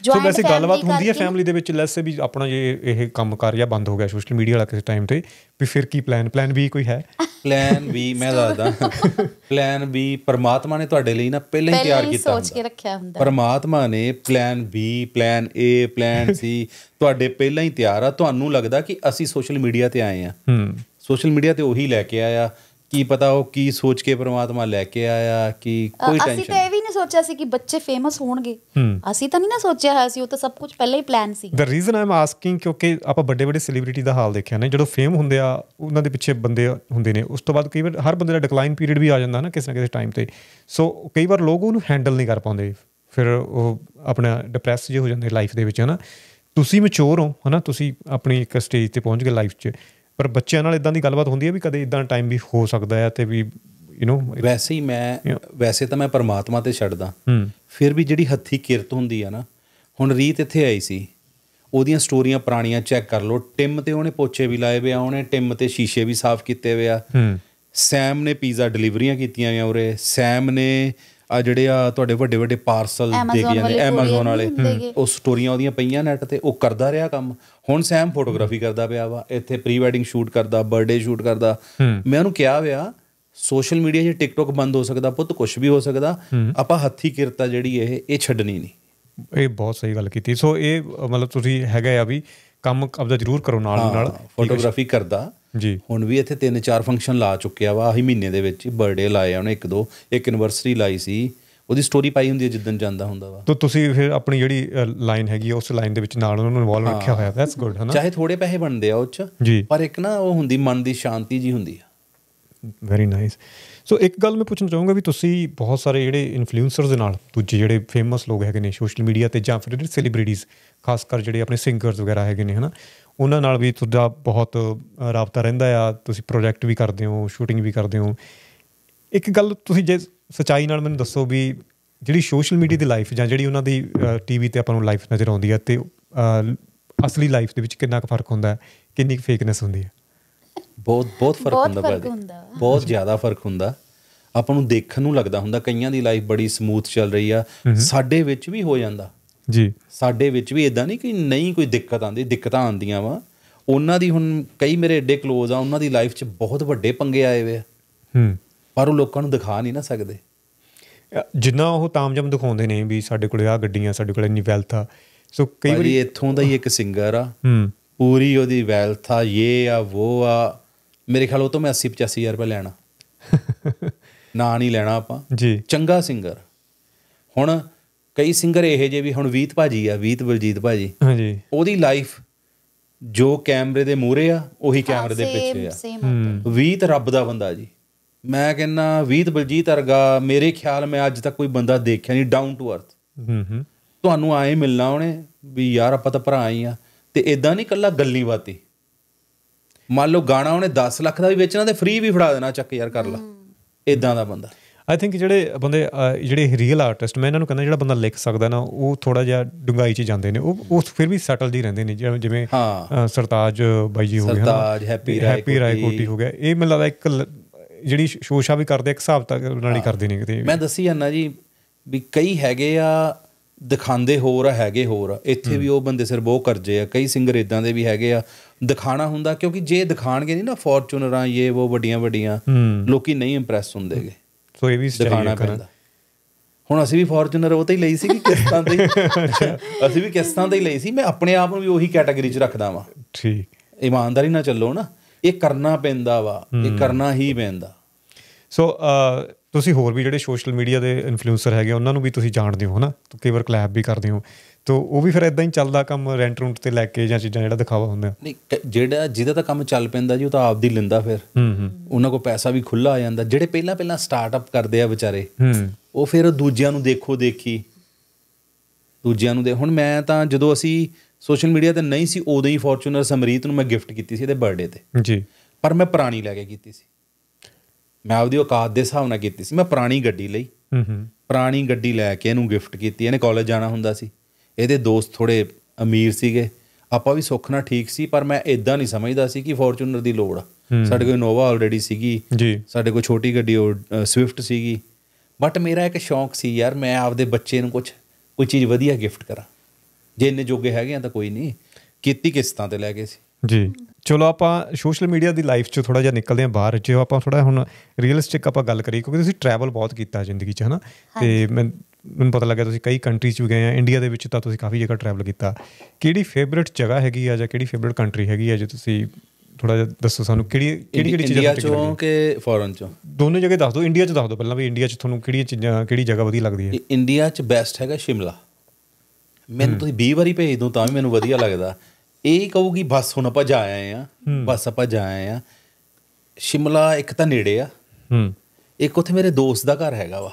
ਸੋ ਵੈਸੇ ਗੱਲਬਾਤ ਹੁੰਦੀ ਹੈ ਫੈਮਿਲੀ ਦੇ ਵਿੱਚ ਲੈਸੇ ਵੀ ਆਪਣਾ ਜੇ ਇਹ ਕੰਮ ਕਰ ਜਾਂ ਬੰਦ ਹੋ ਗਿਆ ਸੋਸ਼ਲ ਮੀਡੀਆ ਵਾਲਾ ਕਿਸੇ ਟਾਈਮ ਤੇ ਵੀ ਫਿਰ ਕੀ ਪਲਾਨ ਪਲਾਨ ਵੀ ਕੋਈ ਹੈ? ਪਲਾਨ ਵੀ ਮੈਂ ਦੱਸਦਾ। ਪਲਾਨ ਵੀ ਪਰਮਾਤਮਾ ਨੇ ਤੁਹਾਡੇ ਲਈ ਨਾ ਪਹਿਲਾਂ ਹੀ ਤਿਆਰ ਕੀਤਾ ਸੋਚ ਕੇ ਹੁੰਦਾ। ਰੱਖਿਆ ਹੁੰਦਾ। ਪਰਮਾਤਮਾ ਨੇ plan B plan A plan C ਤੁਹਾਡੇ ਪਹਿਲਾਂ ਹੀ ਤਿਆਰ ਆ। ਤੁਹਾਨੂੰ ਲੱਗਦਾ ਕਿ ਅਸੀਂ ਸੋਸ਼ਲ ਮੀਡੀਆ ਤੇ ਆਏ ਆ। ਹੂੰ। ਸੋਸ਼ਲ ਮੀਡੀਆ ਤੇ ਉਹੀ ਲੈ ਕੇ ਆਇਆ। ਕੀ ਪਤਾ ਉਹ ਕੀ ਸੋਚ ਕੇ ਪਰਮਾਤਮਾ ਲੈ ਕੇ ਆਇਆ ਕਿ ਕੋਈ ਅ, ਅਸੀਂ ਟੈਨਸ਼ਨ ਤਾਂ ਇਹ ਵੀ ਨਹੀਂ ਸੋਚਿਆ ਸੀ ਕਿ ਬੱਚੇ ਫੇਮਸ ਹੋਣਗੇ। ਹੂੰ। ਅਸੀਂ ਤਾਂ ਨਹੀਂ ਨਾ ਸੋਚਿਆ ਹੋਇਆ ਸੀ ਉਹ ਤਾਂ ਸਭ ਕੁਝ ਪਹਿਲਾਂ ਹੀ ਪਲਾਨ ਸੀ। ਦ ਰੀਜ਼ਨ ਆਮ ਆਸਕਿੰਗ ਕਿਉਂਕਿ ਆਪਾਂ ਵੱਡੇ ਵੱਡੇ ਸੈਲੀਬ੍ਰਿਟੀ ਦਾ ਹਾਲ ਦੇਖਿਆ ਨਾ ਜਦੋਂ ਫੇਮ ਹੁੰਦੇ ਆ ਉਹਨਾਂ ਦੇ ਪਿੱਛੇ ਬੰਦੇ ਹੁੰਦੇ ਨੇ ਉਸ ਤੋਂ ਬਾਅਦ ਕਈ ਵਾਰ ਹਰ ਬੰਦੇ ਦਾ ਡਿਕਲਾਈਨ ਪੀਰੀਅਡ ਵੀ ਆ ਜਾਂਦਾ ਨਾ ਕਿਸੇ ਨਾ ਕਿਸੇ ਟਾਈਮ ਤੇ। ਸੋ ਕਈ ਵਾਰ ਲੋਕ ਉਹਨੂੰ ਹੈਂਡਲ ਨਹੀਂ ਕਰ ਪਾਉਂਦੇ। ਫਿਰ ਉਹ ਆਪਣਾ ਡਿਪਰੈਸ ਜੇ ਹੋ ਜਾਂਦੇ ਲਾਈਫ ਦੇ ਵਿੱਚ ਹਨਾ। ਤੁਸੀਂ ਮੈਚੁਰ ਹੋ ਹਨਾ। ਤੁਸੀਂ ਆਪਣੀ ਇੱਕ ਸਟੇਜ ਤੇ ਪਹੁੰਚ ਗਏ ਲਾਈਫ 'ਚ। ਪਰ ਬੱਚਿਆਂ ਨਾਲ ਇਦਾਂ ਦੀ ਗੱਲਬਾਤ ਹੁੰਦੀ ਹੈ ਵੀ ਕਦੇ ਇਦਾਂ ਟਾਈਮ ਵੀ ਹੋ ਸਕਦਾ ਹੈ ਤੇ ਵੀ ਯੂ نو ਵੈਸੇ ਹੀ ਮੈਂ ਵੈਸੇ ਤਾਂ ਮੈਂ ਪਰਮਾਤਮਾ ਤੇ ਛੱਡਦਾ। ਹੂੰ। ਫਿਰ ਵੀ ਜਿਹੜੀ ਹੱਥੀ ਕਿਰਤ ਹੁੰਦੀ ਆ ਨਾ ਹੁਣ ਰੀਤ ਇੱਥੇ ਆਈ ਸੀ। ਉਹਦੀਆਂ ਸਟੋਰੀਆਂ ਪੁਰਾਣੀਆਂ ਚੈੱਕ ਕਰ ਲਓ। ਟਿਮ ਤੇ ਉਹਨੇ ਪੋਚੇ ਵੀ ਲਾਏ ਵੇ ਆ ਉਹਨੇ ਟਿਮ ਤੇ ਸ਼ੀਸ਼ੇ ਵੀ ਸਾਫ਼ ਕੀਤੇ ਵੇ ਆ। ਸੈਮ ਨੇ ਪੀਜ਼ਾ ਡਿਲੀਵਰੀਆਂ ਕੀਤੀਆਂ ਆ ਉਰੇ। ਸੈਮ ਨੇ ਆ ਜਿਹੜੇ ਆ ਤੁਹਾਡੇ ਵੱਡੇ ਵੱਡੇ ਪਾਰਸਲ ਦੇ ਜਾਂਦੇ ਵਾਲੇ ਐਮਾਜ਼ਨ ਵਾਲੇ। ਉਹ ਸਟੋਰੀਆਂ ਉਹਦੀਆਂ ਪਈਆਂ ਨੈਟ ਤੇ ਉਹ ਕਰਦਾ ਰਿਹਾ ਕੰਮ। ਹੁਣ ਸੈਮ ਫੋਟੋਗ੍ਰਾਫੀ ਕਰਦਾ ਪਿਆ ਵਾ ਇੱਥੇ ਪ੍ਰੀ ਵੈਡਿੰਗ ਸ਼ੂਟ ਕਰਦਾ ਬਰਥਡੇ ਸ਼ੂਟ ਕਰਦਾ। ਮੈਂ ਉਹਨੂੰ ਕਿਹਾ ਵਿਆ ਸੋਸ਼ਲ ਮੀਡੀਆ 'ਚ ਟਿਕਟੌਕ ਬੰਦ ਹੋ ਸਕਦਾ ਪੁੱਤ ਕੁਝ ਵੀ ਹੋ ਸਕਦਾ। ਆਪਾਂ ਹੱਥੀ ਕਿਰਤਾ ਜਿਹੜੀ ਇਹ ਇਹ ਛੱਡਣੀ ਨਹੀਂ। ਇਹ ਬਹੁਤ ਸਹੀ ਗੱਲ ਕੀਤੀ। ਸੋ ਇਹ ਮਤਲਬ ਤੁਸੀਂ ਹੈਗਾ ਆ ਵੀ ਕੰਮ ਆਪਦਾ ਜ਼ਰੂਰ ਕਰੋ ਨਾਲ ਨਾਲ। ਫੋਟੋਗ੍ਰਾਫੀ ਕਰਦਾ। ਜੀ। ਹੁਣ ਵੀ ਇੱਥੇ ਤਿੰਨ ਚਾਰ ਫੰਕਸ਼ਨ ਲਾ ਚੁੱਕਿਆ ਵਾ ਆਹੀ ਮਹੀਨੇ ਦੇ ਵਿੱਚ ਬਰਥਡੇ ਲਾਏ ਆ ਉਹਨੇ ਇੱਕ ਦੋ ਇੱਕ ਐਨਵਰਸਰੀ ਲਾਈ ਸੀ। ਉਹਦੀ ਸਟੋਰੀ ਪਾਈ ਹੁੰਦੀ ਹੈ ਜਿੱਦਣ ਜਾਂਦਾ ਹੁੰਦਾ ਵਾ। ਤੋ ਤੁਸੀਂ ਫਿਰ ਆਪਣੀ ਜਿਹੜੀ ਲਾਈਨ ਹੈਗੀ ਉਸ ਲਾਈਨ ਦੇ ਵਿੱਚ ਨਾਲ ਉਹਨਾਂ ਨੂੰ ਇਨਵੋਲਵ ਰੱਖਿਆ ਹੋਇਆ ਦੈਟਸ ਗੁੱਡ ਹਨਾ? ਚਾਹੇ ਥੋੜੇ ਪੈਸੇ ਬਣਦੇ ਆ ਉਹ ਚ ਪਰ ਇੱਕ ਨਾ ਉਹ ਹੁੰਦੀ ਮਨ ਦੀ ਸ਼ਾਂਤੀ ਜੀ ਹੁੰਦੀ ਆ। ਵੈਰੀ ਨਾਈਸ ਸੋ ਇੱਕ ਗੱਲ ਮੈਂ ਪੁੱਛਣਾ ਚਾਹੂੰਗਾ ਵੀ ਤੁਸੀਂ ਬਹੁਤ ਸਾਰੇ ਜਿਹੜੇ ਇਨਫਲੂਐਂਸਰਸ ਦੇ ਨਾਲ ਦੂਜੇ ਜਿਹੜੇ ਫੇਮਸ ਲੋਕ ਹੈਗੇ ਨੇ ਸੋਸ਼ਲ ਮੀਡੀਆ ਤੇ ਜਾਂ ਫਿਰ ਜਿਹੜੇ ਸੈਲੀਬ੍ਰਿਟੀਜ਼ ਖਾਸ ਕਰ ਜਿਹੜੇ ਆਪਣੇ ਸਿੰਗਰਸ ਵਗੈਰਾ ਹੈਗੇ ਨੇ ਹਨਾ? ਉਹਨਾਂ ਨਾਲ ਵੀ ਤੁਹਾਡਾ ਬਹੁਤ ਰਾਬਤਾ ਰਹਿੰਦਾ ਆ। ਤੁਸੀਂ ਪ੍ਰੋਜੈਕਟ ਵੀ ਕਰਦੇ ਹੋ ਸ਼ੂਟਿੰਗ ਵੀ ਕਰਦੇ ਹੋ। ਇੱਕ ਗੱਲ ਤੁਸੀਂ ਜੇ ਸਚਾਈ ਨਾਲ ਮੈਨੂੰ ਦੱਸੋ ਵੀ ਜਿਹੜੀ ਸੋਸ਼ਲ ਮੀਡੀਆ ਦੀ ਲਾਈਫ ਜਾਂ ਜਿਹੜੀ ਉਹਨਾਂ ਦੀ ਟੀਵੀ ਤੇ ਆਪਾਂ ਨੂੰ ਲਾਈਫ ਨਜ਼ਰ ਆਉਂਦੀ ਹੈ ਤੇ ਅਸਲੀ ਲਾਈਫ ਦੇ ਵਿੱਚ ਕਿੰਨਾ ਕੁ ਫ਼ਰਕ ਹੁੰਦਾ ਹੈ ਕਿੰਨੀ ਕੁ ਫੇਕਨੈਸ ਹੁੰਦੀ ਹੈ ਬਹੁਤ ਬਹੁਤ ਫ਼ਰਕ ਬਹੁਤ ਹੁੰਦਾ। ਬਹੁਤ ਜ਼ਿਆਦਾ ਫ਼ਰਕ ਹੁੰਦਾ। ਆਪਾਂ ਨੂੰ ਦੇਖਣ ਨੂੰ ਲੱਗਦਾ ਹੁੰਦਾ ਕਈਆਂ ਦੀ ਲਾਈਫ ਬੜੀ ਸਮੂਥ ਚੱਲ ਰਹੀ ਆ। ਸਾਡੇ ਵਿੱਚ ਵੀ ਹੋ ਜਾਂਦਾ। ਜੀ। ਸਾਡੇ ਵਿੱਚ ਵੀ ਇਦਾਂ ਨਹੀਂ ਕਿ ਨਹੀਂ ਕੋਈ ਦਿੱਕਤ ਆਉਂਦੀ ਦਿੱਕਤਾਂ ਆਉਂਦੀਆਂ ਵਾ। ਉਹਨਾਂ ਦੀ ਹੁਣ ਕਈ ਮੇਰੇ ਏਡੇ ক্লোਜ਼ ਆ ਉਹਨਾਂ ਦੀ ਲਾਈਫ 'ਚ ਬਹੁਤ ਵੱਡੇ ਪੰਗੇ ਆਏ ਵੇ ਆ। ਹੂੰ। ਪਰ ਉਹ ਲੋਕਾਂ ਨੂੰ ਦਿਖਾ ਨਹੀਂ ਨਾ ਸਕਦੇ। ਜਿੰਨਾ ਉਹ ਤਾਮਜਮ ਦਿਖਾਉਂਦੇ ਨੇ ਵੀ ਸਾਡੇ ਕੋਲੇ ਆ ਗੱਡੀਆਂ ਸਾਡੇ ਕੋਲੇ ਇੰਨੀ ਵੈਲਥ ਆ। ਸੋ ਕਈ ਵਾਰੀ ਇੱਥੋਂ ਦਾ ਹੀ ਇੱਕ ਸਿੰਗਰ ਆ। ਹੂੰ। ਪੂਰੀ ਉਹਦੀ ਵੈਲਥ ਆ ਇਹ ਆ ਉਹ ਆ। ਮੇਰੇ ਖਿਆਲ ਉਹ ਤੋਂ ਮੈਂ 80 85000 ਰੁਪਏ ਲੈਣਾ। ਨਾਂ ਨਹੀਂ ਲੈਣਾ ਆਪਾਂ। ਜੀ। ਚੰਗਾ ਸਿੰਗਰ ਹੁਣ ਕਈ ਸਿੰਗਰ ਇਹੋ ਜਿਹੇ ਵੀ ਹੁਣ ਵੀਤ ਭਾਜੀ ਆ ਵੀਤ ਬਲਜੀਤ ਭਾਜੀ। ਹਾਂਜੀ। ਉਹਦੀ ਲਾਈਫ ਜੋ ਕੈਮਰੇ ਦੇ ਮੂਹਰੇ ਆ ਉਹੀ ਕੈਮਰੇ ਦੇ ਪਿੱਛੇ ਆ। ਵੀਤ ਰੱਬ ਦਾ ਬੰਦਾ ਜੀ। ਮੈਂ ਕਹਿੰਨਾ ਵੀਤ ਬਲਜੀਤ ਵਰਗਾ ਮੇਰੇ ਖਿਆਲ ਮੈਂ ਅੱਜ ਤੱਕ ਕੋਈ ਬੰਦਾ ਦੇਖਿਆ ਨਹੀਂ ਡਾਊਨ ਟੂ ਅਰਥ ਹੂੰ ਹੂੰ। ਤੁਹਾਨੂੰ ਆਏ ਮਿਲਣਾ ਉਹਨੇ ਵੀ ਯਾਰ ਆਪਾਂ ਤਾਂ ਭਰਾ ਹੀ ਆ। ਤੇ ਇਦਾਂ ਨਹੀਂ ਕੱਲਾ ਗੱਲੀ ਬਾਤੀ। ਮੰਨ ਲਓ ਗਾਣਾ ਉਹਨੇ 10 ਲੱਖ ਦਾ ਵੀ ਵੇਚਣਾ ਤੇ ਫ੍ਰੀ ਵੀ ਫੜਾ ਦੇਣਾ ਚੱਕ ਯਾਰ ਕਰ ਲਾ। ਇਦਾਂ ਦਾ ਬੰਦਾ। ਆਈ ਥਿੰਕ ਜਿਹੜੇ ਬੰਦੇ ਜਿਹੜੇ ਰੀਅਲ ਆਰਟਿਸਟ ਮੈਂ ਇਹਨਾਂ ਨੂੰ ਕਹਿੰਦਾ ਜਿਹੜਾ ਬੰਦਾ ਲਿਖ ਸਕਦਾ ਨਾ ਉਹ ਥੋੜਾ ਜਿਹਾ ਡੁੰਗਾਈ 'ਚ ਜਾਂਦੇ ਨੇ। ਉਹ ਉਹ ਫਿਰ ਵੀ ਸੈਟਲ ਜੀ ਰਹਿੰਦੇ ਨੇ ਜਿਵੇਂ ਸਰਤਾਜ ਬਾਈ ਜੀ ਹੋ ਗਏ। Sartaj, Happy Rai Happy Raikoti. ਹੋ ਗਿਆ। ਇਹ ਮੈਨੂੰ ਲੱਗਦਾ ਇੱਕ ਜਿਹੜੀ ਸ਼ੋਸ਼ਾ ਵੀ ਕਰਦੇ ਇੱਕ ਹਿਸਾਬ ਤੱਕ ਨਾਲ ਹੀ ਕਰਦੇ ਨੇ ਕਿਤੇ ਮੈਂ ਦੱਸੀ ਜਾਂਦਾ ਜੀ ਵੀ ਕਈ ਹੈਗੇ ਆ ਦਿਖਾਉਂਦੇ ਹੋਰ ਆ ਹੈਗੇ ਹੋਰ ਆ। ਇੱਥੇ ਵੀ ਉਹ ਬੰਦੇ ਸਿਰ ਬਹੁਤ ਕਰਜੇ ਆ। ਕਈ ਸਿੰਗਰ ਇਦਾਂ ਦੇ ਵੀ ਹੈਗੇ ਆ ਦਿਖਾਣਾ ਹੁੰਦਾ ਕਿਉਂਕਿ ਜੇ ਦਿਖਾਣਗੇ ਨਹੀਂ ਨਾ ਫੋਰਚੂਨਰਾਂ ਇਹ ਉਹ ਵੱਡੀਆਂ ਵੱਡੀਆਂ ਲੋਕੀ ਨਹੀਂ ਇੰਪ੍ਰੈਸ ਹੁੰਦੇਗੇ ਸੋ ਇਹ ਵੀ ਸਟੇਜ ਪੈਂਦਾ। ਹੁਣ ਅਸੀਂ ਵੀ ਫੋਰਚੂਨਰ ਉਹ ਤੇ ਹੀ ਲਈ ਸੀ ਕਿ ਕਿਸ਼ਤਾਂ ਤੇ। ਅਸੀਂ ਵੀ ਕਿਸ਼ਤਾਂ ਤੇ ਹੀ ਲਈ ਸੀ ਮੈਂ ਆਪਣੇ ਆਪ ਨੂੰ ਵੀ ਉਹੀ ਕੈਟਾਗਰੀ 'ਚ ਰੱਖਦਾ ਵਾਂ। ਠੀਕ। ਇਮਾਨਦਾਰੀ ਨਾਲ ਚੱਲੋ ਨਾ ਇਹ ਕਰਨਾ ਪੈਂਦਾ ਵਾ ਇਹ ਕਰਨਾ ਹੀ ਪੈਂਦਾ। ਸੋ ਤੁਸੀਂ ਹੋਰ ਵੀ ਜਿਹੜੇ ਸੋਸ਼ਲ ਮੀਡੀਆ ਦੇ ਇਨਫਲੂਐਂਸਰ ਹੈਗੇ ਉਹਨਾਂ ਨੂੰ ਵੀ ਤੁਸੀਂ ਜਾਣਦੇ ਹੋ ਹਨਾ? ਤੋ ਕਈ ਵਾਰ ਕਲੈਬ ਵੀ ਕਰਦੇ ਹੋ। ਤੋ ਉਹ ਵੀ ਫਿਰ ਇਦਾਂ ਹੀ ਚੱਲਦਾ ਕੰਮ ਰੈਂਟ ਰੂੰਟ ਤੇ ਲੈ ਕੇ ਜਾਂ ਚੀਜ਼ਾਂ ਜਿਹੜਾ ਦਿਖਾਵਾ ਹੁੰਦਾ ਨਹੀਂ ਜਿਹੜਾ ਜਿਹਦਾ ਤਾਂ ਕੰਮ ਚੱਲ ਪੈਂਦਾ ਜੀ ਉਹ ਤਾਂ ਆਪਦੀ ਲੈਂਦਾ ਫਿਰ। ਹੂੰ ਹੂੰ। ਉਹਨਾਂ ਕੋਲ ਪੈਸਾ ਵੀ ਖੁੱਲਾ ਆ ਜਾਂਦਾ। ਜਿਹੜੇ ਪਹਿਲਾਂ ਪਹਿਲਾਂ ਸਟਾਰਟਅਪ ਕਰਦੇ ਆ ਵਿਚਾਰੇ ਹੂੰ। ਉਹ ਫਿਰ ਦੂਜਿਆਂ ਨੂੰ ਦੇਖੋ ਦੇਖੀ। ਦੂਜਿਆਂ ਨੂੰ ਦੇ ਹੁਣ ਮੈਂ ਤਾਂ ਜਦੋਂ ਅਸੀਂ ਸੋਸ਼ਲ ਮੀਡੀਆ ਤੇ ਨਹੀਂ ਸੀ ਉਦੋਂ ਹੀ ਫੋਰਚੂਨਰ ਸਮਰੀਤ ਨੂੰ ਮੈਂ ਗਿਫਟ ਕੀਤੀ ਸੀ ਇਹਦੇ ਬਰਥਡੇ ਤੇ। ਜੀ। ਪਰ ਮੈਂ ਪੁਰਾਣੀ ਲੈ ਕੇ ਕੀਤੀ ਸੀ। ਮੈਂ ਆਪਦੀ ਔਕਾਤ ਦੇ ਹਿਸਾਬ ਨਾਲ ਕੀਤੀ ਸੀ। ਮੈਂ ਪੁਰਾਣੀ ਗੱਡੀ ਲਈ। ਹੂੰ ਹੂੰ। ਪੁਰਾਣੀ ਗੱਡੀ ਲੈ ਕੇ ਇਹਨੂੰ ਗਿਫਟ ਕੀਤੀ। ਇਹਨੇ ਕਾਲਜ ਜਾਣਾ ਹੁੰਦਾ ਸੀ। ਇਹਦੇ ਦੋਸਤ ਥੋੜੇ ਅਮੀਰ ਸੀਗੇ। ਆਪਾਂ ਵੀ ਸੁੱਖ ਨਾਲ ਠੀਕ ਸੀ ਪਰ ਮੈਂ ਇਦਾਂ ਨਹੀਂ ਸਮਝਦਾ ਸੀ ਕਿ ਫੋਰਚੂਨਰ ਦੀ ਲੋੜ ਆ। ਸਾਡੇ ਕੋਲ ਇਨੋਵਾ ਆਲਰੇਡੀ ਸੀਗੀ। ਜੀ। ਸਾਡੇ ਕੋਲ ਛੋਟੀ ਗੱਡੀ ਉਹ ਸਵਿਫਟ ਸੀਗੀ। ਬਟ ਮੇਰਾ ਇੱਕ ਸ਼ੌਂਕ ਸੀ ਯਾਰ ਮੈਂ ਆਪਦੇ ਬੱਚੇ ਨੂੰ ਕੁਝ ਕੋਈ ਚੀਜ਼ ਵਧੀਆ ਗਿਫਟ ਕਰਾਂ। ਜੇ ਇੰਨੇ ਜੋਗੇ ਹੈਗੇ ਆ ਤਾਂ ਕੋਈ ਨਹੀਂ। ਕੀਤੀ ਕਿਸ਼ਤਾਂ ਤੇ ਲੈ ਗਏ ਸੀ। ਜੀ। ਚਲੋ ਆਪਾਂ ਸੋਸ਼ਲ ਮੀਡੀਆ ਦੀ ਲਾਈਫ 'ਚ ਥੋੜਾ ਜਿਹਾ ਨਿਕਲਦੇ ਹਾਂ ਬਾਹਰ ਜੇ ਆਪਾਂ ਥੋੜਾ ਹੁਣ ਰੀਅਲਿਸਟਿਕ ਆਪਾਂ ਗੱਲ ਕਰੀਏ ਕਿਉਂਕਿ ਤੁਸੀਂ ਟਰੈਵਲ ਬਹੁਤ ਕੀਤਾ ਜ਼ਿੰਦਗੀ 'ਚ ਹਨਾ? ਤੇ ਮੈਂ ਮੈਨੂੰ ਪਤਾ ਲੱਗਿਆ ਤੁਸੀਂ ਕਈ ਕੰਟਰੀਜ਼ 'ਚ ਵੀ ਗਏ ਆ ਇੰਡੀਆ ਦੇ ਵਿੱਚ ਤਾਂ ਤੁਸੀਂ ਕਾਫੀ ਜਗ੍ਹਾ ਟਰੈਵਲ ਕੀਤਾ। ਕਿਹੜੀ ਫੇਵਰਿਟ ਜਗ੍ਹਾ ਹੈਗੀ ਆ ਜਾਂ ਕਿਹੜੀ ਫੇਵਰਿਟ ਕੰਟਰੀ ਹੈਗੀ ਆ ਜੇ ਤੁਸੀਂ ਥੋੜਾ ਜਿਹਾ ਦੱਸੋ ਸਾਨੂੰ ਕਿਹੜੀ ਕਿਹੜੀ ਕਿਹੜੀ ਇੰਡੀਆ ਚੀਜ਼ਾਂ ਚੋਂ ਕਿ ਫੋਰਨ ਚੋਂ? ਦੋਨੋਂ ਜਗ੍ਹਾ ਦੱਸ ਦਿਓ ਇੰਡੀਆ 'ਚ ਦੱਸ ਦਿਓ ਪਹਿਲਾਂ ਵੀ ਇੰਡੀਆ 'ਚ ਤੁਹਾਨੂੰ ਕਿਹੜੀਆਂ ਚੀਜ਼ਾਂ ਕਿਹੜੀ ਜਗ੍ਹਾ ਵਧੀਆ ਲੱਗਦੀ ਹੈ? ਇੰਡੀਆ 'ਚ ਬੈਸਟ ਹੈਗਾ ਸ਼ਿਮਲਾ। ਮੈਨੂੰ ਤੁਸੀਂ 20 ਵਾਰੀ ਭੇਜ ਦੋ ਤਾਂ ਵੀ ਮੈਨੂੰ ਵਧੀਆ ਲੱਗਦਾ। ਇਹ ਕਹੂਗੀ ਬਸ ਹੁਣ ਆਪਾਂ ਜਾ ਆਏ ਆ। ਬਸ ਆਪਾਂ ਜਾ ਆਏ ਆ। ਸ਼ਿਮਲਾ ਇੱਕ ਤਾਂ ਨੇੜੇ ਆ। ਹੂੰ। ਇੱਕ ਉੱਥੇ ਮੇਰੇ ਦੋਸਤ ਦਾ ਘਰ ਹੈਗਾ ਵਾ।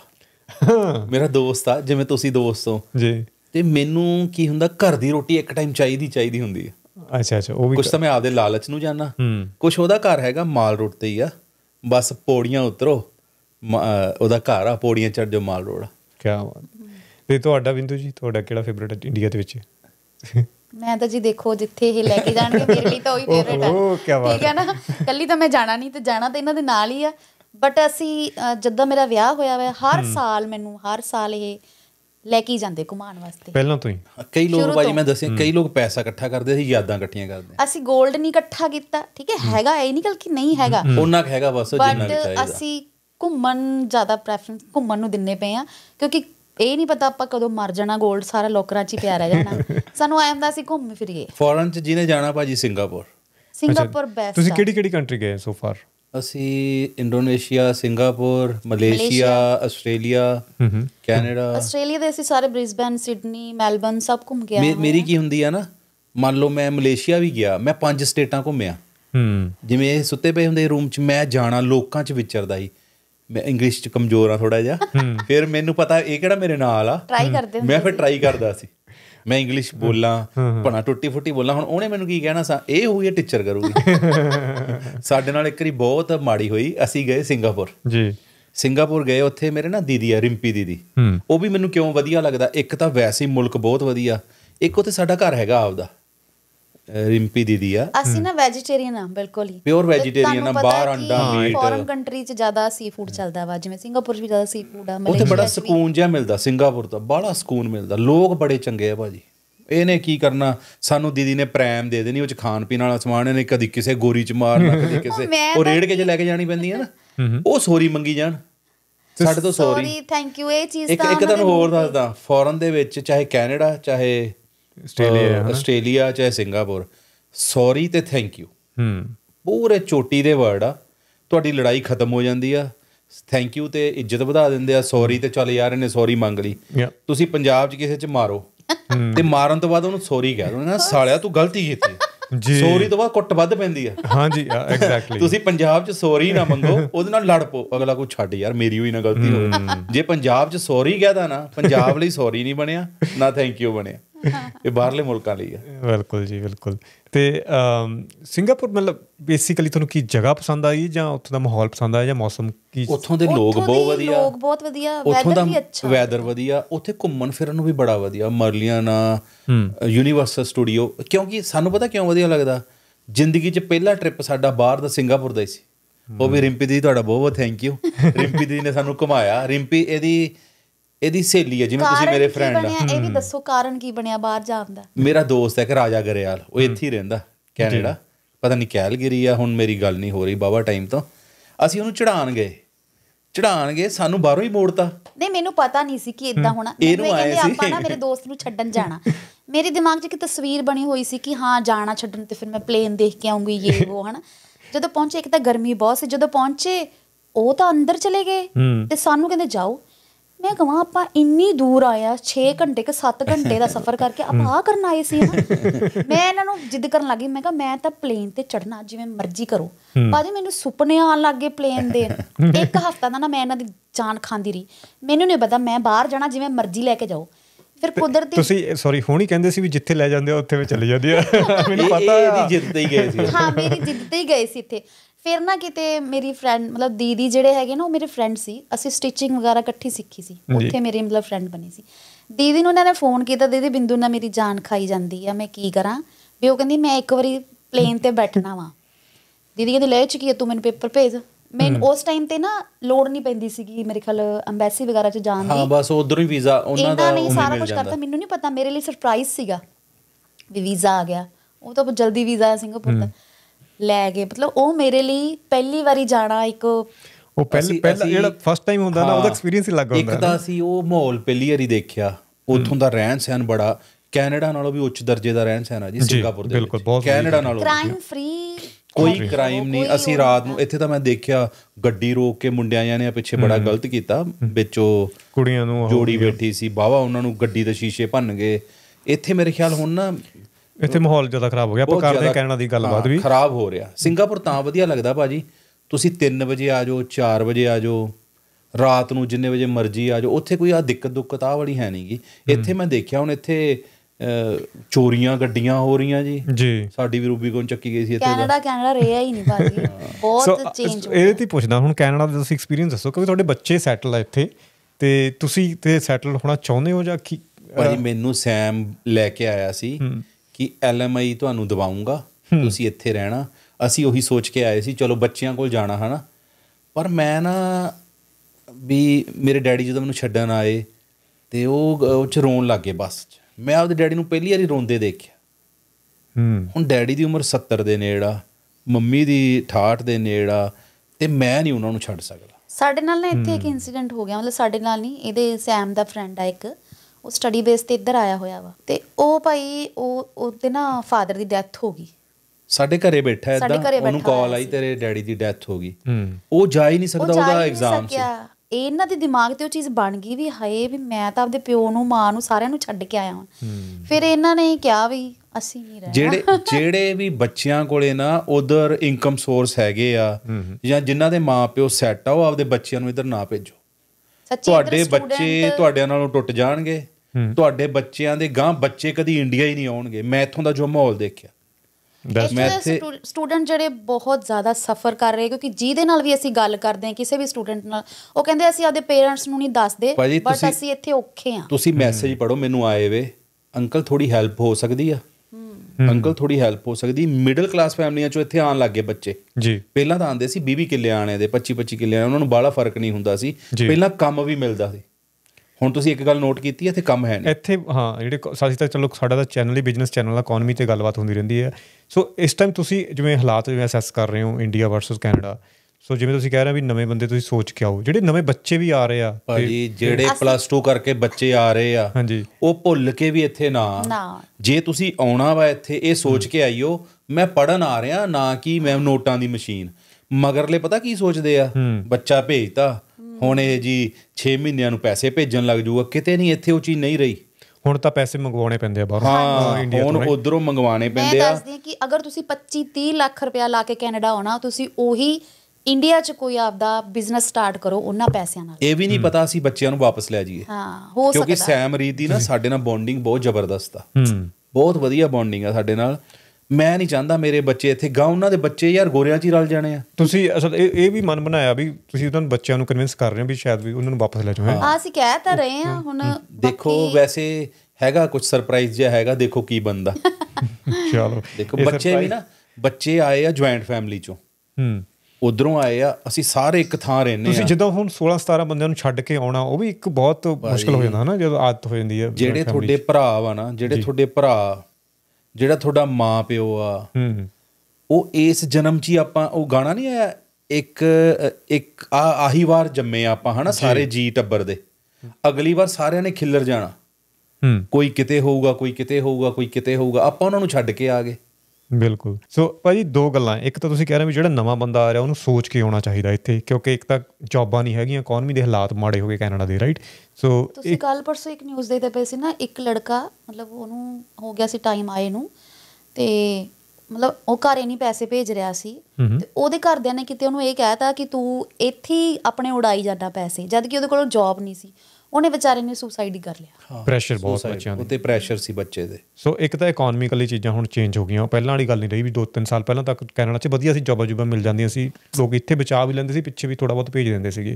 ਮੇਰਾ ਦੋਸਤ ਆ ਜਿਵੇਂ ਤੁਸੀਂ ਦੋਸਤ ਹੋ। ਜੀ। ਤੇ ਮੈਨੂੰ ਕੀ ਹੁੰਦਾ ਘਰ ਦੀ ਰੋਟੀ ਇੱਕ ਟਾਈਮ ਚਾਹੀਦੀ ਚਾਹੀਦੀ ਹੁੰਦੀ ਹੈ ਅੱਛਾ ਅੱਛਾ ਉਹ ਵੀ ਕੁਝ ਤਾਂ ਮੈਂ ਆਪਦੇ ਲਾਲਚ ਨੂੰ ਜਾਣਾ ਹੂੰ। ਕੁਝ ਉਹਦਾ ਘਰ ਹੈਗਾ ਮਾਲ ਰੋਡ ਤੇ ਹੀ ਆ। ਬਸ ਪੌੜੀਆਂ ਉਤਰੋ। ਉਹਦਾ ਘਰ ਆ ਪੌੜੀਆਂ ਚੜ ਜਾਓ ਮਾਲ ਰੋਡ। ਕੀ ਬਾਤ। ਤੇ ਤੁਹਾਡਾ ਬਿੰਦੂ ਜੀ ਤੁਹਾਡਾ ਕਿਹੜਾ ਫੇਵਰਿਟ ਇੰਡੀਆ ਦੇ ਵਿੱਚ? ਮੈਂ ਤਾਂ ਜੀ ਦੇਖੋ ਜਿੱਥੇ ਇਹ ਲੈ ਕੇ ਜਾਣਗੇ ਮੇਰੇ ਲਈ ਤਾਂ ਉਹੀ ਫੇਵਰੇਟ ਹੈ ਠੀਕ ਹੈ ਨਾ? ਕੱਲੀ ਤਾਂ ਮੈਂ ਜਾਣਾ ਨਹੀਂ ਤੇ ਜਾਣਾ ਤਾਂ ਇਹਨਾਂ ਦੇ ਨਾਲ ਹੀ ਆ। ਬਟ ਅਸੀਂ ਜਦੋਂ ਮੇਰਾ ਵਿਆਹ ਹੋਇਆ ਹੋਇਆ ਹਰ ਸਾਲ ਮੈਨੂੰ ਹਰ ਸਾਲ ਇਹ ਲੈ ਕੇ ਹੀ ਜਾਂਦੇ ਘੁਮਾਉਣ ਵਾਸਤੇ। ਪਹਿਲਾਂ ਤੋਂ ਹੀ। ਕਈ ਲੋਕ ਭਾਜੀ। ਮੈਂ ਦੱਸਿਆ ਕਈ ਲੋਕ ਪੈਸਾ ਇਕੱਠਾ ਕਰਦੇ ਸੀ ਯਾਦਾਂ ਇਕੱਠੀਆਂ ਕਰਦੇ। ਅਸੀਂ 골ਡ ਨਹੀਂ ਇਕੱਠਾ ਕੀਤਾ ਠੀਕ ਹੈ? ਹੈਗਾ ਇਹ ਨਹੀਂ ਗੱਲ ਕਿ ਨਹੀਂ ਹੈਗਾ। ਉਹਨਾਂ ਕੁ ਹੈਗਾ ਬਸ ਜਿੰਨਾ ਬਟ ਕੁ ਚਾਹੀਦਾ। ਅਸੀਂ ਘੁੰਮਣ ਜ਼ਿਆਦਾ ਪ੍ਰੈਫਰੈਂਸ ਘੁੰਮਣ ਨੂੰ ਦਿੰਨੇ ਪਏ ਆ ਕਿਉਂਕਿ ਇਹ ਨਹੀਂ ਪਤਾ ਆਪਾਂ ਕਦੋਂ ਮਰ ਜਾਣਾ 골ਡ ਸਾਰਾ ਲੋਕਰਾਂ 'ਚ ਹੀ ਪਿਆ ਰਹਿ ਜਾਣਾ। ਸਾਨੂੰ ਐਂ ਹੁੰਦਾ ਅਸੀਂ ਘੁੰਮ ਫਿਰੀਏ ਫੋਰਨ ਚ ਜਿਹਨੇ ਜਾਣਾ ਭਾਜੀ ਸਿੰਗਾਪੁਰ ਸਿੰਗਾਪੁਰ ਬੈਸਟ ਤੁਸੀਂ ਕਿਹੜੀ ਕਿਹੜੀ ਕੰਟਰੀ ਗਏ ਸੋ ਫਾਰ ਅਸੀਂ Indonesia Singapore Malaysia Australia Canada Australia ਦੇ ਅਸੀਂ ਸਾਰੇ ਬ੍ਰਿਸਬਨ ਸਿਡਨੀ ਮੈਲਬਨ ਸਭ ਘੁੰਮ ਮੇ- ਮੇਰੀ ਕੀ ਹੁੰਦੀ ਆ ਨਾ ਮੰਨ ਲਓ ਮੈਂ ਮਲੇਸ਼ੀਆ ਵੀ ਗਿਆ ਮੈਂ ਪੰਜ ਸਟੇਟਾਂ ਘੁੰਮਿਆ। ਹੂੰ। ਜਿਵੇਂ ਸੁੱਤੇ ਪਏ ਹੁੰਦੇ ਰੂਮ 'ਚ ਮੈਂ ਜਾਣਾ ਲੋਕਾਂ 'ਚ ਵਿਚਰਦਾ ਹੀ ਮੈਂ ਇੰਗਲਿਸ਼ 'ਚ ਕਮਜ਼ੋਰ ਆ ਥੋੜਾ ਜਿਹਾ। ਫਿਰ ਮੈਨੂੰ ਪਤਾ ਇਹ ਕਿਹੜਾ ਮੇਰੇ ਨਾਲ ਆ। ਟਰਾਈ ਕਰਦੇ ਹੁੰਦੇ ਮੈਂ ਫਿਰ ਟਰਾਈ ਕਰਦਾ ਸੀ। ਮੈਂ ਇੰਗਲਿਸ਼ ਬੋਲਾਂ ਭਣਾ ਟੁੱਟੀ ਫੁੱਟੀ ਬੋਲਾਂ। ਹੁਣ ਉਹਨੇ ਮੈਨੂੰ ਕੀ ਕਹਿਣਾ ਸਾ ਇਹ ਹੋਈ ਟੀਚਰ ਕਰੂਗੀ? ਸਾਡੇ ਨਾਲ ਇੱਕ ਵਾਰੀ ਬਹੁਤ ਮਾੜੀ ਹੋਈ। ਅਸੀਂ ਗਏ ਸਿੰਗਾਪੁਰ ਜੀ। ਸਿੰਗਾਪੁਰ ਗਏ ਉੱਥੇ ਮੇਰੇ ਨਾ ਦੀਦੀ ਆ ਰਿੰਪੀ ਦੀਦੀ। ਹੂੰ। ਉਹ ਵੀ ਮੈਨੂੰ ਕਿਉਂ ਵਧੀਆ ਲੱਗਦਾ? ਇੱਕ ਤਾਂ ਵੈਸੇ ਹੀ ਮੁਲਕ ਬਹੁਤ ਵਧੀਆ। ਇੱਕ ਉੱਥੇ ਸਾਡਾ ਘਰ ਹੈਗਾ ਆਪਦਾ। ਰਿੰਪੀ ਦੀਦੀ ਆ। ਅਸੀਂ ਨਾ ਵੈਜੀਟੇਰੀਅਨ ਆ ਬਿਲਕੁਲ ਹੀ। Pure vegetarian ਆ, ਬਾਹਰ ਅੰਡਾ, meat। ਫੋਰਨ ਕੰਟਰੀ 'ਚ ਜ਼ਿਆਦਾ ਸੀ ਫੂਡ ਚੱਲਦਾ ਵਾ ਜਿਵੇਂ ਸਿੰਗਾਪੁਰ 'ਚ ਵੀ ਜ਼ਿਆਦਾ ਸੀ ਫੂਡ ਆ ਉੱਥੇ ਮਲੇਸ਼ੀਆ ਬੜਾ 'ਚ ਵੀ। ਸਕੂਨ ਜਿਹਾ ਮਿਲਦਾ ਸਿੰਗਾਪੁਰ ਤੋਂ ਬੜਾ ਸਕੂਨ ਮਿਲਦਾ। ਲੋਕ ਬੜੇ ਚੰਗੇ ਆ ਭਾਜੀ। ਇਹਨੇ ਕੀ ਕਰਨਾ? ਸਾਨੂੰ ਦੀਦੀ ਨੇ ਪ੍ਰੈਮ ਦੇ ਦੇਣੀ ਉਹ ਚ ਖਾਣ ਪੀਣ ਵਾਲਾ ਸਮਾਨ ਇਹਨੇ ਕਦੀ ਕਿਸੇ ਗੋਰੀ ਚ ਮਾਰਨਾ ਕਦੀ ਕਿਸੇ ਉਹ ਰੇੜ ਕੇ ਜੇ ਲੈ ਕੇ ਜਾਣੀ ਪੈਂਦੀ ਹੈ ਨਾ ਉਹ ਸੋਰੀ ਮੰਗੀ ਜਾਣ। ਸਾਡੇ ਤੋਂ ਸੋਰੀ। ਸੌਰੀ ਥੈਂਕ ਯੂ ਇਹ ਚੀਜ਼ ਇੱਕ ਤਾਂ ਇੱਕ ਉਹਨਾਂ ਤੁਹਾਨੂੰ ਦੇ ਹੋਰ ਦੱਸਦਾ ਫੋਰਨ ਦੇ ਵਿੱਚ ਚਾਹੇ ਕੈਨੇਡਾ ਚਾਹੇ ਆਸਟ੍ਰੇਲੀਆ, ਆਸਟ੍ਰੇਲੀਆ ਚਾਹੇ ਸਿੰਗਾਪੁਰ। ਸੌਰੀ ਤੇ ਥੈਂਕ ਯੂ ਹੂੰ। ਪੂਰੇ ਚੋਟੀ ਦੇ ਵਰਡ ਆ। ਤੁਹਾਡੀ ਲੜਾਈ ਖਤਮ ਹੋ ਜਾਂਦੀ ਆ। ਥੈਂਕ ਯੂ ਤੇ ਇੱਜ਼ਤ ਵਧਾ ਦਿੰਦੇ ਆ। ਸੌਰੀ ਤੇ ਚੱਲ ਯਾਰ ਇਹਨੇ ਸੌਰੀ ਮੰਗ ਲਈ। ਤੁਸੀਂ ਪੰਜਾਬ 'ਚ ਕਿਸੇ 'ਚ ਮਾਰੋ। ਤੇ ਮਾਰਨ ਤੋਂ ਬਾਅਦ ਉਹਨੂੰ ਸੌਰੀ ਕਹਿ ਦੋ। ਨਾ ਸਾਲਿਆ ਤੂੰ ਗਲਤੀ ਕੀਤੀ। ਜੀ। ਸੌਰੀ ਤੋਂ ਬਾਅਦ ਕੁੱਟ ਵੱਧ ਪੈਂਦੀ ਆ। ਹਾਂਜੀ ਐਗਜ਼ੈਕਟਲੀ ਤੁਸੀਂ ਪੰਜਾਬ 'ਚ ਸੌਰੀ ਨਾ ਮੰਗੋ। ਉਹਦੇ ਨਾਲ ਲੜ ਪੋ ਅਗਲਾ ਕੋ ਛੱਡ ਯਾਰ ਮੇਰੀ ਹੋਈ ਨਾ ਗਲਤੀ ਹੋਵੇ ਜੇ ਪੰਜਾਬ 'ਚ ਸੌਰੀ ਕਹਦਾ ਨਾ ਪੰਜਾਬ ਲਈ ਸੌਰੀ ਨਹੀਂ ਬਣਿਆ ਨਾ ਥੈਂਕ ਯੂ ਬਣਿਆ। ਇਹ ਬਾਹਰਲੇ ਮੁਲਕਾਂ ਲਈ ਆ ਬਿਲਕੁਲ ਜੀ ਬਿਲਕੁਲ। ਤੇ ਸਿੰਗਾਪੁਰ ਮਤਲਬ ਬੇਸਿਕਲੀ ਤੁਹਾਨੂੰ ਕੀ ਜਗ੍ਹਾ ਪਸੰਦ ਆਈ ਜਾਂ ਉੱਥੋਂ ਦਾ ਮਾਹੌਲ ਪਸੰਦ ਆਇਆ ਜਾਂ ਮੌਸਮ ਕੀ ਉੱਥੋਂ ਦੇ ਲੋਕ ਬਹੁਤ ਵਧੀਆ। ਲੋਕ ਬਹੁਤ ਵਧੀਆ ਉੱਥੋਂ ਵੈਦਰ ਦਾ ਵੀ ਅੱਛਾ। ਵੈਦਰ ਵਧੀਆ। ਉੱਥੇ ਘੁੰਮਣ ਫਿਰਨ ਨੂੰ ਵੀ ਬੜਾ ਵਧੀਆ। ਮਰਲੀਆਨਾ ਯੂਨੀਵਰਸਲ ਸਟੂਡੀਓ ਕਿਉਂਕਿ ਸਾਨੂੰ ਪਤਾ ਕਿਉਂ ਵਧੀਆ ਲੱਗਦਾ? ਜ਼ਿੰਦਗੀ 'ਚ ਪਹਿਲਾ ਟ੍ਰਿਪ ਸਾਡਾ ਬਾਹਰ ਦਾ ਸਿੰਗਾਪੁਰ ਦਾ ਹੀ ਸੀ। ਉਹ ਵੀ ਰਿੰਪੀ ਦੀ ਤੁਹਾਡਾ ਬਹੁਤ ਬਹੁਤ ਥੈਂਕ ਯੂ ਰਿੰਪੀ ਦੀ ਨੇ ਸਾਨੂੰ ਘੁਮਾਇਆ। ਰਿੰਪੀ ਇਹਦੀ ਇਹਦੀ ਸਹੇਲੀ ਹੈ ਜਿਵੇਂ ਤੁਸੀਂ ਮੇਰੇ ਫਰੈਂਡ ਆ। ਬਣਿਆ? ਇਹ ਵੀ ਦੱਸੋ ਕਾਰਨ ਕੀ ਬਣਿਆ ਬਾਹਰ ਜਾਣ ਦਾ? ਮੇਰਾ ਦੋਸਤ ਹੈ ਕਿ ਰਾਜਾ ਗਰੇਵਾਲ ਉਹ ਇੱਥੇ ਹੀ ਰਹਿੰਦਾ ਕੈਨੇਡਾ। ਪਤਾ ਨਹੀਂ ਕੈਲਗਰੀ ਆ ਹੁਣ ਮੇਰੀ ਗੱਲ ਨਹੀਂ ਹੋ ਰਹੀ ਬਾਬਾ ਟਾਈਮ ਤੋਂ। ਅਸੀਂ ਉਹਨੂੰ ਚੜਾਣ ਗਏ। ਚੜਾਣ ਗਏ ਸਾਨੂੰ ਬਾਹਰੋਂ ਹੀ ਮੋੜਤਾ। ਨਹੀਂ ਮੈਨੂੰ ਪਤਾ ਨਹੀਂ ਸੀ ਕਿ ਇਦਾਂ ਹੋਣਾ। ਮੈਨੂੰ ਕਹਿੰਦੇ ਸੀ। ਆਪਾਂ ਨਾ ਮੇਰੇ ਦੋਸਤ ਨੂੰ ਛੱਡਣ ਜਾਣਾ। ਮੇਰੇ ਦਿਮਾਗ 'ਚ ਇੱਕ ਤਸਵੀਰ ਬਣੀ ਹੋਈ ਸੀ ਕਿ ਹਾਂ ਜਾਣਾ ਛੱਡਣ ਤੇ ਫਿਰ ਮੈਂ ਪਲੇਨ ਦੇਖ ਕੇ ਆਉਂਗੀ ਇਹ ਉਹ ਹਨਾ। ਜਦੋਂ ਪਹੁੰਚੇ ਇੱਕ ਤਾਂ ਗਰਮੀ ਬਹੁਤ ਸੀ। ਜਦੋਂ ਪਹੁੰਚੇ ਉਹ ਤਾਂ ਅੰਦਰ ਚਲੇ ਗਏ। ਤੇ ਸਾਨੂੰ ਕਹਿੰਦੇ ਜਾਓ। ਮੈਂ ਕਹਾਂ ਆਪਾਂ ਇੰਨੀ ਦੂਰ ਆਇਆ 6 ਘੰਟੇ ਕਿ 7 ਘੰਟੇ ਦਾ ਸਫ਼ਰ ਕਰਕੇ ਆਪਾਂ ਆ ਕਰਨ ਆਏ ਸੀ ਨਾ ਮੈਂ ਇਹਨਾਂ ਨੂੰ ਜਿੱਦ ਕਰਨ ਲੱਗੀ ਮੈਂ ਕਿਹਾ ਮੈਂ ਤਾਂ ਪਲੇਨ ਤੇ ਚੜਨਾ ਜਿਵੇਂ ਮਰਜ਼ੀ ਕਰੋ। ਬਾਜੀ ਮੈਨੂੰ ਸੁਪਨੇ ਆਉਣ ਲੱਗੇ ਪਲੇਨ ਦੇ। ਇੱਕ ਹਫ਼ਤਾ ਦਾ ਨਾ ਮੈਂ ਇਹਨਾਂ ਦੀ ਜਾਨ ਖਾਂਦੀ ਰਹੀ। ਮੈਨੂੰ ਨਹੀਂ ਪਤਾ ਮੈਂ ਬਾਹਰ ਜਾਣਾ ਜਿਵੇਂ ਮਰਜ਼ੀ ਲੈ ਕੇ ਜਾਓ। ਫਿਰ ਕੁਦਰਤੀ ਤੁਸੀਂ ਸੌਰੀ ਹੁਣ ਹੀ ਕਹਿੰਦੇ ਸੀ ਵੀ ਜਿੱਥੇ ਲੈ ਜਾਂਦੇ ਹੋ ਉੱਥੇ ਵੀ ਚਲੇ ਜਾਂਦੇ ਆ। ਮੈਨੂੰ ਪਤਾ ਇਹ ਆ। ਇਹਦੀ ਜਿੱਦ ਤੇ ਹੀ ਗਏ ਸੀ। ਹਾਂ ਮੇਰੀ ਜਿੱਦ ਤੇ ਹੀ ਗਏ ਸੀ ਇੱਥੇ। ਫਿਰ ਨਾ ਕਿਤੇ ਮੇਰੀ ਫਰੈਂਡ ਮਤਲਬ ਦੀਦੀ ਜਿਹੜੇ ਹੈਗੇ ਨਾ ਉਹ ਮੇਰੇ ਫਰੈਂਡ ਸੀ। ਅਸੀਂ ਸਟਿਚਿੰਗ ਵਗੈਰਾ ਇਕੱਠੀ ਸਿੱਖੀ ਸੀ। ਉੱਥੇ ਮੇਰੀ ਮਤਲਬ ਫਰੈਂਡ ਬਣੀ ਸੀ। ਦੀਦੀ ਨੂੰ ਉਹਨਾਂ ਨੇ ਫੋਨ ਕੀਤਾ ਦੀਦੀ ਬਿੰਦੂ ਨਾਲ ਮੇਰੀ ਜਾਨ ਖਾਈ ਜਾਂਦੀ ਆ ਮੈਂ ਕੀ ਕਰਾਂ? ਵੀ ਉਹ ਕਹਿੰਦੀ ਮੈਂ ਇੱਕ ਵਾਰੀ ਪਲੇਨ ਤੇ ਬੈਠਣਾ ਵਾ। ਦੀਦੀ ਕਹਿੰਦੀ ਲੈ ਚੁੱਕੀ ਹੈ ਤੂੰ ਮੈਨੂੰ ਪੇਪਰ ਭੇਜ। ਮੈਂ ਉਸ ਟਾਈਮ ਤੇ ਨਾ ਲੋੜ ਨਹੀਂ ਪੈਂਦੀ ਸੀਗੀ ਮੇਰੇ ਖਿਆਲ ਐਮਬੈਸੀ ਵਗੈਰਾ ਚ ਜਾਣ ਹਾਂ ਦੀ। ਬਸ ਉਧਰੋਂ ਹੀ ਵੀਜ਼ਾ ਉਹਨਾਂ ਦਾ ਇਹਨਾਂ ਨੇ ਉਵੇਂ ਸਾਰਾ ਕੁਝ ਕਰਤਾ। ਮੈਨੂੰ ਨਹੀਂ ਪਤਾ ਮੇਰੇ ਲਈ ਸਰਪ੍ਰਾਈਜ਼ ਸੀਗਾ ਵੀ ਵੀਜ਼ਾ ਆ ਗਿਆ। ਉਹ ਤਾਂ ਬਹੁਤ ਜਲਦੀ ਵੀਜ਼ਾ ਆਇਆ ਸਿੰਗਾਪੁਰ ਦਾ ਲੈ ਗਏ। ਮਤਲਬ ਉਹ ਮੇਰੇ ਲਈ ਪਹਿਲੀ ਵਾਰੀ ਜਾਣਾ ਇੱਕ ਉਹ ਪਹਿਲੇ ਪਹਿਲਾ ਜਿਹੜਾ ਫਸਟ ਟਾਈਮ ਹੁੰਦਾ ਨਾ ਉਹਦਾ ਐਕਸਪੀਰੀਅੰਸ ਹੀ ਲੱਗ ਹੁੰਦਾ ਇੱਕ ਤਾਂ ਅਸੀਂ ਉਹ ਮਾਹੌਲ ਪਹਿਲੀ ਵਾਰੀ ਦੇਖਿਆ। ਉੱਥੋਂ ਦਾ ਰਹਿਣ ਸਹਿਣ ਬੜਾ ਕੈਨੇਡਾ ਨਾਲੋਂ ਵੀ ਉੱਚ ਦਰਜੇ ਦਾ ਰਹਿਣ ਸਹਿਣ ਆ ਜੀ ਸਿੰਗਾਪੁਰ ਦੇ ਬਿਲਕੁਲ, ਵਿੱਚ। ਕੈਨੇਡਾ ਨਾਲੋਂ ਕ੍ਰਾਈਮ ਫ੍ਰੀ ਕੋਈ ਕ੍ਰਾਈਮ ਨਹੀਂ ਅਸੀਂ ਰਾਤ ਨੂੰ ਇੱਥੇ ਤਾਂ ਮੈਂ ਦੇਖਿਆ ਗੱਡੀ ਰੋਕ ਕੇ ਮੁੰਡਿਆਂ ਨੇ ਪਿੱਛੇ ਬੜਾ ਗਲਤ ਕੀਤਾ। ਵਿੱਚ ਉਹ ਕੁੜੀਆਂ ਨੂੰ ਜੋੜੀ ਬੈਠੀ ਸੀ ਬਾਵਾ ਉਹਨਾਂ ਨੂੰ ਗੱਡੀ ਦੇ ਸ਼ੀਸ਼ੇ ਭੰਨ ਗਏ। ਇੱਥੇ ਮੇਰੇ ਖਿਆਲ ਹੁਣ ਨਾ ਇੱਥੇ ਮਾਹੌਲ ਜ਼ਿਆਦਾ ਖਰਾਬ ਹੋ ਗਿਆ ਆਪਾਂ ਕਰਦੇ ਕੈਨੇਡਾ ਦੀ ਗੱਲਬਾਤ ਵੀ। ਖਰਾਬ ਹੋ ਰਿਹਾ। ਸਿੰਗਾਪੁਰ ਤਾਂ ਵਧੀਆ ਲੱਗਦਾ ਭਾਜੀ। ਤੁਸੀਂ 3 ਵਜੇ ਆ ਜਾਓ 4 ਵਜੇ ਆ ਜਾਓ ਰਾਤ ਨੂੰ ਜਿੰਨੇ ਵਜੇ ਮਰਜ਼ੀ ਆ ਜਾਓ ਉੱਥੇ ਕੋਈ ਆ ਦਿੱਕਤ ਦੁੱਕਤ ਆ ਵਾਲੀ ਹੈ ਨਹੀਂਗੀ। ਇੱਥੇ ਮੈਂ ਦੇਖਿਆ ਹੁਣ ਇੱਥੇ ਚੋਰੀਆਂ ਗੱਡੀਆਂ ਹੋ ਰਹੀਆਂ ਜੀ। ਜੀ। ਸਾਡੀ ਵੀ ਰੂਬੀਕੌਨ ਚੱਕੀ ਗਈ ਸੀ ਇੱਥੇ। ਕੈਨੇਡਾ ਕੈਨੇਡਾ ਰਿਹਾ ਹੀ ਨਹੀਂ ਭਾਜੀ। ਬਹੁਤ ਚੇਂਜ ਹੋ ਇਹਦੇ ਤੇ ਪੁੱਛਦਾ ਹੁਣ ਕੈਨੇਡਾ ਦਾ ਤੁਸੀਂ ਐਕਸਪੀਰੀਅੰਸ ਦੱਸੋ ਕਿਉਂਕਿ ਤੁਹਾਡੇ ਬੱਚੇ ਸੈਟਲ ਆ ਇੱਥੇ ਤੇ ਤੁਸੀਂ ਤੇ ਸੈਟਲ ਹੋਣਾ ਚਾਹੁੰਦੇ ਹੋ ਜਾਂ ਕੀ ਭਾਜੀ ਮੈਨੂੰ ਸੈਮ ਲੈ ਕੇ ਆਇਆ ਸੀ। ਕਿ ਐਲਐਮਆਈ ਤੁਹਾਨੂੰ ਦਵਾਉਂਗਾ ਤੁਸੀਂ ਇੱਥੇ ਰਹਿਣਾ। ਅਸੀਂ ਉਹੀ ਸੋਚ ਕੇ ਆਏ ਸੀ ਚਲੋ ਬੱਚਿਆਂ ਕੋਲ ਜਾਣਾ ਹਨਾ? ਪਰ ਮੈਂ ਨਾ ਵੀ ਮੇਰੇ ਡੈਡੀ ਜਦੋਂ ਮੈਨੂੰ ਛੱਡਣ ਆਏ ਤੇ ਉਹ ਉਹ ਚ ਰੋਣ ਲੱਗੇ ਬੱਸ 'ਚ। ਮੈਂ ਆਪਦੇ ਡੈਡੀ ਨੂੰ ਪਹਿਲੀ ਵਾਰੀ ਰੋਂਦੇ ਦੇਖਿਆ। ਹੂੰ। ਹੁਣ ਡੈਡੀ ਦੀ ਉਮਰ 70 ਦੇ ਨੇੜ ਆ ਮੰਮੀ ਦੀ 68 ਦੇ ਨੇੜ ਆ ਤੇ ਮੈਂ ਨਹੀਂ ਉਹਨਾਂ ਨੂੰ ਛੱਡ ਸਕਦਾ। ਸਾਡੇ ਨਾਲ ਨਾ ਇੱਥੇ ਇੱਕ ਇਨਸੀਡੈਂਟ ਹੋ ਗਿਆ ਮਤਲਬ ਸਾਡੇ ਨਾਲ ਨਹੀਂ ਇਹਦੇ ਸੈਮ ਦਾ ਫਰੈਂਡ ਆ ਇੱਕ। ਉਹ ਸਟੱਡੀ ਬੇਸ ਤੇ ਇੱਧਰ ਆਇਆ ਹੋਇਆ ਵਾ। ਤੇ ਉਹ ਭਾਈ ਉਹ ਉਹਦੇ ਨਾ ਫਾਦਰ ਦੀ ਡੈਥ ਹੋ ਗਈ। ਸਾਡੇ ਘਰੇ ਬੈਠਾ ਇਦਾਂ ਘਰੇ ਉਹਨੂੰ ਕਾਲ ਆਈ। ਤੇਰੇ ਡੈਡੀ ਦੀ ਡੈਥ ਹੋ ਗਈ। ਹੂੰ। ਉਹ ਜਾ ਹੀ ਨਹੀਂ ਸਕਦਾ ਹੀ ਉਹਦਾ ਐਗਜ਼ਾਮ ਸੀ। ਸਕਿਆ। ਇਹਨਾਂ ਦੇ ਦਿਮਾਗ ਤੇ ਉਹ ਚੀਜ਼ ਬਣ ਗਈ ਵੀ ਹਾਏ ਵੀ ਮੈਂ ਤਾਂ ਆਪਦੇ ਪਿਓ ਨੂੰ ਮਾਂ ਨੂੰ ਸਾਰਿਆਂ ਨੂੰ ਛੱਡ ਕੇ ਆਇਆ ਹਾਂ। ਫਿਰ ਇਹਨਾਂ ਨੇ ਕਿਹਾ ਵੀ ਅਸੀਂ ਨਹੀਂ ਰਹਿਣਾ। ਜਿਹੜੇ ਜਿਹੜੇ ਵੀ ਬੱਚਿਆਂ ਕੋਲੇ ਨਾ ਉਧਰ ਇਨਕਮ ਸੋਰਸ ਹੈਗੇ ਆ ਜਾਂ ਜਿਨ੍ਹਾਂ ਦੇ ਮਾਪਿਓ ਸੈੱਟ ਆ ਉਹ ਆਪਦੇ ਬੱਚਿਆਂ ਨੂੰ ਇਧਰ ਨਾ ਭੇਜੋ। ਤੁਹਾਡੇ ਬੱਚੇ ਤੁਹਾਡਿਆਂ ਨਾਲੋਂ ਟੁੱਟ ਜਾਣਗੇ। ਤੁਹਾਡੇ ਬੱਚਿਆਂ ਦੇ ਗਾਂ ਬੱਚੇ ਕਦੀ ਇੰਡੀਆ ਹੀ ਨਹੀਂ ਆਉਣਗੇ। ਮੈਂ ਇੱਥੋਂ ਦਾ ਜੋ ਮਾਹੌਲ ਦੇਖਿਆ। ਮੈਂ ਸਟੂਡੈਂਟ ਜਿਹੜੇ ਬਹੁਤ ਜ਼ਿਆਦਾ ਸਫਰ ਕਰ ਰਹੇ ਕਿਉਂਕਿ ਜਿਹਦੇ ਨਾਲ ਵੀ ਅਸੀਂ ਗੱਲ ਕਰਦੇ ਹਾਂ ਕਿਸੇ ਵੀ ਸਟੂਡੈਂਟ ਨਾਲ ਉਹ ਕਹਿੰਦੇ ਅਸੀਂ ਆਪਦੇ ਪੇਰੈਂਟਸ ਨੂੰ ਨਹੀਂ ਦੱਸਦੇ ਬਟ ਤੁਸੀਂ- ਅਸੀਂ ਇੱਥੇ ਔਖੇ ਹਾਂ। ਤੁਸੀਂ ਮੈਸੇਜ ਪੜੋ ਮੈਨੂੰ ਆਏ ਵੇ। ਅੰਕਲ ਥੋੜੀ ਹੈਲਪ ਹੋ ਸਕਦੀ ਆ। ਅੰਕਲ ਥੋੜੀ ਹੈਲਪ ਹੋ ਸਕਦੀ। ਮਿਡਲ ਕਲਾਸ ਫੈਮਲੀਆਂ ਚੋਂ ਇੱਥੇ ਆਉਣ ਲੱਗੇ ਬੱਚੇ। ਜੀ। ਪਹਿਲਾਂ ਤਾਂ ਆਉਂਦੇ ਸੀ 20 20 ਕਿੱਲੇ ਆਣੇ ਦੇ 25 25 ਕਿੱਲੇ ਆਣੇ ਉਹਨਾਂ ਨੂੰ ਬਾਹਲਾ ਫ਼ਰਕ ਨਹੀਂ ਹੁੰਦਾ ਸੀ। ਪਹਿਲਾਂ ਕੰਮ ਵੀ ਮਿਲਦਾ ਸੀ। ਹੁਣ ਤੁਸੀਂ ਇੱਕ ਗੱਲ ਨੋਟ ਕੀਤੀ ਹੈ ਇੱਥੇ ਕੰਮ ਹੈ ਨਹੀਂ। ਇੱਥੇ ਹਾਂ ਜਿਹੜੇ ਅਸੀਂ ਤਾਂ ਚਲੋ ਸਾਡਾ ਤਾਂ ਚੈਨਲ ਹੀ ਬਿਜ਼ਨਸ ਚੈਨਲ ਆ ਇਕਨੋਮੀ ਤੇ ਗੱਲਬਾਤ ਹੁੰਦੀ ਰਹਿੰਦੀ ਹੈ। ਸੋ ਇਸ ਟਾਈਮ ਤੁਸੀਂ ਜਿਵੇਂ ਹਾਲਾਤ ਜਿਵੇਂ ਅਸੈਸ ਕਰ ਰਹੇ ਹੋ ਇੰਡੀਆ ਵਰਸਸ ਕੈਨੇਡਾ ਸੋ ਜਿਵੇਂ ਤੁਸੀਂ ਕਹਿ ਰਹੇ ਹੋ ਵੀ ਨਵੇਂ ਬੰਦੇ ਤੁਸੀਂ ਸੋਚ ਕੇ ਆਓ ਜਿਹੜੇ ਨਵੇਂ ਬੱਚੇ ਵੀ ਆ ਰਹੇ ਆ ਭਾਜੀ ਜਿਹੜੇ ਪਲੱਸ 2 ਕਰਕੇ ਬੱਚੇ ਆ ਰਹੇ ਆ ਹਾਂਜੀ। ਉਹ ਭੁੱਲ ਕੇ ਵੀ ਇੱਥੇ। ਨਾ ਜੇ ਤੁਸੀਂ ਆਉਣਾ ਵਾ ਇੱਥੇ ਇਹ ਸੋਚ ਕੇ ਆਈਓ ਮੈਂ ਪੜਨ ਆ ਰਿਹਾ ਨਾ ਕਿ ਮੈਂ ਨੋਟਾਂ ਦੀ ਮਸ਼ੀਨ। ਮਗਰਲੇ ਪਤਾ ਕੀ ਸੋਚਦੇ ਆ? ਬੱਚਾ ਭੇਜਤਾ ਹੁਣ ਇਹ ਜੀ 6 ਮਹੀਨਿਆਂ ਨੂੰ ਪੈਸੇ ਭੇਜਣ ਲੱਗ ਜੂਗਾ ਕਿਤੇ ਨਹੀਂ ਇੱਥੇ ਉਹ ਚੀਜ਼ ਨਹੀਂ ਰਹੀ। ਹੁਣ ਤਾਂ ਪੈਸੇ ਮੰਗਵਾਉਣੇ ਪੈਂਦੇ ਆ ਬਾਹਰੋਂ। ਹਾਂ ਇੰਡੀਆ ਹੁਣ ਤੋਂ right? ਉਧਰੋਂ ਮੰਗਵਾਣੇ ਮੈਂ ਪੈਂਦੇ ਆ। ਦੱਸਦੀ ਹਾਂ ਕਿ ਅਗਰ ਤੁਸੀਂ 25 30 ਲੱਖ ਰੁਪਇਆ ਲਾ ਕੇ ਕੈਨੇਡਾ ਆਉਣਾ ਤੁਸੀਂ ਉਹੀ ਇੰਡੀਆ 'ਚ ਕੋਈ ਆਪਦਾ ਬਿਜ਼ਨਸ ਸਟਾਰਟ ਕਰੋ ਉਹਨਾਂ ਪੈਸਿਆਂ ਨਾਲ। ਇਹ ਵੀ ਨਹੀਂ ਪਤਾ ਅਸੀਂ ਬੱਚਿਆਂ ਨੂੰ ਵਾਪਸ ਲੈ ਜਾਈਏ। ਹਾਂ ਹੋ ਕਿਉਂਕਿ ਸਕਦਾ। ਸੈਮ ਰੀਤ ਦੀ ਨਾ ਸਾਡੇ ਨਾਲ ਬੌਂਡਿੰਗ ਬਹੁਤ ਜ਼ਬਰਦਸਤ ਆ। ਹੂੰ। ਬਹੁਤ ਵਧੀਆ ਬੌਂਡਿੰਗ ਆ ਸਾਡੇ ਨਾਲ। ਮੈਂ ਨਹੀਂ ਚਾਹੁੰਦਾ ਮੇਰੇ ਬੱਚੇ ਇੱਥੇ ਗਾਂ ਉਹਨਾਂ ਦੇ ਬੱਚੇ ਯਾਰ ਗੋਰਿਆਂ 'ਚ ਹੀ ਰਲ ਜਾਣੇ ਆ। ਤੁਸੀਂ ਅਸਲ ਇਹ ਇਹ ਵੀ ਮਨ ਬਣਾਇਆ ਵੀ ਤੁਸੀਂ ਉਹਨਾਂ ਨੂੰ ਬੱਚਿਆਂ ਨੂੰ ਕਨਵਿੰਸ ਕਰ ਰਹੇ ਹੋ ਵੀ ਸ਼ਾਇਦ ਵੀ ਉਹਨਾਂ ਨੂੰ ਵਾਪਸ ਲੈ ਜਾਓ ਹੈਂ? ਆ ਅਸੀਂ ਕਹਿ ਤਾਂ ਰਹੇ ਹਾਂ ਹੁਣ ਦੇਖੋ ਵੈਸੇ ਹੈਗਾ ਕੁਝ ਸਰਪ੍ਰਾਈਜ਼ ਜਿਹਾ ਹੈਗਾ ਦੇਖੋ ਕੀ ਬੰਦਾ ਚਲੋ ਦੇਖੋ ਬੱਚੇ ਵੀ ਨਾ ਬੱਚੇ ਆਏ ਆ ਜੁਆਇੰਟ ਫੈਮਿਲੀ ਚੋਂ। ਹੂੰ। ਉਧਰੋਂ ਆਏ ਆ ਅਸੀਂ ਸਾਰੇ ਇੱਕ ਥਾਂ ਰਹਿੰਦੇ ਤੁਸੀਂ ਆ ਜਦੋਂ ਹੁਣ 16 17 ਬੰਦਿਆਂ ਨੂੰ ਛੱਡ ਕੇ ਆਉਣਾ ਉਹ ਵੀ ਇੱਕ ਬਹੁਤ ਮੁਸ਼ਕਲ ਹੋ ਜਾਂਦਾ ਹੈ ਨਾ ਜਦੋਂ ਆਦਤ ਹੋ ਜਾਂਦੀ ਹੈ ਜਿਹੜੇ ਤੁਹਾਡੇ ਭਰਾ ਵਾ ਨਾ ਜਿਹੜੇ ਤੁਹਾਡੇ ਭਰਾ ਜਿਹੜਾ ਤੁਹਾਡਾ ਮਾਂ ਪਿਓ ਆ ਹੂੰ। ਉਹ ਇਸ ਜਨਮ 'ਚ ਹੀ ਆਪਾਂ ਉਹ ਗਾਣਾ ਨਹੀਂ ਆਇਆ? ਇੱਕ ਇੱਕ ਆ ਆਹੀ ਵਾਰ ਜੰਮੇ ਆਪਾਂ ਹਨਾ ਸਾਰੇ ਜੀ ਟੱਬਰ ਦੇ। ਅਗਲੀ ਵਾਰ ਸਾਰਿਆਂ ਨੇ ਖਿੱਲਰ ਜਾਣਾ। ਹੂੰ। ਕੋਈ ਕਿਤੇ ਹੋਊਗਾ ਕੋਈ ਕਿਤੇ ਹੋਊਗਾ ਕੋਈ ਕਿਤੇ ਹੋਊਗਾ। ਆਪਾਂ ਉਹਨਾਂ ਨੂੰ ਛੱਡ ਕੇ ਆ ਗਏ। ਬਿਲਕੁਲ। ਸੋ ਭਾਜੀ ਦੋ ਗੱਲਾਂ। ਇੱਕ ਤਾਂ ਤੁਸੀਂ ਕਹਿ ਰਹੇ ਹੋ ਵੀ ਜਿਹੜਾ ਨਵਾਂ ਬੰਦਾ ਆ ਰਿਹਾ ਉਹਨੂੰ ਸੋਚ ਕੇ ਆਉਣਾ ਚਾਹੀਦਾ ਇੱਥੇ ਕਿਉਂਕਿ ਇੱਕ ਤਾਂ ਜੌਬਾਂ ਨਹੀਂ ਹੈਗੀਆਂ ਇਕਨੋਮੀ ਦੇ ਹਾਲਾਤ ਮਾੜੇ ਹੋ ਗਏ ਕੈਨੇਡਾ ਦੇ ਰਾਈਟ ਸੋ ਤੁਸੀਂ ਕੱਲ ਪਰਸੋਂ ਇੱਕ ਨਿਊਜ਼ ਦੇਖਦੇ ਪਏ ਸੀ ਨਾ ਇੱਕ ਲੜਕਾ ਮਤਲਬ ਉਹਨੂੰ ਹੋ ਗਿਆ ਸੀ ਟਾਈਮ ਆਏ ਨੂੰ ਤੇ ਮਤਲਬ ਉਹ ਘਰੇ ਨਹੀਂ ਪੈਸੇ ਭੇਜ ਰਿਹਾ ਸੀ। ਤੇ ਉਹਦੇ ਘਰਦਿਆਂ ਨੇ ਕਿਤੇ ਉਹਨੂੰ ਇਹ ਕਹਿਤਾ ਕਿ ਤੂੰ ਇੱਥੇ ਹੀ ਆਪਣੇ ਉਡਾਈ ਜਾਂਦਾ ਪੈਸੇ ਜਦ ਕਿ ਉਹਦੇ ਕੋਲ ਜੌਬ ਨਹੀਂ ਸੀ। ਉਹਨੇ ਵਿਚਾਰੇ ਨੇ ਸੁਸਾਈਡ ਹੀ ਕਰ ਲਿਆ। ਪ੍ਰੈਸ਼ਰ ਬਹੁਤ ਬੱਚਿਆਂ ਦੇ। ਉੱਤੇ ਪ੍ਰੈਸ਼ਰ ਸੀ ਬੱਚੇ ਦੇ। ਸੋ ਇੱਕ ਤਾਂ ਇਕਨੋਮਿਕਲੀ ਚੀਜ਼ਾਂ ਹੁਣ ਚੇਂਜ ਹੋ ਗਈਆਂ। ਪਹਿਲਾਂ ਵਾਲੀ ਗੱਲ ਨਹੀਂ ਰਹੀ ਵੀ 2-3 ਸਾਲ ਪਹਿਲਾਂ ਤੱਕ ਕੈਨੇਡਾ 'ਚ ਵਧੀਆ ਸੀ ਜੌਬਾਂ ਜੁਬਾਂ ਮਿਲ ਜਾਂਦੀਆਂ ਸੀ। ਲੋਕ ਇੱਥੇ ਬਚਾ ਵੀ ਲੈਂਦੇ ਸੀ ਪਿੱਛੇ ਵੀ ਥੋੜਾ ਬਹੁਤ ਭੇਜ ਦਿੰਦੇ ਸੀਗੇ।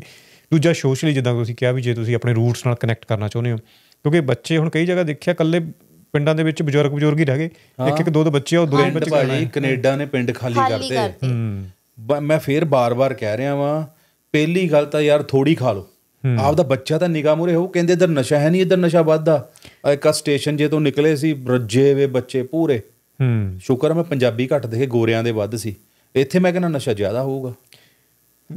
ਦੂਜਾ ਸੋਸ਼ਲੀ ਜਿੱਦਾਂ ਤੁਸੀਂ ਕਿਹਾ ਵੀ ਜੇ ਤੁਸੀਂ ਆਪਣੇ ਰੂਟਸ ਨਾਲ ਕਨੈਕਟ ਕਰਨਾ ਚਾਹੁੰਦੇ ਹੋ। ਕਿਉਂਕਿ ਬੱਚੇ ਹੁਣ ਕਈ ਜਗ੍ਹਾ ਦੇਖਿਆ ਇਕੱਲੇ ਪਿੰਡਾਂ ਦੇ ਵਿੱਚ ਬਜ਼ੁਰਗ ਬਜ਼ੁਰਗ ਹੀ ਰਹਿ ਗਏ। ਇੱਕ ਇੱਕ ਦੋ ਦੋ ਬੱਚੇ ਆ ਉਹ ਪਿੰਡ ਬੱਚੇ ਭਾਜੀ ਕੈਨੇਡਾ ਨੇ ਪਿੰਡ ਖਾਲੀ ਬ- ਮੈਂ ਫੇਰ ਬਾਰ-ਬਾਰ ਕਹਿ ਰਿਹਾ ਵਾਂ ਪਹਿਲੀ ਗੱਲ ਤਾਂ ਯਾਰ ਥੋੜੀ ਖਾ ਲਓ। ਆਪਦਾ ਬੱਚਾ ਤਾਂ ਨਿਗਾਹ ਮੂਰੇ ਹੋ ਕਹਿੰਦੇ ਇੱਧਰ ਨਸ਼ਾ ਹੈ ਨਹੀਂ ਇੱਧਰ ਨਸ਼ਾ ਵੱਧਦਾ। ਇੱਕ ਸਟੇਸ਼ਨ ਜੇ ਤੋਂ ਨਿਕਲੇ ਸੀ ਰੱਜੇ ਵੇ ਬੱਚੇ ਪੂਰੇ। ਹੂੰ। ਸ਼ੁਕਰ ਮੈਂ ਪੰਜਾਬੀ ਘੱਟ ਦੇਖੇ ਗੋਰਿਆਂ ਦੇ ਵੱਧ ਸੀ। ਇੱਥੇ ਮੈਂ ਕਹਿੰਦਾ ਨਸ਼ਾ ਜ਼ਿਆਦਾ ਹੋਊਗਾ।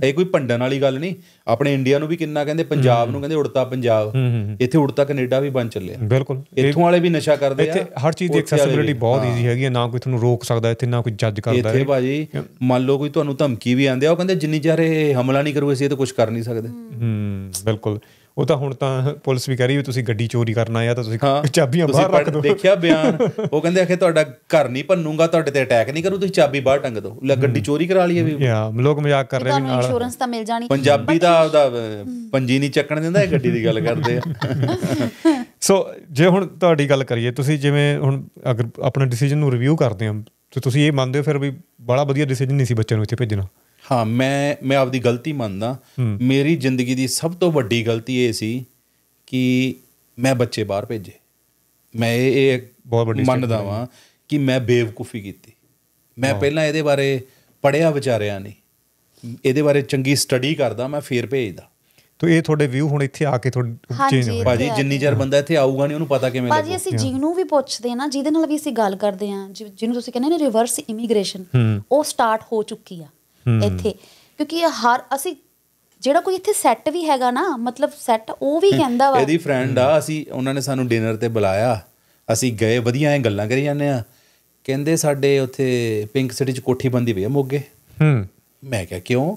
ਇਹ ਕੋਈ ਭੰਡਣ ਵਾਲੀ ਗੱਲ ਨਹੀਂ। ਆਪਣੇ ਇੰਡੀਆ ਨੂੰ ਵੀ ਕਿੰਨਾ ਕਹਿੰਦੇ ਪੰਜਾਬ ਨੂੰ ਕਹਿੰਦੇ ਉੜਤਾ ਪੰਜਾਬ। ਇੱਥੇ ਉੜਤਾ ਕੈਨੇਡਾ ਵੀ ਬਣ ਚੱਲਿਆ। ਬਿਲਕੁਲ। ਇੱਥੋਂ ਵਾਲੇ ਵੀ ਨਸ਼ਾ ਕਰਦੇ ਆ ਇੱਥੇ ਹਰ ਚੀਜ਼ ਦੀ ਐਕਸੈਸਿਬਿਲਿਟੀ। ਬਹੁਤ ਈਜ਼ੀ ਹੈਗੀ ਹੈ ਨਾ ਕੋਈ ਤੁਹਾਨੂੰ ਰੋਕ ਸਕਦਾ ਇੱਥੇ ਨਾ ਕੋਈ ਜੱਜ ਕਰਦਾ ਇੱਥੇ ਭਾਜੀ ਮੰਨ ਲਓ ਕੋਈ ਤੁਹਾਨੂੰ ਧਮਕੀ ਵੀ ਆਂਦੇ ਆ ਉਹ ਕਹਿੰਦੇ ਜਿੰਨੀ ਚਿਰ ਇਹ ਹਮਲਾ ਨਹੀਂ ਕਰੂ ਅਸੀਂ ਇਹ ਤਾਂ ਕੁਝ ਕਰ ਨਹੀਂ ਸਕਦੇ। ਹੂੰ ਬਿਲਕੁਲ। ਉਹ ਤਾਂ ਹੁਣ ਤਾਂ ਪੁਲਿਸ ਵੀ ਕਹਿ ਰਹੀ ਵੀ ਤੁਸੀਂ ਗੱਡੀ ਚੋਰੀ ਕਰਨ ਆਇਆ ਤਾਂ ਤੁਸੀਂ ਹਾਂ ਚਾਬੀਆਂ ਬਾਹਰ ਰੱਖ ਦਿਓ। ਦੇਖਿਆ ਬਿਆਨ। ਉਹ ਕਹਿੰਦੇ ਆਖੇ ਤੁਹਾਡਾ ਘਰ ਨਹੀਂ ਭੰਨੂਗਾ ਤੁਹਾਡੇ ਤੇ ਅਟੈਕ ਨਹੀਂ ਕਰੂ ਤੁਸੀਂ ਚਾਬੀ ਬਾਹਰ ਟੰਗ ਦਿਓ। ਲੈ ਗੱਡੀ ਚੋਰੀ ਕਰਾ ਲਈਏ ਵੀ। ਯਾ ਲੋਕ ਮਜ਼ਾਕ ਕਰ ਰਹੇ ਵੀ ਤੁਹਾਨੂੰ ਇੰਸ਼ੋਰੈਂਸ ਤਾਂ ਮਿਲ ਜਾਣੀ। ਪੰਜਾਬੀ ਦਾ ਉਹਦਾ ਪੰਜੀ ਨਹੀਂ ਚੱਕਣ ਦਿੰਦਾ ਇਹ ਗੱਡੀ ਦੀ ਗੱਲ ਕਰਦੇ ਆ। ਸੋ ਜੇ ਹੁਣ ਤੁਹਾਡੀ ਗੱਲ ਕਰੀਏ ਤੁਸੀਂ ਜਿਵੇਂ ਹੁਣ ਅਗਰ ਆਪਣਾ ਡਿਸੀਜਨ ਨੂੰ ਰਿਵਿਊ ਕਰਦੇ ਹੋ ਤੇ ਤੁਸੀਂ ਇਹ ਮੰਨਦੇ ਹੋ ਫਿਰ ਵੀ ਬੜਾ ਵਧੀਆ ਡਿਸੀਜਨ ਨਹੀਂ ਸੀ ਬੱਚੇ ਨੂੰ ਇੱਥੇ ਭੇਜਣਾ। ਹਾਂ ਮੈਂ ਮੈਂ ਆਪਦੀ ਗਲਤੀ ਮੰਨਦਾ। ਮੇਰੀ ਜ਼ਿੰਦਗੀ ਦੀ ਸਭ ਤੋਂ ਵੱਡੀ ਗਲਤੀ ਇਹ ਸੀ ਕਿ ਮੈਂ ਬੱਚੇ ਬਾਹਰ ਭੇਜੇ। ਮੈਂ ਇਹ ਬਹੁਤ ਵੱਡੀ ਮੰਨਦਾ ਵਾਂ ਕਿ ਮੈਂ ਬੇਵਕੂਫੀ ਕੀਤੀ। ਮੈਂ ਪਹਿਲਾਂ ਇਹਦੇ ਬਾਰੇ ਪੜਿਆ ਵਿਚਾਰਿਆ ਨਹੀਂ। ਇਹਦੇ ਬਾਰੇ ਚੰਗੀ ਸਟੱਡੀ ਕਰਦਾ ਮੈਂ ਫੇਰ ਭੇਜਦਾ। ਤੋ ਇਹ ਤੁਹਾਡੇ ਵਿਊ ਹੁਣ ਇੱਥੇ ਆ ਕੇ ਤੁਹਾਡੇ। ਚੇਂਜ ਹੋਏ ਭਾਜੀ ਜਿੰਨੀ ਚਿਰ ਬੰਦਾ ਇੱਥੇ ਆਊਗਾ ਨਹੀਂ ਉਹਨੂੰ ਪਤਾ ਕਿਵੇਂ ਬਾਜੀ ਲੱਗੂ। ਅਸੀਂ ਜਿਹਨੂੰ ਵੀ ਪੁੱਛਦੇ ਆ ਨਾ ਜਿਹਦੇ ਨਾਲ ਵੀ ਅਸੀਂ ਗੱਲ ਕਰਦੇ ਆ ਜਿਹਨੂੰ ਤੁਸੀਂ ਕਹਿੰਦੇ ਨੇ ਰਿਵਰਸ ਇਮੀਗ੍ਰੇਸ਼ਨ ਹੂੰ। ਉਹ ਸਟਾਰਟ ਹੋ ਚੁੱਕੀ ਆ। ਇੱਥੇ। ਕਿਉਂਕਿ ਇਹ ਹਰ ਅਸੀਂ ਜਿਹੜਾ ਕੋਈ ਇੱਥੇ ਸੈੱਟ ਵੀ ਹੈਗਾ ਨਾ ਮਤਲਬ ਸੈੱਟ ਉਹ ਵੀ ਕਹਿੰਦਾ ਵਾ। ਇਹਦੀ ਫਰੈਂਡ ਆ ਅਸੀਂ ਉਹਨਾਂ ਨੇ ਸਾਨੂੰ ਡਿਨਰ ਤੇ ਬੁਲਾਇਆ। ਅਸੀਂ ਗਏ ਵਧੀਆ ਐ ਗੱਲਾਂ ਕਰੀ ਜਾਂਦੇ ਆ। ਕਹਿੰਦੇ ਸਾਡੇ ਉੱਥੇ ਪਿੰਕ ਸਿਟੀ ਚ ਕੋਠੀ ਬੰਦੀ ਪਈ ਆ ਮੋਗੇ। ਹੂੰ। ਮੈਂ ਕਿਹਾ ਕਿਉਂ?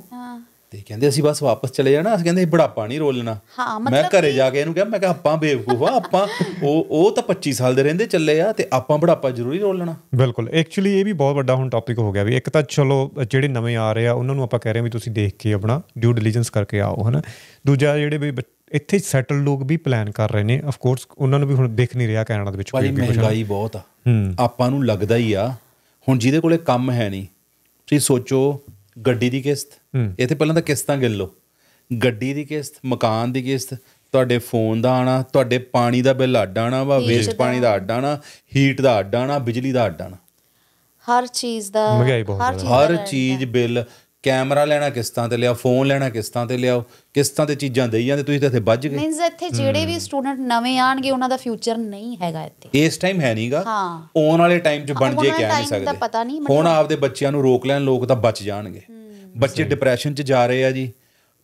ਤੇ ਕਹਿੰਦੇ ਅਸੀਂ ਬਸ ਵਾਪਸ ਚਲੇ ਜਾਣਾ ਅਸੀਂ ਕਹਿੰਦੇ ਬੁਢਾਪਾ ਨਹੀਂ ਰੋਲਣਾ ਹਾਂ, ਮੈਂ ਘਰੇ ਜਾ ਕੇ ਇਹਨੂੰ ਕਿਹਾ ਮੈਂ ਕਿਹਾ ਆਪਾਂ ਬੇਵਕੂਫ ਆ ਆਪਾਂ ਉਹ ਉਹ ਤਾਂ 25 ਸਾਲ ਦੇ ਰਹਿੰਦੇ ਚੱਲੇ ਆ ਤੇ ਆਪਾਂ ਬੁਢਾਪਾ ਜ਼ਰੂਰੀ ਰੋਲਣਾ ਬਿਲਕੁਲ ਐਕਚੁਅਲੀ ਇਹ ਵੀ ਬਹੁਤ ਵੱਡਾ ਹੁਣ ਟੌਪਿਕ ਹੋ ਗਿਆ ਵੀ ਇੱਕ ਤਾਂ ਚਲੋ ਜਿਹੜੇ ਨਵੇਂ ਆ ਰਹੇ ਆ ਉਹਨਾਂ ਨੂੰ ਆਪਾਂ ਕਹਿ ਰਹੇ ਹਾਂ ਵੀ ਤੁਸੀਂ ਦੇਖ ਕੇ ਆਪਣਾ ਡਿਊ ਡਿਲੀਜੈਂਸ ਕਰਕੇ ਆਓ ਹਨਾ। ਦੂਜਾ ਜਿਹੜੇ ਵੀ ਇੱਥੇ ਸੈਟਲ ਲੋਕ ਵੀ ਪਲਾਨ ਕਰ ਰਹੇ ਨੇ ਆਫ ਕੋਰਸ ਉਹਨਾਂ ਨੂੰ ਵੀ ਹੁਣ ਦਿਖ ਨਹੀਂ ਰਿਹਾ ਕੈਨੇਡਾ ਦੇ ਵਿੱਚ ਕੋਈ ਵੀ। ਮਹਿੰਗਾਈ ਬਹੁਤ ਆ। ਹੂੰ। ਆਪਾਂ ਨੂੰ ਲੱਗਦਾ ਹੀ ਆ ਹੁਣ ਜਿਹਦੇ ਕੋਲੇ ਕੰਮ ਹੈ ਨਹੀਂ ਤੁਸੀਂ ਸੋਚੋ ਗੱਡੀ ਦੀ ਕਿਸ਼ਤ। ਤੇ ਪਹਿਲਾਂ ਤਾਂ ਕਿਸ਼ਤਾਂ ਗਿਣ ਲਓ। ਗੱਡੀ ਦੀ ਕਿਸ਼ਤ ਮਕਾਨ ਦੀ ਕਿਸ਼ਤ ਤੁਹਾਡੇ ਫੋਨ ਦਾ ਆਣਾ ਤੁਹਾਡੇ ਪਾਣੀ ਦਾ ਬਿੱਲ ਅੱਡ ਆਣਾ ਵਾ ਵੇਸਟ ਪਾਣੀ ਦਾ ਅੱਡ ਆਣਾ ਹੀਟ ਦਾ ਅੱਡ ਆਣਾ ਬਿਜਲੀ ਦਾ ਅੱਡ ਆਣਾ। ਹਰ ਚੀਜ਼ ਦਾ ਹਰ ਚੀਜ਼ ਬਿੱਲ ਕੈਮਰਾ ਲੈਣਾ ਕਿਸ਼ਤਾਂ ਤੇ ਲਿਆਓ ਫੋਨ ਲੈਣਾ ਕਿਸ਼ਤਾਂ ਤੇ ਲਿਆਓ ਕਿਸ਼ਤਾਂ ਤੇ ਚੀਜ਼ਾਂ ਦੇਈ ਜਾਂਦੇ ਤੁਸੀਂ ਤਾਂ ਇੱਥੇ ਵੱਜ ਗਏ। ਮੀਨਸ ਇੱਥੇ ਜਿਹੜੇ ਵੀ ਸਟੂਡੈਂਟ ਨਵੇਂ ਆਣਗੇ ਉਹਨਾਂ ਦਾ ਫਿਊਚਰ ਨਹੀਂ ਹੈਗਾ ਇੱਥੇ। ਇਸ ਟਾਈਮ ਹੈ ਨਹੀਂਗਾ ਹਾਂ। ਆਉਣ ਵਾਲੇ ਟਾਈਮ 'ਚ ਬਣ ਜੇ ਕਹਿ ਨਹੀਂ ਸਕਦੇ। ਹੁਣ ਆਪਦੇ ਬੱਚਿਆਂ ਨੂੰ ਰੋਕ ਲੈਣ ਲੋਕ ਤਾਂ ਬਚ ਜਾਣਗੇ। ਬੱਚੇ ਡਿਪਰੈਸ਼ਨ 'ਚ ਜਾ ਰਹੇ ਆ ਜੀ।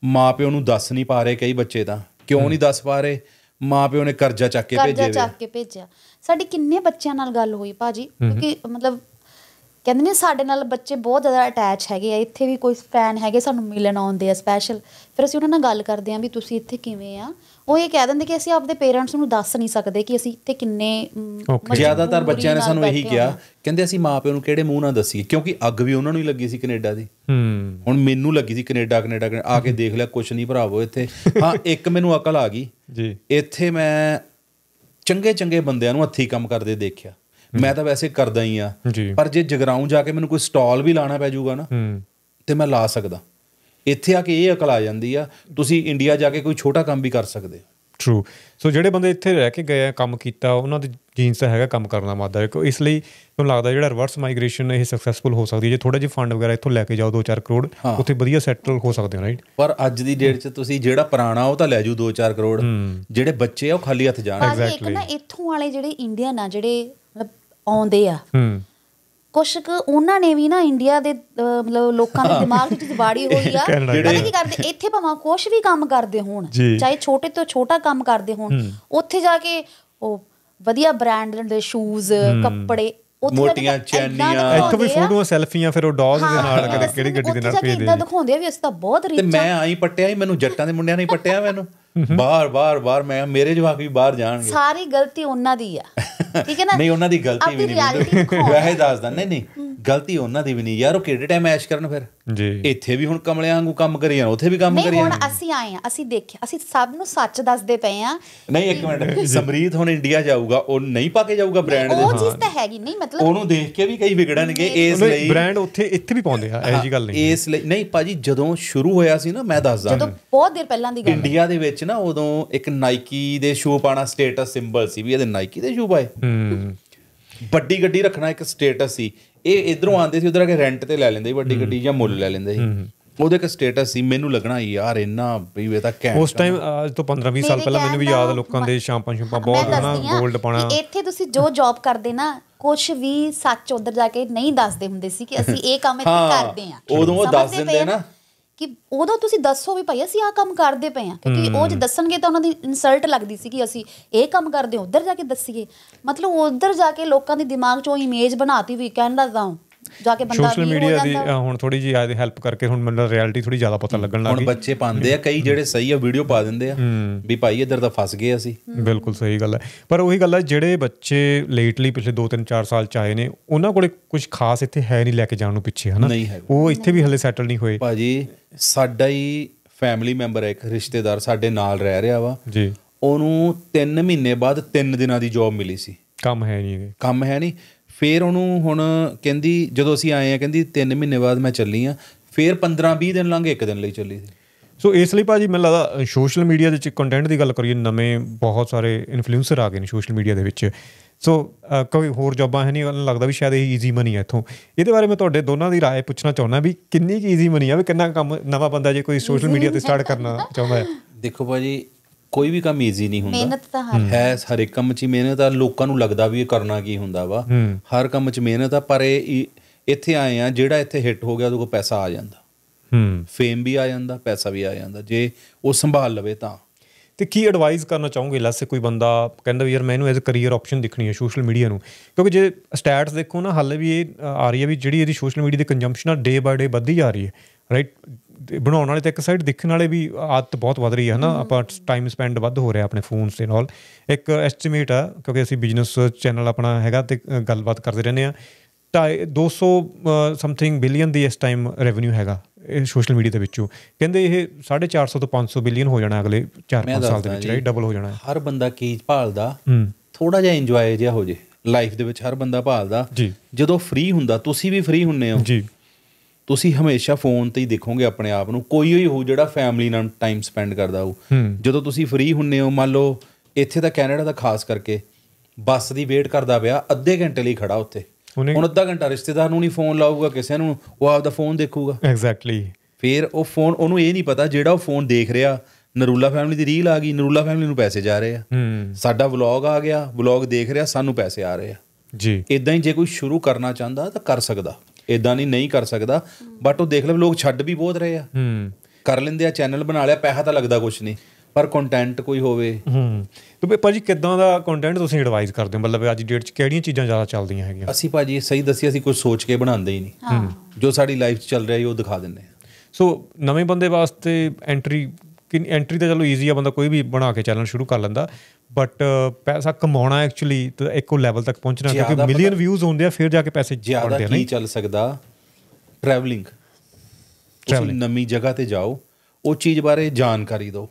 ਮਾਪਿਓ ਨੂੰ ਦੱਸ ਨਹੀਂ ਪਾ ਰਹੇ ਕਈ ਬੱਚੇ ਤਾਂ। ਕਿਉਂ ਨਹੀਂ ਦੱਸ ਪਾ ਰਹੇ? ਮਾਪਿਓ ਨੇ ਕਰਜ਼ਾ ਚੱਕ ਕੇ ਕਰਜ਼ਾ ਭੇਜੇ ਵੇ। ਚੱਕ ਕੇ ਭੇਜਿਆ। ਸਾਡੀ ਕਿੰਨੇ ਬੱਚਿਆਂ ਨਾਲ ਗੱਲ ਹੋਈ ਭਾਜੀ? ਕਿਉਂਕਿ ਮਤਲਬ ਕਹਿੰਦੇ ਨੇ ਸਾਡੇ ਨਾਲ ਬੱਚੇ ਬਹੁਤ ਜ਼ਿਆਦਾ ਅਟੈਚ ਹੈਗੇ ਆ ਇੱਥੇ ਵੀ ਕੋਈ ਫੈਨ ਹੈਗੇ ਸਾਨੂੰ ਮਿਲਣ ਆਉਂਦੇ ਆ ਸਪੈਸ਼ਲ ਫਿਰ ਅਸੀਂ ਉਹਨਾਂ ਨਾਲ ਗੱਲ ਕਰਦੇ ਆ ਵੀ ਤੁਸੀਂ ਇੱਥੇ ਕਿਵੇਂ ਆ। ਉਹ ਇਹ ਕਹਿ ਦਿੰਦੇ ਕਿ ਅਸੀਂ ਆਪਦੇ ਪੇਰੈਂਟਸ ਨੂੰ ਦੱਸ ਨਹੀਂ ਸਕਦੇ ਕਿ ਅਸੀਂ ਇੱਥੇ ਕਿੰਨੇ. ਜ਼ਿਆਦਾਤਰ ਬੱਚਿਆਂ ਨੇ ਸਾਨੂੰ ਇਹੀ ਕਿਹਾ। ਕਹਿੰਦੇ ਅਸੀਂ ਮਾਪਿਓ ਨੂੰ ਕਿਹੜੇ ਮੂੰਹ ਨਾਲ ਦੱਸੀਏ ਕਿਉਂਕਿ ਅੱਗ ਵੀ ਉਹਨਾਂ ਨੂੰ ਹੀ ਲੱਗੀ ਸੀ ਕੈਨੇਡਾ ਦੀ। ਹੂੰ। ਹੁਣ ਮੈਨੂੰ ਲੱਗੀ ਸੀ ਕੈਨੇਡਾ ਕੈਨੇਡਾ ਕੈਨੇਡਾ। ਆ ਕੇ ਦੇਖ ਲਿਆ ਕੁਛ ਨਹੀਂ ਭਰਾਵੋ ਇੱਥੇ। ਹਾਂ ਇੱਕ ਮੈਨੂੰ ਅਕਲ ਆ ਗਈ। ਜੀ। ਇੱਥੇ ਮੈਂ ਚੰਗੇ ਚੰਗੇ ਬੰਦਿਆਂ ਨੂੰ ਹੱਥੀਂ ਕੰਮ ਕਰਦੇ ਦੇਖਿਆ। ਮੈਂ ਤਾਂ ਵੈਸੇ ਕਰਦਾ ਹੀ ਆ। ਪਰ ਜੇ ਜਗਰਾਉਂ ਜਾ ਕੇ ਮੈਨੂੰ ਕੋਈ ਸਟਾਲ ਵੀ ਲਾਣਾ ਪੈ ਜਾਊਗਾ ਨਾ ਹੂੰ। ਤੇ ਮੈਂ ਲਾ ਸਕਦਾ। ਇੱਥੇ ਆ ਕੇ ਇਹ ਅਕਲ ਆ ਜਾਂਦੀ ਆ ਤੁਸੀਂ ਇੰਡੀਆ ਜਾ ਕੇ ਕੋਈ ਛੋਟਾ ਕੰਮ ਵੀ ਕਰ ਸਕਦੇ ਹੋ। ਟਰੂ ਸੋ ਜਿਹੜੇ ਬੰਦੇ ਇੱਥੇ ਰਹਿ ਕੇ ਗਏ ਆ ਕੰਮ ਕੀਤਾ ਉਹਨਾਂ ਦੇ ਜੀਨਸ ਤਾਂ ਹੈਗਾ ਕੰਮ ਕਰਨ ਦਾ ਮਾਦਾ ਹੈ ਇਸ ਲਈ ਮੈਨੂੰ ਲੱਗਦਾ ਜਿਹੜਾ ਰਿਵਰਸ ਮਾਈਗ੍ਰੇਸ਼ਨ ਇਹ ਸਕਸੈਸਫੁਲ ਹੋ ਸਕਦੀ ਹੈ। ਜੇ ਥੋੜਾ ਜਿਹਾ ਫੰਡ ਵਗੈਰਾ ਇੱਥੋਂ ਲੈ ਕੇ ਜਾਓ 2-4 ਕਰੋੜ। ਉੱਥੇ ਵਧੀਆ ਸੈਟਲ ਹੋ ਸਕਦੇ ਹੋ ਰਾਈਟ ਪਰ ਅੱਜ ਦੀ ਡੇਟ 'ਚ ਤੁਸੀਂ ਜਿਹੜਾ ਪੁਰਾਣਾ ਉਹ ਤਾਂ ਲੈ ਜੂ 2-4 ਕਰੋੜ। ਜਿਹੜੇ ਬੱਚੇ ਆ ਉਹ ਖਾਲੀ ਹੱਥ ਜਾਣ। ਭਾਜੀ ਇੱਕ ਨਾ ਇੱਥੋਂ ਵਾਲੇ ਜਿਹੜੇ ਇੰਡੀਅਨ ਆ ਜਿਹੜੇ ਮਤਲਬ ਆਉਂਦੇ ਆ। ਹੂੰ। ਕੁਛ ਕੁ ਉਹਨਾਂ ਨੇ ਵੀ ਨਾ ਇੰਡੀਆ ਦੇ ਮਤਲਬ ਲੋਕਾਂ ਦੇ ਦਿਮਾਗ ਵਿੱਚ ਵਾੜੀ ਹੋਈ ਆ ਪਤਾ ਕੀ ਕਰਦੇ? ਇੱਥੇ ਭਾਵੇਂ ਕੁਛ ਵੀ ਕੰਮ ਕਰਦੇ ਹੋਣ। ਚਾਹੇ ਛੋਟੇ ਤੋਂ ਛੋਟਾ ਕੰਮ ਕਰਦੇ ਹੋਣ ਉੱਥੇ ਜਾ ਕੇ ਉਹ ਵਧੀਆ ਬ੍ਰਾਂਡ ਦੇ ਸ਼ੂਜ਼ ਕੱਪੜੇ ਮੋਟੀਆਂ ਚੈਨੀਆਂ। ਇੱਥੋਂ ਵੀ। ਫੋਟੋਆਂ ਸੈਲਫੀਆਂ ਫਿਰ ਉਹ ਡੌਲਸ ਦੇ ਨਾਲ ਕਦੇ ਕਿਹੜੀ ਗੱਡੀ ਦੇ ਨਾਲ ਭੇਜਦੇ ਏਦਾਂ ਨੇ। ਦਿਖਾਉਂਦੇ ਆ ਵੀ ਅਸੀਂ ਤਾਂ ਬਹੁਤ ਤੇ ਰਿਚ ਆ। ਮੈਂ ਆਈ ਪੱਟਿਆ ਹੀ ਮੈਨੂੰ ਜੱਟਾਂ ਦੇ ਮੁੰਡਿਆਂ ਨੇ ਹੀ ਪੱਟਿਆ ਮੈਨੂੰ ਬਾਹਰ ਬਾਹਰ ਬਾਹਰ ਮੈਂ ਮੇਰੇ ਜਵਾਕ ਵੀ ਬਾਹਰ ਜਾਣਗੇ। ਸਾਰੀ ਗਲਤੀ ਉਹਨਾਂ ਦੀ ਆ। ਠੀਕ ਹੈ ਨਾ? ਨਹੀਂ ਉਹਨਾਂ ਦੀ ਗਲਤੀ ਵੀ ਨਹੀਂ। ਵੈਸੇ ਦੱਸਦਾ ਨਹੀਂ ਨਹੀਂ ਗਲਤੀ ਉਹਨਾਂ ਦੀ ਵੀ ਨਹੀਂ। ਯਾਰ ਉਹ ਕਿਹੜੇ ਟਾਈਮ ਐਸ਼ ਕਰਨ ਫਿਰ? ਜੀ। ਇੱਥੇ ਵੀ ਹੁਣ ਕਮਲਿਆਂ ਵਾਂਗੂ ਕੰਮ ਕਰੀ ਜਾਣ ਉੱਥੇ ਵੀ ਕੰਮ ਨਹੀਂ ਕਰੀ ਹੁਣ ਜਾਣ। ਅਸੀਂ ਆਏ ਆ ਅਸੀਂ ਦੇਖਿਆ ਅਸੀਂ ਸਭ ਨੂੰ ਸੱਚ ਦੱਸਦੇ ਪਏ ਆ ਨਹੀਂ ਇੱਕ ਮਿੰਟ ਸਮਰੀਤ ਹੁਣ ਇੰਡੀਆ ਜਾਊਗਾ ਉਹ ਨਹੀਂ ਪਾ ਕੇ ਜਾਊਗਾ ਬ੍ਰਾਂਡ ਦੇ ਉਹ ਚੀਜ਼ ਤਾਂ ਹੈਗੀ ਨਹੀਂ ਮਤਲਬ ਉਹਨੂੰ ਦੇਖ ਕੇ ਵੀ ਕਈ ਵਿਗੜਨਗੇ ਇਸ ਲਈ ਬ੍ਰਾਂਡ ਉੱਥੇ ਇੱਥੇ ਵੀ ਪਾਉਂਦੇ ਆ ਇਹੋ ਜੀ ਗੱਲ ਨਹੀਂ ਇਸ ਲਈ ਨਹੀਂ ਭਾਜੀ ਜਦੋਂ ਸ਼ੁਰੂ ਹੋਇਆ ਸੀ ਨਾ ਮੈਂ ਦੱਸਦਾ। ਜਦੋਂ ਬਹੁਤ ਦੇਰ ਪਹਿਲਾਂ ਦੀ ਗੱਲ ਇੰਡੀਆ ਦੇ ਵਿੱਚ ਨਾ ਉਦੋਂ ਇੱਕ ਨਾਈਕੀ ਦੇ ਸ਼ੂ ਪਾਣਾ ਸਟੇਟਸ ਸਿੰਬਲ ਸੀ ਵੀ ਇਹਦੇ ਨਾਈਕੀ ਦੇ ਸ਼ੂ ਪਾਏ। ਹੂੰ। ਵੱਡੀ ਗੱਡੀ ਰੱਖਣਾ ਇੱਕ ਸਟੇਟਸ ਸੀ। ਇਹ ਇਧਰੋਂ ਆਉਂਦੇ ਸੀ ਉਧਰ ਆ ਕੇ ਰੈਂਟ ਤੇ ਲੈ ਲੈਂਦੇ ਸੀ ਵੱਡੀ ਗੱਡੀ ਜਾਂ ਮੁੱਲ ਲੈ ਲੈਂਦੇ ਸੀ। ਉਹਦੇ ਇੱਕ ਸਟੇਟਸ ਸੀ ਮੈਨੂੰ ਲੱਗਣਾ ਯਾਰ ਇੰਨਾ ਵੀ ਇਹ ਤਾਂ ਘੈਂਟ ਉਸ ਟਾਈਮ ਅੱਜ ਤੋਂ 15 20 ਸਾਲ ਪਹਿਲਾਂ ਮੈਨੂੰ ਵੀ ਯਾਦ ਲੋਕਾਂ ਦੇ ਸ਼ਾਂਪਾਂ ਸ਼ੂਪਾਂ ਬਹੁਤ ਹਾਂ 골ਡ ਪਾਣਾ ਇੱਥੇ ਤੁਸੀਂ ਜੋ ਜੌਬ ਕਰਦੇ ਨਾ ਕੁਝ ਵੀ ਸੱਚ ਉਧਰ ਜਾ ਕੇ ਨਹੀਂ ਦੱਸਦੇ ਹੁੰਦੇ ਸੀ ਕਿ ਅਸੀਂ ਇਹ ਕੰਮ ਇੱਥੇ ਕਰਦੇ ਆ ਉਦੋਂ ਉਹ ਦੱਸ ਦਿੰਦੇ ਨਾ। ਕਿ ਉਦੋਂ ਤੁਸੀਂ ਦੱਸੋ ਵੀ ਭਾਈ ਅਸੀਂ ਆਹ ਕੰਮ ਕਰਦੇ ਪਏ ਆ ਕਿਉਂਕਿ ਉਹ ਜੇ ਦੱਸਣਗੇ ਤਾਂ ਉਹਨਾਂ ਦੀ ਇਨਸਲਟ ਲੱਗਦੀ ਸੀ ਕਿ ਅਸੀਂ ਇਹ ਕੰਮ ਕਰਦੇ ਹਾਂ ਉਧਰ ਜਾ ਕੇ ਦੱਸੀਏ। ਮਤਲਬ ਉਧਰ ਜਾ ਕੇ ਲੋਕਾਂ ਦੇ ਦਿਮਾਗ 'ਚੋਂ ਇਮੇਜ ਬਣਾਤੀ ਵੀ ਕਹਿੰਦਾ ਤਾਂ ਜਾ ਕੇ ਬੰਦਾ ਸੋਸ਼ਲ ਮੀਡੀਆ ਦੀ ਹੁਣ ਥੋੜੀ ਜਿਹੀ ਆਦੀ ਹੈਲਪ ਕਰਕੇ ਹੁਣ ਮੈਨੂੰ ਰਿਐਲਿਟੀ ਥੋੜੀ ਜ਼ਿਆਦਾ ਪਤਾ ਲੱਗਣ ਲੱਗ ਹੁਣ ਬੱਚੇ ਪਾਉਂਦੇ ਆ ਕਈ ਜਿਹੜੇ ਸਹੀ ਆ ਵੀਡੀਓ ਪਾ ਦਿੰਦੇ ਆ ਵੀ ਭਾਈ ਇੱਧਰ ਤਾਂ ਫਸ ਗਏ ਅਸੀਂ। ਬਿਲਕੁਲ ਸਹੀ ਗੱਲ ਹੈ। ਪਰ ਉਹੀ ਗੱਲ ਹੈ ਜਿਹੜੇ ਬੱਚੇ ਲੇਟਲੀ ਪਿਛਲੇ 2-3 4 ਸਾਲ ਚ ਆਏ ਨੇ ਉਹਨਾਂ ਕੋਲੇ ਕੁਝ ਖਾਸ ਇੱਥੇ ਹੈ ਨਹੀਂ ਲੈ ਕੇ ਜਾਣ ਨੂੰ ਪਿੱਛੇ ਹਨਾ। ਉਹ ਇੱਥੇ ਵੀ ਹਲੇ ਸੈਟਲ ਨਹੀਂ ਹੋਏ। ਭਾਜੀ ਸਾਡਾ ਹੀ ਫੈਮਿਲੀ ਮੈਂਬਰ ਹੈ ਇੱਕ ਰਿਸ਼ਤੇਦਾਰ ਸਾਡੇ ਨਾਲ ਰਹਿ ਰਿਹਾ ਵਾ। ਜੀ। ਉਹਨੂੰ 3 ਮਹੀਨੇ ਬਾਅਦ 3 ਦਿਨਾਂ ਦੀ ਜੌਬ ਮਿਲੀ ਸੀ। ਕੰਮ ਹੈ ਨਹੀਂ ਕੰਮ ਹੈ ਨਹੀਂ। ਫੇਰ ਉਹਨੂੰ ਹੁਣ ਕਹਿੰਦੀ ਜਦੋਂ ਅਸੀਂ ਆਏ ਆ ਕਹਿੰਦੀ 3 ਮਹੀਨੇ ਬਾਅਦ ਮੈਂ ਚੱਲੀ ਆ ਫੇਰ 15 20 ਦਿਨ ਲੰਘ ਇੱਕ ਦਿਨ ਲਈ ਚੱਲੀ ਸੀ ਸੋ ਇਸ ਲਈ ਭਾਜੀ ਮੈਨੂੰ ਲੱਗਦਾ ਸੋਸ਼ਲ ਮੀਡੀਆ ਦੇ ਵਿੱਚ ਕੰਟੈਂਟ ਦੀ ਗੱਲ ਕਰੀਏ ਨਵੇਂ ਬਹੁਤ ਸਾਰੇ ਇਨਫਲੂਐਂਸਰ ਆ ਗਏ ਨੇ ਸੋਸ਼ਲ ਮੀਡੀਆ ਦੇ ਵਿੱਚ ਸੋ ਅ, ਕੋਈ ਹੋਰ ਜੌਬਾਂ ਹੈ ਨਹੀਂ ਮੈਨੂੰ ਲੱਗਦਾ ਵੀ ਸ਼ਾਇਦ ਇਹ ਈਜ਼ੀ ਮਨੀ ਹੈ ਇੱਥੋਂ ਇਹਦੇ ਬਾਰੇ ਮੈਂ ਤੁਹਾਡੇ ਦੋਨਾਂ ਦੀ رائے ਪੁੱਛਣਾ ਚਾਹੁੰਦਾ ਵੀ ਕਿੰਨੀ ਕੀ ਈਜ਼ੀ ਮਨੀ ਆ ਵੀ ਕਿੰਨਾ ਕੁ ਕੰਮ ਨਵਾਂ ਬੰਦਾ ਜੇ ਕੋਈ ਸੋਸ਼ਲ ਮੀਡੀਆ ਤੇ ਸਟਾਰਟ ਕਰਨਾ ਚਾਹੁੰਦਾ ਹੈ ਦੇਖੋ ਭਾਜੀ ਕੋਈ ਵੀ ਕੰਮ ਈਜ਼ੀ ਨਹੀਂ ਹੁੰਦਾ। ਮਿਹਨਤ ਤਾਂ ਹਰ ਹੈ। ਹਰ ਇੱਕ ਕੰਮ 'ਚ ਹੀ ਮਿਹਨਤ ਆ ਲੋਕਾਂ ਨੂੰ ਲੱਗਦਾ ਵੀ ਇਹ ਕਰਨਾ ਕੀ ਹੁੰਦਾ ਵਾ। ਹਰ ਕੰਮ 'ਚ ਮਿਹਨਤ ਆ ਪਰ ਇਹ ਇੱਥੇ ਆਏ ਆ ਜਿਹੜਾ ਇੱਥੇ ਹਿੱਟ ਹੋ ਗਿਆ ਉਹਦੇ ਕੋਲ ਪੈਸਾ ਆ ਜਾਂਦਾ। ਹੂੰ। ਫੇਮ ਵੀ ਆ ਜਾਂਦਾ ਪੈਸਾ ਵੀ ਆ ਜਾਂਦਾ। ਜੇ ਉਹ ਸੰਭਾਲ ਲਵੇ ਤਾਂ। ਤੇ ਕੀ ਐਡਵਾਈਸ ਕਰਨਾ ਚਾਹੋਗੇ? ਲੈਸੇ ਕੋਈ ਬੰਦਾ ਕਹਿੰਦਾ ਵੀ ਯਾਰ ਮੈਨੂੰ ਐਜ਼ ਅ ਕੈਰੀਅਰ ਆਪਸ਼ਨ ਦਿਖਣੀ ਹੈ ਸੋਸ਼ਲ ਮੀਡੀਆ ਨੂੰ। ਕਿਉਂਕਿ ਜੇ ਸਟੈਟਸ ਦੇਖੋ ਨਾ ਹਾਲੇ ਵੀ ਇਹ ਆ ਰਹੀ ਹੈ ਵੀ ਜਿਹੜੀ ਇਹਦੀ ਸੋਸ਼ਲ ਮੀਡੀਆ ਦੀ ਕੰਜ਼ੰਪਸ਼ਨ ਆ ਡੇ ਬਾਏ ਡੇ ਵੱਧਦੀ ਜਾ ਰਹੀ ਹੈ ਰਾਈਟ ਬਣਾਉਣ ਵਾਲੇ ਤੇ ਇੱਕ ਸਾਈਡ ਦੇਖਣ ਵਾਲੇ ਵੀ ਆਦਤ ਬਹੁਤ ਵੱਧ ਰਹੀ ਹੈ ਨਾ ਆਪਾਂ ਟਾਈਮ ਸਪੈਂਡ ਵੱਧ ਹੋ ਰਿਹਾ ਆਪਣੇ ਫੋਨਸ ਦੇ ਨਾਲ। ਇੱਕ ਐਸਟੀਮੇਟ ਆ ਕਿਉਂਕਿ ਅਸੀਂ ਬਿਜ਼ਨਸ ਚੈਨਲ ਆਪਣਾ ਹੈਗਾ ਤੇ ਗੱਲਬਾਤ ਕਰਦੇ ਰਹਿੰਦੇ ਆ ਢਾਈ 200 ਸਮਥਿੰਗ ਬਿਲੀਅਨ ਦੀ ਇਸ ਟਾਈਮ ਰੈਵਨਿਊ ਹੈਗਾ ਇਹ ਸੋਸ਼ਲ ਮੀਡੀਆ ਦੇ ਵਿੱਚੋਂ। ਕਹਿੰਦੇ ਇਹ 450 ਤੋਂ 500 ਬਿਲੀਅਨ ਹੋ ਜਾਣਾ ਅਗਲੇ 4-5 ਸਾਲ ਦੇ ਵਿੱਚ ਰਾਈਟ ਡਬਲ ਹੋ ਜਾਣਾ ਹਰ ਬੰਦਾ ਕੀ ਭਾਲਦਾ ਥੋੜਾ ਜਿਹਾ ਇੰਜੋਏ ਜਿਹਾ ਹੋ ਜੇ ਲਾਈਫ ਦੇ ਵਿੱਚ ਹਰ ਬੰਦਾ ਭਾਲਦਾ। ਜੀ। ਜਦੋਂ ਫ੍ਰੀ ਹੁੰਦਾ ਤੁਸੀਂ ਵੀ ਫ੍ਰੀ ਹੁੰਨੇ ਹੋ। ਜੀ। ਤੁਸੀਂ ਹਮੇਸ਼ਾ ਫੋਨ ਤੇ ਹੀ ਦੇਖੋਗੇ ਆਪਣੇ ਆਪ ਨੂੰ। ਕੋਈ ਹੋਈ ਹੋ ਜਿਹੜਾ ਫੈਮਿਲੀ ਨਾਲ ਟਾਈਮ ਸਪੈਂਡ ਕਰਦਾ ਹੋ ਹੂੰ। ਜਦੋਂ ਤੁਸੀਂ ਫ੍ਰੀ ਹੁੰਨੇ ਹੋ ਮੰਨ ਲਓ ਇੱਥੇ ਤਾਂ ਕੈਨੇਡਾ ਦਾ ਖਾਸ ਕਰਕੇ ਬੱਸ ਦੀ ਵੇਟ ਕਰਦਾ ਪਿਆ ਅੱਧੇ ਘੰਟੇ ਲਈ ਖੜਾ ਉੱਥੇ। ਹੁਣ ਅੱਧਾ ਘੰਟਾ ਰਿਸ਼ਤੇਦਾਰ ਨੂੰ ਨਹੀਂ ਫੋਨ ਲਾਊਗਾ ਕਿਸੇ ਨੂੰ ਉਹ ਆਪਦਾ ਫੋਨ ਦੇਖੂਗਾ। ਐਗਜ਼ੈਕਟਲੀ ਫਿਰ ਉਹ ਫੋਨ ਉਹਨੂੰ ਇਹ ਨਹੀਂ ਪਤਾ ਜਿਹੜਾ ਉਹ ਫੋਨ ਦੇਖ ਰਿਹਾ ਨਰੂਲਾ ਫੈਮਿਲੀ ਦੀ ਰੀਲ ਆ ਗਈ ਨਰੂਲਾ ਫੈਮਿਲੀ ਨੂੰ ਪੈਸੇ ਜਾ ਰਹੇ ਆ। ਹੂੰ। ਸਾਡਾ ਵਲੌਗ ਆ ਗਿਆ ਵਲੌਗ ਦੇਖ ਰਿਹਾ ਸਾਨੂੰ ਪੈਸੇ ਆ ਰਹੇ ਆ। ਜੀ। ਇਦਾਂ ਹੀ ਜੇ ਕੋਈ ਸ਼ੁਰੂ ਕਰਨਾ ਚਾਹੁੰਦਾ ਤਾਂ ਕਰ ਸਕਦਾ। ਇਦਾਂ ਨਹੀਂ ਨਹੀਂ ਕਰ ਸਕਦਾ। ਬਟ ਉਹ ਦੇਖ ਲੈ ਲੋਕ ਛੱਡ ਵੀ ਬਹੁਤ ਰਹੇ ਆ। ਹੂੰ। ਕਰ ਲੈਂਦੇ ਆ ਚੈਨਲ ਬਣਾ ਲਿਆ ਪੈਸਾ ਤਾਂ ਲੱਗਦਾ ਕੁਝ ਨਹੀਂ। ਪਰ ਕੰਟੈਂਟ ਕੋਈ ਹੋਵੇ। ਹੂੰ। ਤੇ ਭਾਜੀ ਕਿੱਦਾਂ ਦਾ ਕੰਟੈਂਟ ਤੁਸੀਂ ਐਡਵਾਈਸ ਕਰਦੇ ਹੋ? ਮਤਲਬ ਅੱਜ ਡੇਟ 'ਚ ਕਿਹੜੀਆਂ ਚੀਜ਼ਾਂ ਜ਼ਿਆਦਾ ਚੱਲਦੀਆਂ ਹੈਗੀਆਂ? ਅਸੀਂ ਭਾਜੀ ਸਹੀ ਦੱਸੀ ਅਸੀਂ ਕੁਝ ਸੋਚ ਕੇ ਬਣਾਉਂਦੇ ਹੀ ਨਹੀਂ। ਜੋ ਸਾਡੀ ਲਾਈਫ 'ਚ ਚੱਲ ਰਿਹਾ ਹੈ ਉਹ ਦਿਖਾ ਦਿੰਦੇ ਆ। ਸੋ ਨਵੇਂ ਬੰਦੇ ਵਾਸਤੇ ਐਂਟਰੀ ਕਿ ਐਂਟਰੀ ਤਾਂ ਚਲੋ ਈਜ਼ੀ ਆ ਬੰਦਾ ਕੋਈ ਵੀ ਬਣਾ ਕੇ ਚੈਨਲ ਸ਼ੁਰੂ ਕਰ ਲੈਂਦਾ। ਬਟ ਪੈਸਾ ਕਮਾਉਣਾ ਐਕਚੁਅਲੀ ਤਾਂ ਇੱਕੋ ਲੈਵਲ ਤੱਕ ਪਹੁੰਚਣਾ ਕਿਉਂਕਿ ਮਿਲੀਅਨ ਵਿਊਜ਼ ਹੁੰਦੇ ਆ ਫਿਰ ਜਾ ਕੇ ਪੈਸੇ ਜ਼ਿਆਦਾ ਨਹੀਂ? ਚੱਲ ਸਕਦਾ? ਟਰੈਵਲਿੰਗ ਤੁਸੀਂ ਨਵੀਂ ਜਗ੍ਹਾ ਤੇ ਜਾਓ ਉਹ ਚੀਜ਼ ਬਾਰੇ ਜਾਣਕਾਰੀ ਦਿਓ।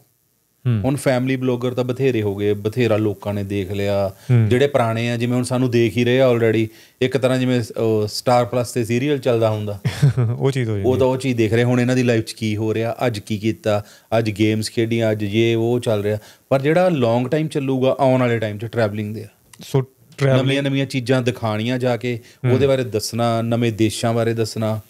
ਹੁਣ ਫੈਮਿਲੀ ਬਲੌਗਰ ਤਾਂ ਬਥੇਰੇ ਹੋ ਗਏ ਬਥੇਰਾ ਲੋਕਾਂ ਨੇ ਦੇਖ ਲਿਆ। ਜਿਹੜੇ ਪੁਰਾਣੇ ਆ ਜਿਵੇਂ ਹੁਣ ਸਾਨੂੰ ਦੇਖ ਹੀ ਰਹੇ ਆ ਆਲਰੇਡੀ ਇੱਕ ਤਰ੍ਹਾਂ ਜਿਵੇਂ ਸਟਾਰ ਪਲੱਸ ਤੇ ਸੀਰੀਅਲ ਚੱਲਦਾ ਹੁੰਦਾ। ਉਹ ਚੀਜ਼ ਹੋ ਜਾਂਦੀ ਉਹ ਤਾਂ ਉਹ ਚੀਜ਼ ਦੇਖ ਰਹੇ ਹੁਣ ਇਹਨਾਂ ਦੀ ਲਾਈਫ 'ਚ ਕੀ ਹੋ ਰਿਹਾ ਅੱਜ ਕੀ ਕੀਤਾ ਅੱਜ ਗੇਮਸ ਖੇਡੀਆਂ ਅੱਜ ਇਹ ਉਹ ਚੱਲ ਰਿਹਾ। ਪਰ ਜਿਹੜਾ ਲੌਂਗ ਟਾਈਮ ਚੱਲੂਗਾ ਆਉਣ ਵਾਲੇ ਟਾਈਮ 'ਚ ਟਰੈਵਲਿੰਗ ਦੇ ਸੋ ਨਵੀਆਂ ਨਵੀਆਂ ਚੀਜ਼ਾਂ ਦਿਖਾਣੀਆਂ ਜਾ ਕੇ ਉਹਦੇ ਬਾਰੇ ਦੱਸਣਾ ਨਵੇਂ ਦੇਸ਼ਾਂ ਬਾਰੇ ਦੱਸਣਾ।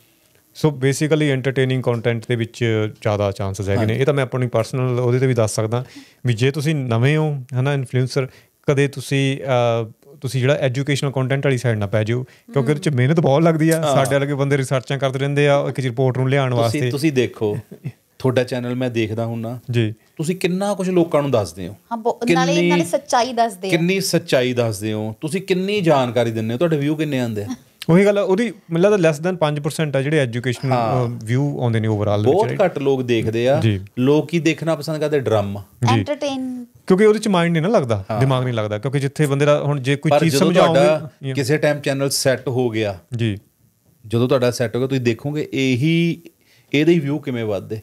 ਸੋ ਬੇਸਿਕਲੀ ਐਂਟਰਟੇਨਿੰਗ ਕੰਟੈਂਟ ਦੇ ਵਿੱਚ ਜ਼ਿਆਦਾ ਚਾਂਸਸ ਹੈਗੇ ਨੇ। ਇਹ ਤਾਂ ਮੈਂ ਆਪਣੀ ਪਰਸਨਲ ਉਹਦੇ ਤੇ ਵੀ ਦੱਸ ਸਕਦਾ। ਵੀ ਜੇ ਤੁਸੀਂ ਨਵੇਂ ਹੋ ਹਨਾ ਇਨਫਲੂਐਂਸਰ ਕਦੇ ਤੁਸੀਂ ਤੁਸੀਂ ਜਿਹੜਾ ਐਜੂਕੇਸ਼ਨਲ ਕੰਟੈਂਟ ਵਾਲੀ ਸਾਈਡ ਨਾ ਪੈ ਜਾਓ ਕਿਉਂਕਿ ਉਹਦੇ ਚ ਮਿਹਨਤ ਬਹੁਤ ਲੱਗਦੀ ਆ। ਸਾਡੇ ਵਰਗੇ ਬੰਦੇ ਰਿਸਰਚਾਂ ਕਰਦੇ ਰਹਿੰਦੇ ਆ ਇੱਕ ਰਿਪੋਰਟ ਨੂੰ ਲਿਆਉਣ ਤੁਸੀਂ ਵਾਸਤੇ। ਤੁਸੀਂ ਦੇਖੋ ਤੁਹਾਡਾ ਚੈਨਲ ਮੈਂ ਦੇਖਦਾ ਹੁੰਨਾ। ਜੀ। ਤੁਸੀਂ ਕਿੰਨਾ ਕੁਝ ਲੋਕਾਂ ਨੂੰ ਦੱਸਦੇ ਹੋ। ਹਾਂ ਨਾਲੇ ਨਾਲੇ ਸੱਚਾਈ ਦੱਸਦੇ ਆ। ਕਿੰਨੀ ਸੱਚਾਈ ਦੱਸਦੇ ਹੋ। ਤੁਸੀਂ ਕਿੰਨੀ ਜਾਣਕਾਰੀ ਦਿੰਦੇ ਹੋ। ਤੁਹਾਡੇ ਵਿਊ ਕਿੰਨੇ ਆਉਂਦੇ ਆ? ਉਹੀ ਗੱਲ ਉਹਦੀ ਮੈਨੂੰ ਲੱਗਦਾ ਲੈਸ ਦੈਨ 5% ਆ ਜਿਹੜੇ ਐਜੂਕੇਸ਼ਨ ਵਿਊ ਆਉਂਦੇ ਨੇ ਓਵਰਆਲ ਬਹੁਤ ਘੱਟ ਲੋਕ ਦੇਖਦੇ ਆ। ਲੋਕ ਕੀ ਦੇਖਣਾ ਪਸੰਦ ਕਰਦੇ ਡਰਾਮਾ ਐਂਟਰਟੇਨ ਕਿਉਂਕਿ ਉਹਦੇ ਚ ਮਾਈਂਡ ਨਹੀਂ ਨਾ ਲੱਗਦਾ ਦਿਮਾਗ ਨਹੀਂ ਲੱਗਦਾ ਕਿਉਂਕਿ ਜਿੱਥੇ ਬੰਦੇ ਦਾ ਹੁਣ ਜੇ ਕੋਈ ਚੀਜ਼ ਜਦੋਂ ਸਮਝਾਉਂਗੇ ਤੁਹਾਡਾ ਕਿਸੇ ਟਾਈਮ ਚੈਨਲ ਸੈੱਟ ਹੋ ਗਿਆ ਜੀ। ਜਦੋਂ ਤੁਹਾਡਾ ਸੈੱਟ ਹੋ ਗਿਆ ਤੁਸੀਂ ਦੇਖੋਗੇ ਇਹੀ ਇਹਦੇ ਹੀ ਵਿਊ ਕਿਵੇਂ ਵੱਧਦੇ।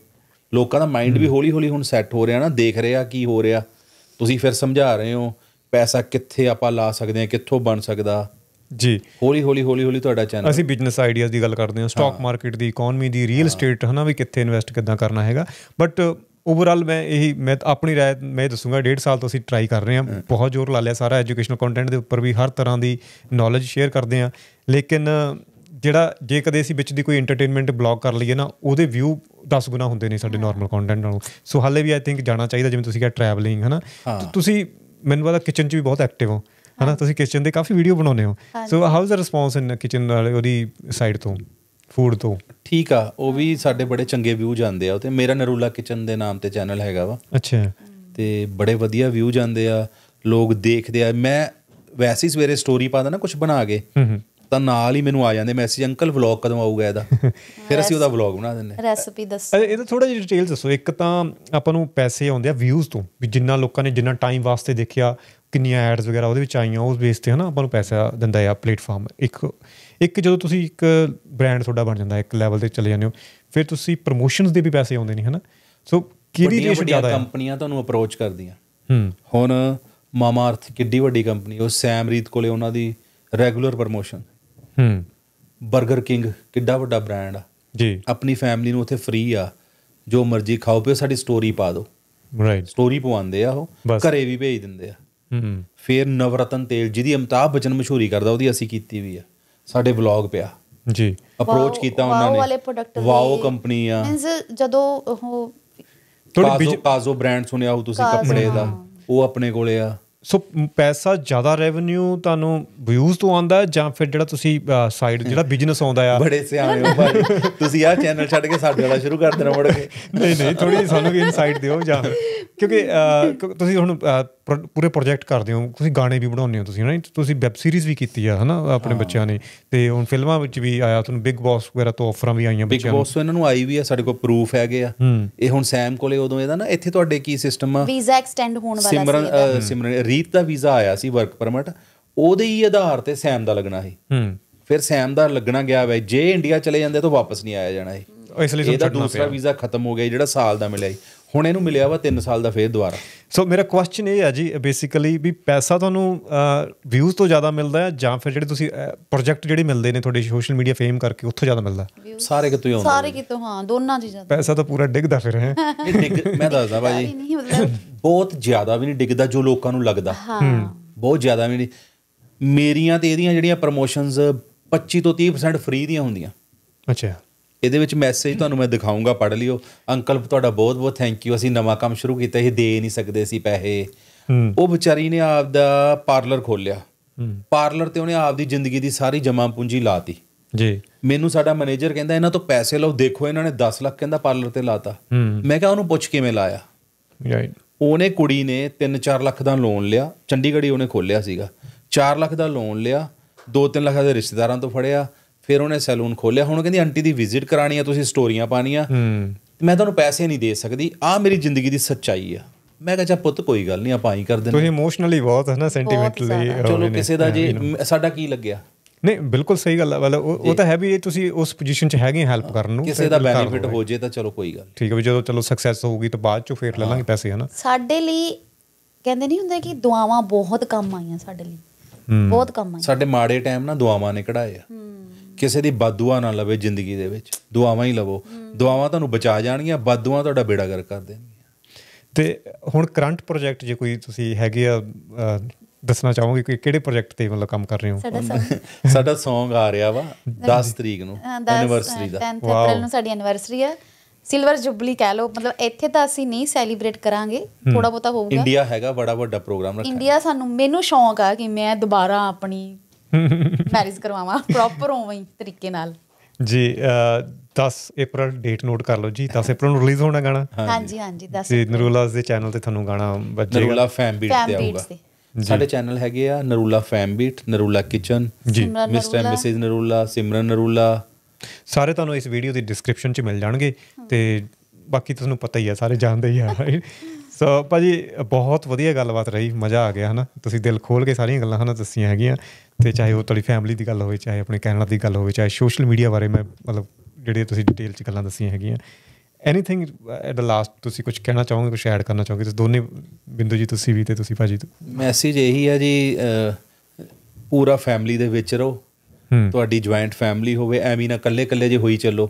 ਲੋਕਾਂ ਦਾ ਮਾਈਂਡ ਵੀ ਹੌਲੀ ਹੌਲੀ ਹੁਣ ਸੈੱਟ ਹੋ ਰਿਹਾ ਨਾ ਦੇਖ ਰਿਹਾ ਕੀ ਹੋ ਰਿਹਾ। ਤੁਸੀਂ ਫਿਰ ਸਮਝਾ ਰਹੇ ਹੋ ਪੈਸਾ ਕਿੱਥੇ ਆਪਾਂ ਲਾ ਸਕਦੇ ਹਾਂ ਕਿੱਥੋਂ ਬਣ ਸਕਦਾ। ਜੀ। ਹੌਲੀ ਹੌਲੀ ਹੌਲੀ ਹੌਲੀ ਤੁਹਾਡਾ ਚੈਨਲ ਅਸੀਂ ਬਿਜ਼ਨਸ ਆਈਡੀਆਜ਼ ਦੀ ਗੱਲ ਕਰਦੇ ਹਾਂ ਸਟਾਕ ਮਾਰਕੀਟ ਦੀ ਇਕਨੋਮੀ ਦੀ ਰੀਅਲ ਏਸਟੇਟ ਹਨਾ ਵੀ ਕਿੱਥੇ ਇਨਵੈਸਟ ਕਿੱਦਾਂ ਕਰਨਾ ਹੈਗਾ। ਬਟ ਓਵਰਆਲ ਮੈਂ ਇਹੀ ਮੈਂ ਆਪਣੀ ਰਾਏ ਮੈਂ ਦੱਸੂਗਾ ਡੇਢ ਸਾਲ ਤੋਂ ਅਸੀਂ ਟਰਾਈ ਕਰ ਰਹੇ ਹਾਂ। ਬਹੁਤ ਜ਼ੋਰ ਲਾ ਲਿਆ ਸਾਰਾ ਐਜੂਕੇਸ਼ਨਲ ਕੰਟੈਂਟ ਦੇ ਉੱਪਰ ਵੀ ਹਰ ਤਰ੍ਹਾਂ ਦੀ ਨੌਲੇਜ ਸ਼ੇਅਰ ਕਰਦੇ ਹਾਂ। ਲੇਕਿਨ ਜਿਹੜਾ ਜੇ ਕਦੇ ਅਸੀਂ ਵਿੱਚ ਦੀ ਕੋਈ ਐਂਟਰਟੇਨਮੈਂਟ ਬਲੌਗ ਕਰ ਲਈਏ ਨਾ ਉਹਦੇ ਵਿਊ 10 ਗੁਣਾ ਹੁੰਦੇ ਨੇ ਸਾਡੇ ਨਾਰਮਲ ਕੰਟੈਂਟ ਨਾਲੋਂ। ਸੋ ਹਾਲੇ ਵੀ ਆਈ ਥਿੰਕ ਜਾਣਾ ਚਾਹੀਦਾ ਜਿਵੇਂ ਤੁਸੀਂ ਕਿਹਾ ਟਰੈਵਲਿੰਗ ਹਨਾ। ਤੁਸੀਂ ਮੈਨੂੰ ਲੱਗਦਾ ਕਿਚਨ 'ਚ ਵੀ ਬਹੁਤ ਐਕਟਿਵ ਹੋ। ਹਨਾ ਤੁਸੀਂ ਕਿਚਨ ਦੇ ਕਾਫੀ ਵੀਡੀਓ ਬਣਾਉਂਦੇ ਹੋ। So how is the response in kitchen ਵਾਲੇ ਉਹਦੀ ਸਾਈਡ ਤੋਂ ਫੂਡ ਤੋਂ? ਠੀਕ ਆ ਉਹ ਵੀ ਸਾਡੇ ਬੜੇ ਚੰਗੇ ਵਿਊ ਜਾਂਦੇ ਆ ਉਹ ਤੇ। ਮੇਰਾ ਨਰੂਲਾ ਕਿਚਨ ਦੇ ਨਾਮ ਤੇ ਚੈਨਲ ਹੈਗਾ ਵਾ। ਅੱਛਾ। ਤੇ ਬੜੇ ਵਧੀਆ ਵਿਊ ਜਾਂਦੇ ਆ ਲੋਕ ਦੇਖਦੇ ਆ। ਮੈਂ ਵੈਸੇ ਹੀ ਸਵੇਰੇ ਸਟੋਰੀ ਪਾਦਾ ਨਾ ਕੁਝ ਬਣਾ ਕੇ ਹੂੰ ਹੂੰ। ਤਾਂ ਨਾਲ ਹੀ ਮੈਨੂੰ ਆ ਜਾਂਦੇ ਮੈਸੇਜ ਅੰਕਲ ਵਲੌਗ ਕਦੋਂ ਆਊਗਾ ਇਹਦਾ? ਫਿਰ ਅਸੀਂ ਉਹਦਾ ਵਲੌਗ ਬਣਾ ਹਾਂ। ਰੈਸਪੀ ਦੱਸ। ਇਹ ਇਹਦਾ ਥੋੜਾ ਜਿਹਾ ਡਿਟੇਲ ਦੱਸੋ। ਇੱਕ ਤਾਂ ਆਪਾਂ ਨੂੰ ਪੈਸੇ ਆਉਂਦੇ ਆ ਵਿਊਜ਼ ਤੋਂ ਵੀ ਜਿੰਨਾ ਲੋਕਾਂ ਨੇ ਜਿੰਨਾ ਟਾਈਮ ਵਾਸਤੇ ਦੇਖਿਆ ਕਿੰਨੀਆਂ ਐਡਸ ਵਗੈਰਾ ਉਹਦੇ ਵਿੱਚ ਆਈਆਂ ਉਸ ਬੇਸ ਤੇ ਹਨਾ ਆਪਾਂ ਨੂੰ ਪੈਸਾ ਦਿੰਦਾ ਆ ਪਲੇਟਫਾਰਮ ਇੱਕ ਇੱਕ ਜਦੋਂ ਤੁਸੀਂ ਇੱਕ ਬ੍ਰਾਂਡ ਤੁਹਾਡਾ ਬਣ ਜਾਂਦਾ ਇੱਕ ਲੈਵਲ ਤੇ ਚਲੇ ਜਾਂਦੇ ਹੋ ਫਿਰ ਤੁਸੀਂ ਪ੍ਰੋਮੋਸ਼ਨਸ ਦੇ ਵੀ ਪੈਸੇ ਆਉਂਦੇ ਨੇ ਹਨਾ? ਸੋ ਵੱਡੀਆਂ ਰੇਸ਼ ਜ਼ਿਆਦਾ ਹੈ ਕੰਪਨੀਆਂ ਤੁਹਾਨੂੰ ਅਪਰੋਚ ਕਰਦੀਆਂ। ਹੂੰ। ਹੁਣ ਮਾਮਾ ਅਰਥ ਕਿੱਡੀ ਵੱਡੀ ਕੰਪਨੀ ਉਹ ਸੈਮ ਰੀਤ ਕੋਲੇ ਉਹਨਾਂ ਦੀ ਰੈਗੂਲਰ ਪ੍ਰਮੋਸ਼ਨ ਹੂੰ। 버ਗਰ ਕਿੰਗ ਕਿੱਡਾ ਵੱਡਾ ਬ੍ਰਾਂਡ ਆ। ਜੀ। ਆਪਣੀ ਫੈਮਿਲੀ ਨੂੰ ਉੱਥੇ ਫ੍ਰੀ ਆ। ਜੋ ਮਰਜ਼ੀ ਖਾਓ ਪਿਓ ਸਾਡੀ ਸਟੋਰੀ ਪਾ ਦਿਓ। ਰਾਈਟ ਸਟੋਰੀ ਪਵਾਉਂਦੇ ਆ ਉਹ। ਘਰੇ ਵੀ ਭੇਜ ਦਿੰਦੇ ਆ। ਹੂੰ। ਫਿਰ ਨਵਰਤਨ ਤੇਲ ਜਿਹਦੀ ਅਮਤਾਬ ਬਚਨ ਮਸ਼ਹੂਰੀ ਕਰਦਾ ਉਹਦੀ ਅਸੀਂ ਕੀਤੀ ਵੀ ਆ। ਸਾਡੇ ਵਲੌਗ ਪਿਆ। ਜੀ। ਅਪਰੋਚ ਕੀਤਾ ਉਹਨਾਂ ਵਾਲੇ ਨੇ। ਪ੍ਰੋਡਕਟ ਵਾਓ ਕੰਪਨੀ ਆ। ਮੀਨਸ ਜਦੋਂ ਉਹ ਥੋੜੀ ਕਾਜ਼ੋ ਬ੍ਰਾਂਡ ਸੁਣਿਆ ਹੋ ਤੁਸੀਂ ਕੱਪੜੇ ਦਾ। ਉਹ ਆਪਣੇ ਕੋਲੇ ਆ। ਸੋ ਪੈਸਾ ਜ਼ਿਆਦਾ ਰੈਵਨਿਊ ਤੁਹਾਨੂੰ ਵਿਊਜ਼ ਤੋਂ ਆਉਂਦਾ ਜਾਂ ਫਿਰ ਜਿਹੜਾ ਤੁਸੀਂ ਸਾਈਡ ਜਿਹੜਾ ਬਿਜ਼ਨਸ ਆਉਂਦਾ ਆ? ਬੜੇ ਸਿਆਣੇ ਹੋ ਭਾਈ। ਤੁਸੀਂ ਆਹ ਚੈਨਲ ਛੱਡ ਕੇ ਸਾਡੇ ਵਾਲਾ ਸ਼ੁਰੂ ਕਰ ਦੇਣਾ ਮੁੜ ਕੇ। ਨਹੀਂ ਨਹੀਂ ਥੋੜੀ ਸਾਨੂੰ ਵੀ ਇਨਸਾਈਟ ਦਿਓ ਜਾਂ ਕਿਉਂਕਿ ਤੁਸੀਂ ਹੁਣ ਪ੍ਰ- ਪੂਰੇ ਪ੍ਰੋਜੈਕਟ ਕਰਦੇ ਹੋ ਤੁਸੀਂ ਗਾਣੇ ਵੀ ਬਣਾਉਂਦੇ ਹੋ ਤੁਸੀਂ ਹਨਾ ਤੁਸੀਂ ਵੈਬ ਸੀਰੀਜ਼ ਵੀ ਕੀਤੀ ਆ ਹਨਾ ਆਪਣੇ ਬੱਚਿਆਂ ਨੇ। ਤੇ ਹੁਣ ਫਿਲਮਾਂ ਵਿੱਚ ਵੀ ਆਇਆ ਤੁਹਾਨੂੰ ਬਿਗ ਬੌਸ ਵਗੈਰਾ ਤੋਂ ਆਫਰਾਂ ਵੀ ਆਈਆਂ ਬਿਗ ਬੱਚਿਆਂ ਨੂੰ। ਬੌਸ ਇਹਨਾਂ ਨੂੰ ਆਈ ਵੀ ਆ ਸਾਡੇ ਕੋਲ ਪ੍ਰੂਫ ਹੈਗੇ ਆ। ਇਹ ਹੁਣ ਸੈਮ ਕੋਲੇ ਉਦੋਂ ਇਹਦਾ ਨਾ ਇੱਥੇ ਤੁਹਾਡੇ ਕੀ ਸਿਸਟਮ ਆ? ਵੀਜ਼ਾ ਐਕਸਟੈਂਡ ਹੋਣ ਵਾਲਾ ਸਿਮਰਨ ਸੀ। ਅ, ਸਿਮਰਨ ਰੀਤ ਦਾ ਵੀਜ਼ਾ ਆਇਆ ਸੀ ਵਰਕ ਪਰਮਿਟ ਉਹਦੇ ਹੀ ਆਧਾਰ ਤੇ ਸੈਮ ਦਾ ਲੱਗਣਾ ਸੀ। ਹੂੰ। ਫਿਰ ਸੈਮ ਦਾ ਲੱਗਣਾ ਗਿਆ ਵੇ ਜੇ ਇੰਡੀਆ ਚਲੇ ਜਾਂਦੇ ਤਾਂ ਵਾਪਸ ਨਹੀਂ ਆਇਆ ਜਾਣਾ ਇਹ ਇਸ ਲਈ ਤੁਹਾਨੂੰ ਇਹਦਾ ਛੱਡਣਾ ਦੂਸਰਾ ਵੀਜ਼ਾ ਖਤਮ ਹੋ ਗਿਆ ਜਿਹੜਾ ਸਾਲ ਦਾ ਮਿਲਿਆ ਸੀ। ਹੁਣ ਇਹਨੂੰ ਮਿਲਿਆ ਵਾ 3 ਸਾਲ ਦਾ ਫੇਰ ਦੁਬਾਰਾ। ਸੋ ਮੇਰਾ ਕੁਐਸਚਨ ਇਹ ਹੈ ਜੀ ਬੇਸਿਕਲੀ ਵੀ ਪੈਸਾ ਤੁਹਾਨੂੰ ਵਿਊਜ਼ ਤੋਂ ਜ਼ਿਆਦਾ ਮਿਲਦਾ ਹੈ ਜਾਂ ਫਿਰ ਜਿਹੜੇ ਤੁਸੀਂ ਪ੍ਰੋਜੈਕਟ ਜਿਹੜੇ ਮਿਲਦੇ ਨੇ ਤੁਹਾਡੇ ਸੋਸ਼ਲ ਮੀਡੀਆ ਫੇਮ ਕਰਕੇ ਉੱਥੋਂ ਜ਼ਿਆਦਾ ਮਿਲਦਾ ਸਾਰੇ ਕਿਤੋਂ ਆਉਂਦਾ ਸਾਰੇ ਕਿਤੋਂ ਹਾਂ ਦੋਨਾਂ ਚੀਜ਼ਾਂ ਤੋਂ। ਪੈਸਾ ਤਾਂ ਪੂਰਾ ਡਿੱਗਦਾ ਫਿਰ ਹੈ? ਇਹ ਡਿੱਗ ਮੈਂ ਦੱਸਦਾ ਭਾਜੀ ਨਹੀਂ ਮਤਲਬ ਬਹੁਤ ਜ਼ਿਆਦਾ ਵੀ ਨਹੀਂ ਡਿੱਗਦਾ ਜੋ ਲੋਕਾਂ ਨੂੰ ਲੱਗਦਾ। ਹਾਂ। ਬਹੁਤ ਜ਼ਿਆਦਾ ਵੀ ਨਹੀਂ। ਮੇਰੀਆਂ ਤੇ ਇਹਦੀਆਂ ਜਿਹੜੀਆਂ ਪ੍ਰੋਮੋਸ਼ਨਸ 25 ਤੋਂ 30% ਫ੍ਰੀ ਦੀਆਂ ਹੁੰਦੀਆਂ। ਅੱਛਾ। ਇਹਦੇ ਵਿੱਚ ਮੈਸੇਜ ਤੁਹਾਨੂੰ ਮੈਂ ਦਿਖਾਉਂਗਾ ਪੜ੍ਹ ਲਿਓ। ਅੰਕਲ ਤੁਹਾਡਾ ਬਹੁਤ ਬਹੁਤ ਥੈਂਕ ਯੂ ਅਸੀਂ ਨਵਾਂ ਕੰਮ ਸ਼ੁਰੂ ਕੀਤਾ ਇਹ ਦੇ ਨਹੀਂ ਸਕਦੇ ਸੀ ਪੈਸੇ। ਉਹ ਵਿਚਾਰੀ ਨੇ ਆਪਦਾ ਪਾਰਲਰ ਖੋਲਿਆ ਪਾਰਲਰ ਤੇ ਉਹਨੇ ਆਪਦੀ ਜ਼ਿੰਦਗੀ ਦੀ ਸਾਰੀ ਜਮ੍ਹਾਂ ਪੂੰਜੀ ਲਾਤੀ। ਜੀ। ਮੈਨੂੰ ਸਾਡਾ ਮੈਨੇਜਰ ਕਹਿੰਦਾ ਇਹਨਾਂ ਤੋਂ ਪੈਸੇ ਲਓ ਦੇਖੋ ਇਹਨਾਂ ਨੇ 10 ਲੱਖ ਕਹਿੰਦਾ ਪਾਰਲਰ ਤੇ ਲਾਤਾ। ਮੈਂ ਕਿਹਾ ਉਹਨੂੰ ਪੁੱਛ ਕਿਵੇਂ ਲਾਇਆ? ਰਾਈਟ ਉਹਨੇ ਕੁੜੀ ਨੇ 3-4 ਲੱਖ ਦਾ ਲੋਨ ਲਿਆ। ਚੰਡੀਗੜ੍ਹ ਹੀ ਉਹਨੇ ਖੋਲਿਆ ਸੀਗਾ। 4 ਲੱਖ ਦਾ ਲੋਨ ਲਿਆ। 2-3 ਲੱਖ ਦੇ ਰਿਸ਼ਤੇਦਾਰਾਂ ਤੋਂ ਫੜਿਆ। ਫਿਰ ਉਹਨੇ ਸੈਲੂਨ ਖੋਲਿਆ ਹੁਣ ਕਹਿੰਦੀ ਆਂਟੀ ਦੀ ਵਿਜ਼ਿਟ ਕਰਾਣੀ ਆ ਤੁਸੀਂ ਸਟੋਰੀਆਂ ਪਾਣੀਆਂ ਹੂੰ। ਮੈਂ ਤੁਹਾਨੂੰ ਪੈਸੇ ਨਹੀਂ ਦੇ ਸਕਦੀ। ਆ ਮੇਰੀ ਜ਼ਿੰਦਗੀ ਦੀ ਸੱਚਾਈ ਆ। ਮੈਂ ਕਿਹਾ ਚਾ ਪੁੱਤ ਕੋਈ ਗੱਲ ਨਹੀਂ ਆਪਾਂ ਹੀ ਕਰ ਦਿੰਦੇ ਤੁਸੀਂ ਇਮੋਸ਼ਨਲੀ ਬਹੁਤ ਹੈ ਨਾ ਸੈਂਟੀਮੈਂਟਲੀ ਚਲੋ ਕਿਸੇ ਦਾ ਜੇ ਸਾਡਾ ਕੀ ਲੱਗਿਆ? ਨਹੀਂ ਬਿਲਕੁਲ ਸਹੀ ਗੱਲ ਹੈ ਮਤਲਬ ਉਹ ਤਾਂ ਹੈ ਵੀ ਇਹ ਤੁਸੀਂ ਉਸ ਪੋਜੀਸ਼ਨ 'ਚ ਹੈਗੇ ਹੈਲਪ ਕਰਨ ਨੂੰ ਕਿਸੇ ਦਾ ਬੈਨੀਫਿਟ। ਹੋ ਜੇ ਤਾਂ ਚਲੋ ਕੋਈ ਗੱਲ। ਠੀਕ ਹੈ ਵੀ ਜਦੋਂ ਚਲੋ ਸਕਸੈਸ ਹੋਊਗੀ ਤਾਂ ਬਾਅਦ 'ਚੋਂ ਫੇਰ ਲੈ ਲਾਂਗੇ ਪੈਸੇ ਹਨਾ। ਸਾਡੇ ਲਈ ਕਹਿੰਦੇ ਨਹੀਂ ਹੁੰਦੇ ਕਿ ਦੁਆਵਾਂ ਬਹੁਤ ਕੰਮ ਆਈਆਂ ਸਾਡੇ ਲਈ। ਹੂੰ। ਬਹੁਤ ਕੰਮ ਆਈਆਂ। ਸਾਡੇ ਮਾੜੇ ਟਾਈਮ ਨਾ ਦੁਆਵਾਂ ਨੇ ਕਢਾਏ ਆ। ਕਿਸੇ ਦੀ ਬਦਦੁਆ ਨਾ ਲਵੇ ਜ਼ਿੰਦਗੀ ਦੇ ਵਿੱਚ। ਦੁਆਵਾਂ ਹੀ ਲਵੋ। ਦੁਆਵਾਂ ਤੁਹਾਨੂੰ ਬਚਾ ਜਾਣਗੀਆਂ ਬਦਦੁਆ ਤੁਹਾਡਾ ਬੇੜਾ ਗਰ ਕਰ ਦੇਣਗੀਆਂ। ਤੇ ਹੁਣ ਕਰੰਟ ਪ੍ਰੋਜੈਕਟ ਜੇ ਕੋਈ ਤੁਸੀਂ ਹੈਗੇ ਆ ਦੱਸਣਾ ਚਾਹੋਗੇ ਕਿ ਕਿਹੜੇ ਪ੍ਰੋਜੈਕਟ ਤੇ ਮਤਲਬ ਕੰਮ ਕਰ ਰਹੇ ਹੋ? ਸਾਡਾ Song ਆ ਰਿਹਾ ਵਾ 10 ਤਰੀਕ ਨੂੰ ਐਨੀਵਰਸਰੀ ਦਾ। 10th ਅਪ੍ਰੈਲ ਨੂੰ ਸਾਡੀ ਐਨੀਵਰਸਰੀ ਹੈ ਸਿਲਵਰ ਜੁਬਲੀ ਕਹਿ ਲਓ ਮਤਲਬ ਇੱਥੇ ਤਾਂ ਅਸੀਂ ਨਹੀਂ ਸੈਲੀਬ੍ਰੇਟ ਕਰਾਂਗੇ ਥੋੜਾ ਬਹੁਤਾ ਹੋਊਗਾ। ਇੰਡੀਆ ਹੈਗਾ ਬੜਾ ਵੱਡਾ ਪ੍ਰੋਗਰਾਮ ਰੱਖਿਆ। ਇੰਡੀਆ ਸਾਨੂੰ ਮੈਨੂੰ ਸ਼ੌਂਕ ਆ ਕਿ ਮੈਂ ਦੁਬਾਰਾ ਆਪਣੀ ਮੈਰਿਜ ਕਰਵਾਵਾਂ ਪ੍ਰੋਪਰ ਉਵੇਂ ਹੀ ਤਰੀਕੇ ਨਾਲ। ਜੀ ਅਹ, 10 ਅਪ੍ਰੈਲ ਡੇਟ ਨੋਟ ਕਰ ਲਓ ਜੀ 10 ਅਪ੍ਰੈਲ ਨੂੰ ਰਿਲੀਜ਼ ਹੋਣਾ ਗਾਣਾ? ਹਾਂਜੀ ਹਾਂਜੀ। ਦੱਸ ਤੇ ਨਰੂਲਾਸ ਦੇ ਚੈਨਲ ਤੇ ਤੁਹਾਨੂੰ ਗਾਣਾ ਵੱਜੇਗਾ। ਨਰੂਲਾ ਫੈਮ ਬੀਟ ਤੇ ਆਊਗਾ। ਸਾਡੇ ਚੈਨਲ ਹੈਗੇ ਆ Narula fam beat Narula kitchen ਜੀ। ਮਿਸਟਰ ਨਰੂਲਾ। ਮਿਸਿਸ ਨਰੂਲਾ ਸਿਮਰਨ ਨਰੂਲਾ। ਸਾਰੇ ਤੁਹਾਨੂੰ ਇਸ ਵੀਡੀਓ ਦੀ ਡਿਸਕ੍ਰਿਪਸ਼ਨ 'ਚ ਮਿਲ ਜਾਣਗੇ ਤੇ ਬਾਕੀ ਤੁਹਾਨੂੰ ਪਤਾ ਹੀ ਆ ਸਾਰੇ ਜਾਣਦੇ ਹੀ ਆ। ਸੋ ਭਾਜੀ ਬਹੁਤ ਵਧੀਆ ਗੱਲਬਾਤ ਰਹੀ ਮਜ਼ਾ ਆ ਗਿਆ ਹਨਾ? ਤੁਸੀਂ ਦਿਲ ਖੋਲ ਕੇ ਸਾਰੀਆਂ ਗੱਲਾਂ ਹਨਾ ਦੱਸੀਆਂ ਹੈਗੀਆਂ। ਤੇ ਚਾਹੇ ਉਹ ਤੁਹਾਡੀ ਫੈਮਿਲੀ ਦੀ ਗੱਲ ਹੋਵੇ ਚਾਹੇ ਆਪਣੇ ਕੈਨੇਡਾ ਦੀ ਗੱਲ ਹੋਵੇ ਚਾਹੇ ਸੋਸ਼ਲ ਮੀਡੀਆ ਬਾਰੇ ਮੈਂ ਮਤਲਬ ਜਿਹੜੇ ਤੁਸੀਂ ਡਿਟੇਲ ਚ ਗੱਲਾਂ ਦੱਸੀਆਂ ਹੈਗੀਆਂ। ਐਨੀਥਿੰਗ ਐਟ ਦ ਲਾਸਟ ਤੁਸੀਂ ਕੁਝ ਕਹਿਣਾ ਚਾਹੋਗੇ ਕੁਝ ਐਡ ਕਰਨਾ ਚਾਹੋਗੇ? ਤੁਸੀਂ ਦੋਨੇ ਬਿੰਦੂ ਜੀ ਤੁਸੀਂ ਵੀ ਤੇ ਤੁਸੀਂ ਭਾਜੀ ਮੈਸੇਜ ਇਹੀ ਹੈ ਜੀ ਪੂਰਾ ਫੈਮਿਲੀ ਦੇ ਵਿੱਚ ਰਹੋ। ਤੁਹਾਡੀ ਜੁਆਇੰਟ ਫੈਮਿਲੀ ਹੋਵੇ ਐਵੇਂ ਨਾ ਇਕੱਲੇ ਇਕੱਲੇ ਜੇ ਹੋਈ ਚੱਲੋ।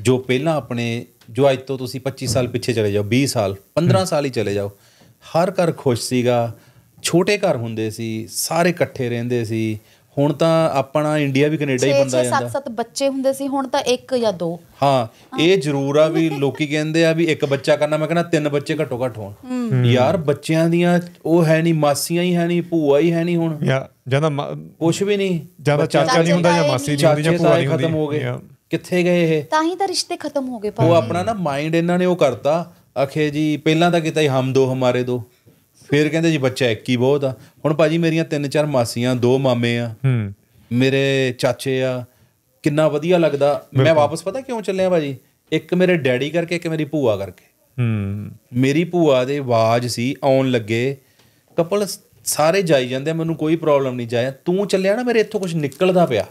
ਜੋ ਪਹਿਲਾਂ ਆਪਣੇ ਜੋ ਅੱਜ ਤੋਂ ਤੁਸੀਂ 25 ਸਾਲ ਪਿੱਛੇ ਚਲੇ ਜਾਓ 20 ਸਾਲ 15 ਸਾਲ ਹੀ ਚਲੇ ਜਾਓ ਹਰ ਘਰ ਖੁਸ਼ ਸੀਗਾ ਛੋਟੇ ਘਰ ਹੁੰਦੇ ਸੀ ਸਾਰੇ ਇਕੱਠੇ ਰਹਿੰਦੇ ਸੀ ਹੁਣ ਤਾਂ ਆਪਣਾ ਇੰਡੀਆ ਵੀ ਕੈਨੇਡਾ ਹੀ 6 ਬੰਦਾ 6 ਜਾਂਦਾ। 7 7 ਬੱਚੇ ਹੁੰਦੇ ਸੀ ਹੁਣ ਤਾਂ ਇੱਕ ਜਾਂ ਦੋ। ਹਾਂ ਇਹ ਜ਼ਰੂਰ ਆ ਵੀ ਲੋਕੀ ਕਹਿੰਦੇ ਆ ਵੀ ਇੱਕ ਬੱਚਾ ਕਰਨਾ ਮੈਂ ਕਹਿੰਦਾ ਤਿੰਨ ਬੱਚੇ ਘੱਟੋ ਘੱਟ ਹੋਣ। ਯਾਰ ਬੱਚਿਆਂ ਦੀਆਂ ਉਹ ਹੈ ਨਹੀਂ ਮਾਸੀਆਂ ਹੀ ਹੈ ਨਹੀਂ ਭੂਆ ਹੀ ਹੈ ਨਹੀਂ ਹੁਣ। ਜਾਂ ਜਾਂਦਾ ਕੁਛ ਵੀ ਨਹੀਂ ਜ਼ਿਆਦਾ ਚਾਚਾ ਨਹੀਂ ਹੁੰਦਾ ਜਾਂ ਮਾਸੀ ਨਹੀਂ ਹੁੰਦੀ ਜਾਂ ਭੂਆ ਨਹੀਂ ਹੁੰਦੀ। ਖਤਮ ਹੋ ਗਏ। ਕਿੱਥੇ ਗਏ ਇਹ? ਤਾਂ ਹੀ ਤਾਂ ਰਿਸ਼ਤੇ ਖਤਮ ਹੋ ਗਏ ਉਹ ਭਾਜੀ ਆਪਣਾ ਨਾ ਮਾਈਂਡ ਇਹਨਾਂ ਨੇ ਉਹ ਕਰਤਾ। ਅਖੇ ਜੀ ਪਹਿਲਾਂ ਤਾਂ ਕੀਤਾ ਹੀ ਹਮ ਦੋ ਹਮਾਰੇ ਦੋ। ਫਿਰ ਕਹਿੰਦੇ ਜੀ ਬੱਚਾ ਇੱਕ ਹੀ ਬਹੁਤ ਆ। ਹੁਣ ਭਾਜੀ ਮੇਰੀਆਂ ਤਿੰਨ ਚਾਰ ਮਾਸੀਆਂ ਦੋ ਮਾਮੇ ਆ। ਹੂੰ। ਮੇਰੇ ਚਾਚੇ ਆ। ਕਿੰਨਾ ਵਧੀਆ ਲੱਗਦਾ। ਮੈਂ ਵਾਪਸ ਪਤਾ ਕਿਉਂ ਚੱਲਿਆ ਭਾਜੀ? ਇੱਕ ਮੇਰੇ ਡੈਡੀ ਕਰਕੇ ਇੱਕ ਮੇਰੀ ਭੂਆ ਕਰਕੇ। ਹੂੰ। ਮੇਰੀ ਭੂਆ ਦੇ ਆਵਾਜ਼ ਸੀ ਆਉਣ ਲੱਗੇ। ਕਪਲ ਸਾਰੇ ਜਾਈ ਜਾਂਦੇ ਮੈਨੂੰ ਕੋਈ ਪ੍ਰੋਬਲਮ ਨਹੀਂ ਜਾਇਆ। ਤੂੰ ਚੱਲਿਆ ਨਾ ਮੇਰੇ ਇੱਥੋਂ ਕੁਝ ਨਿਕਲਦਾ ਪਿਆ।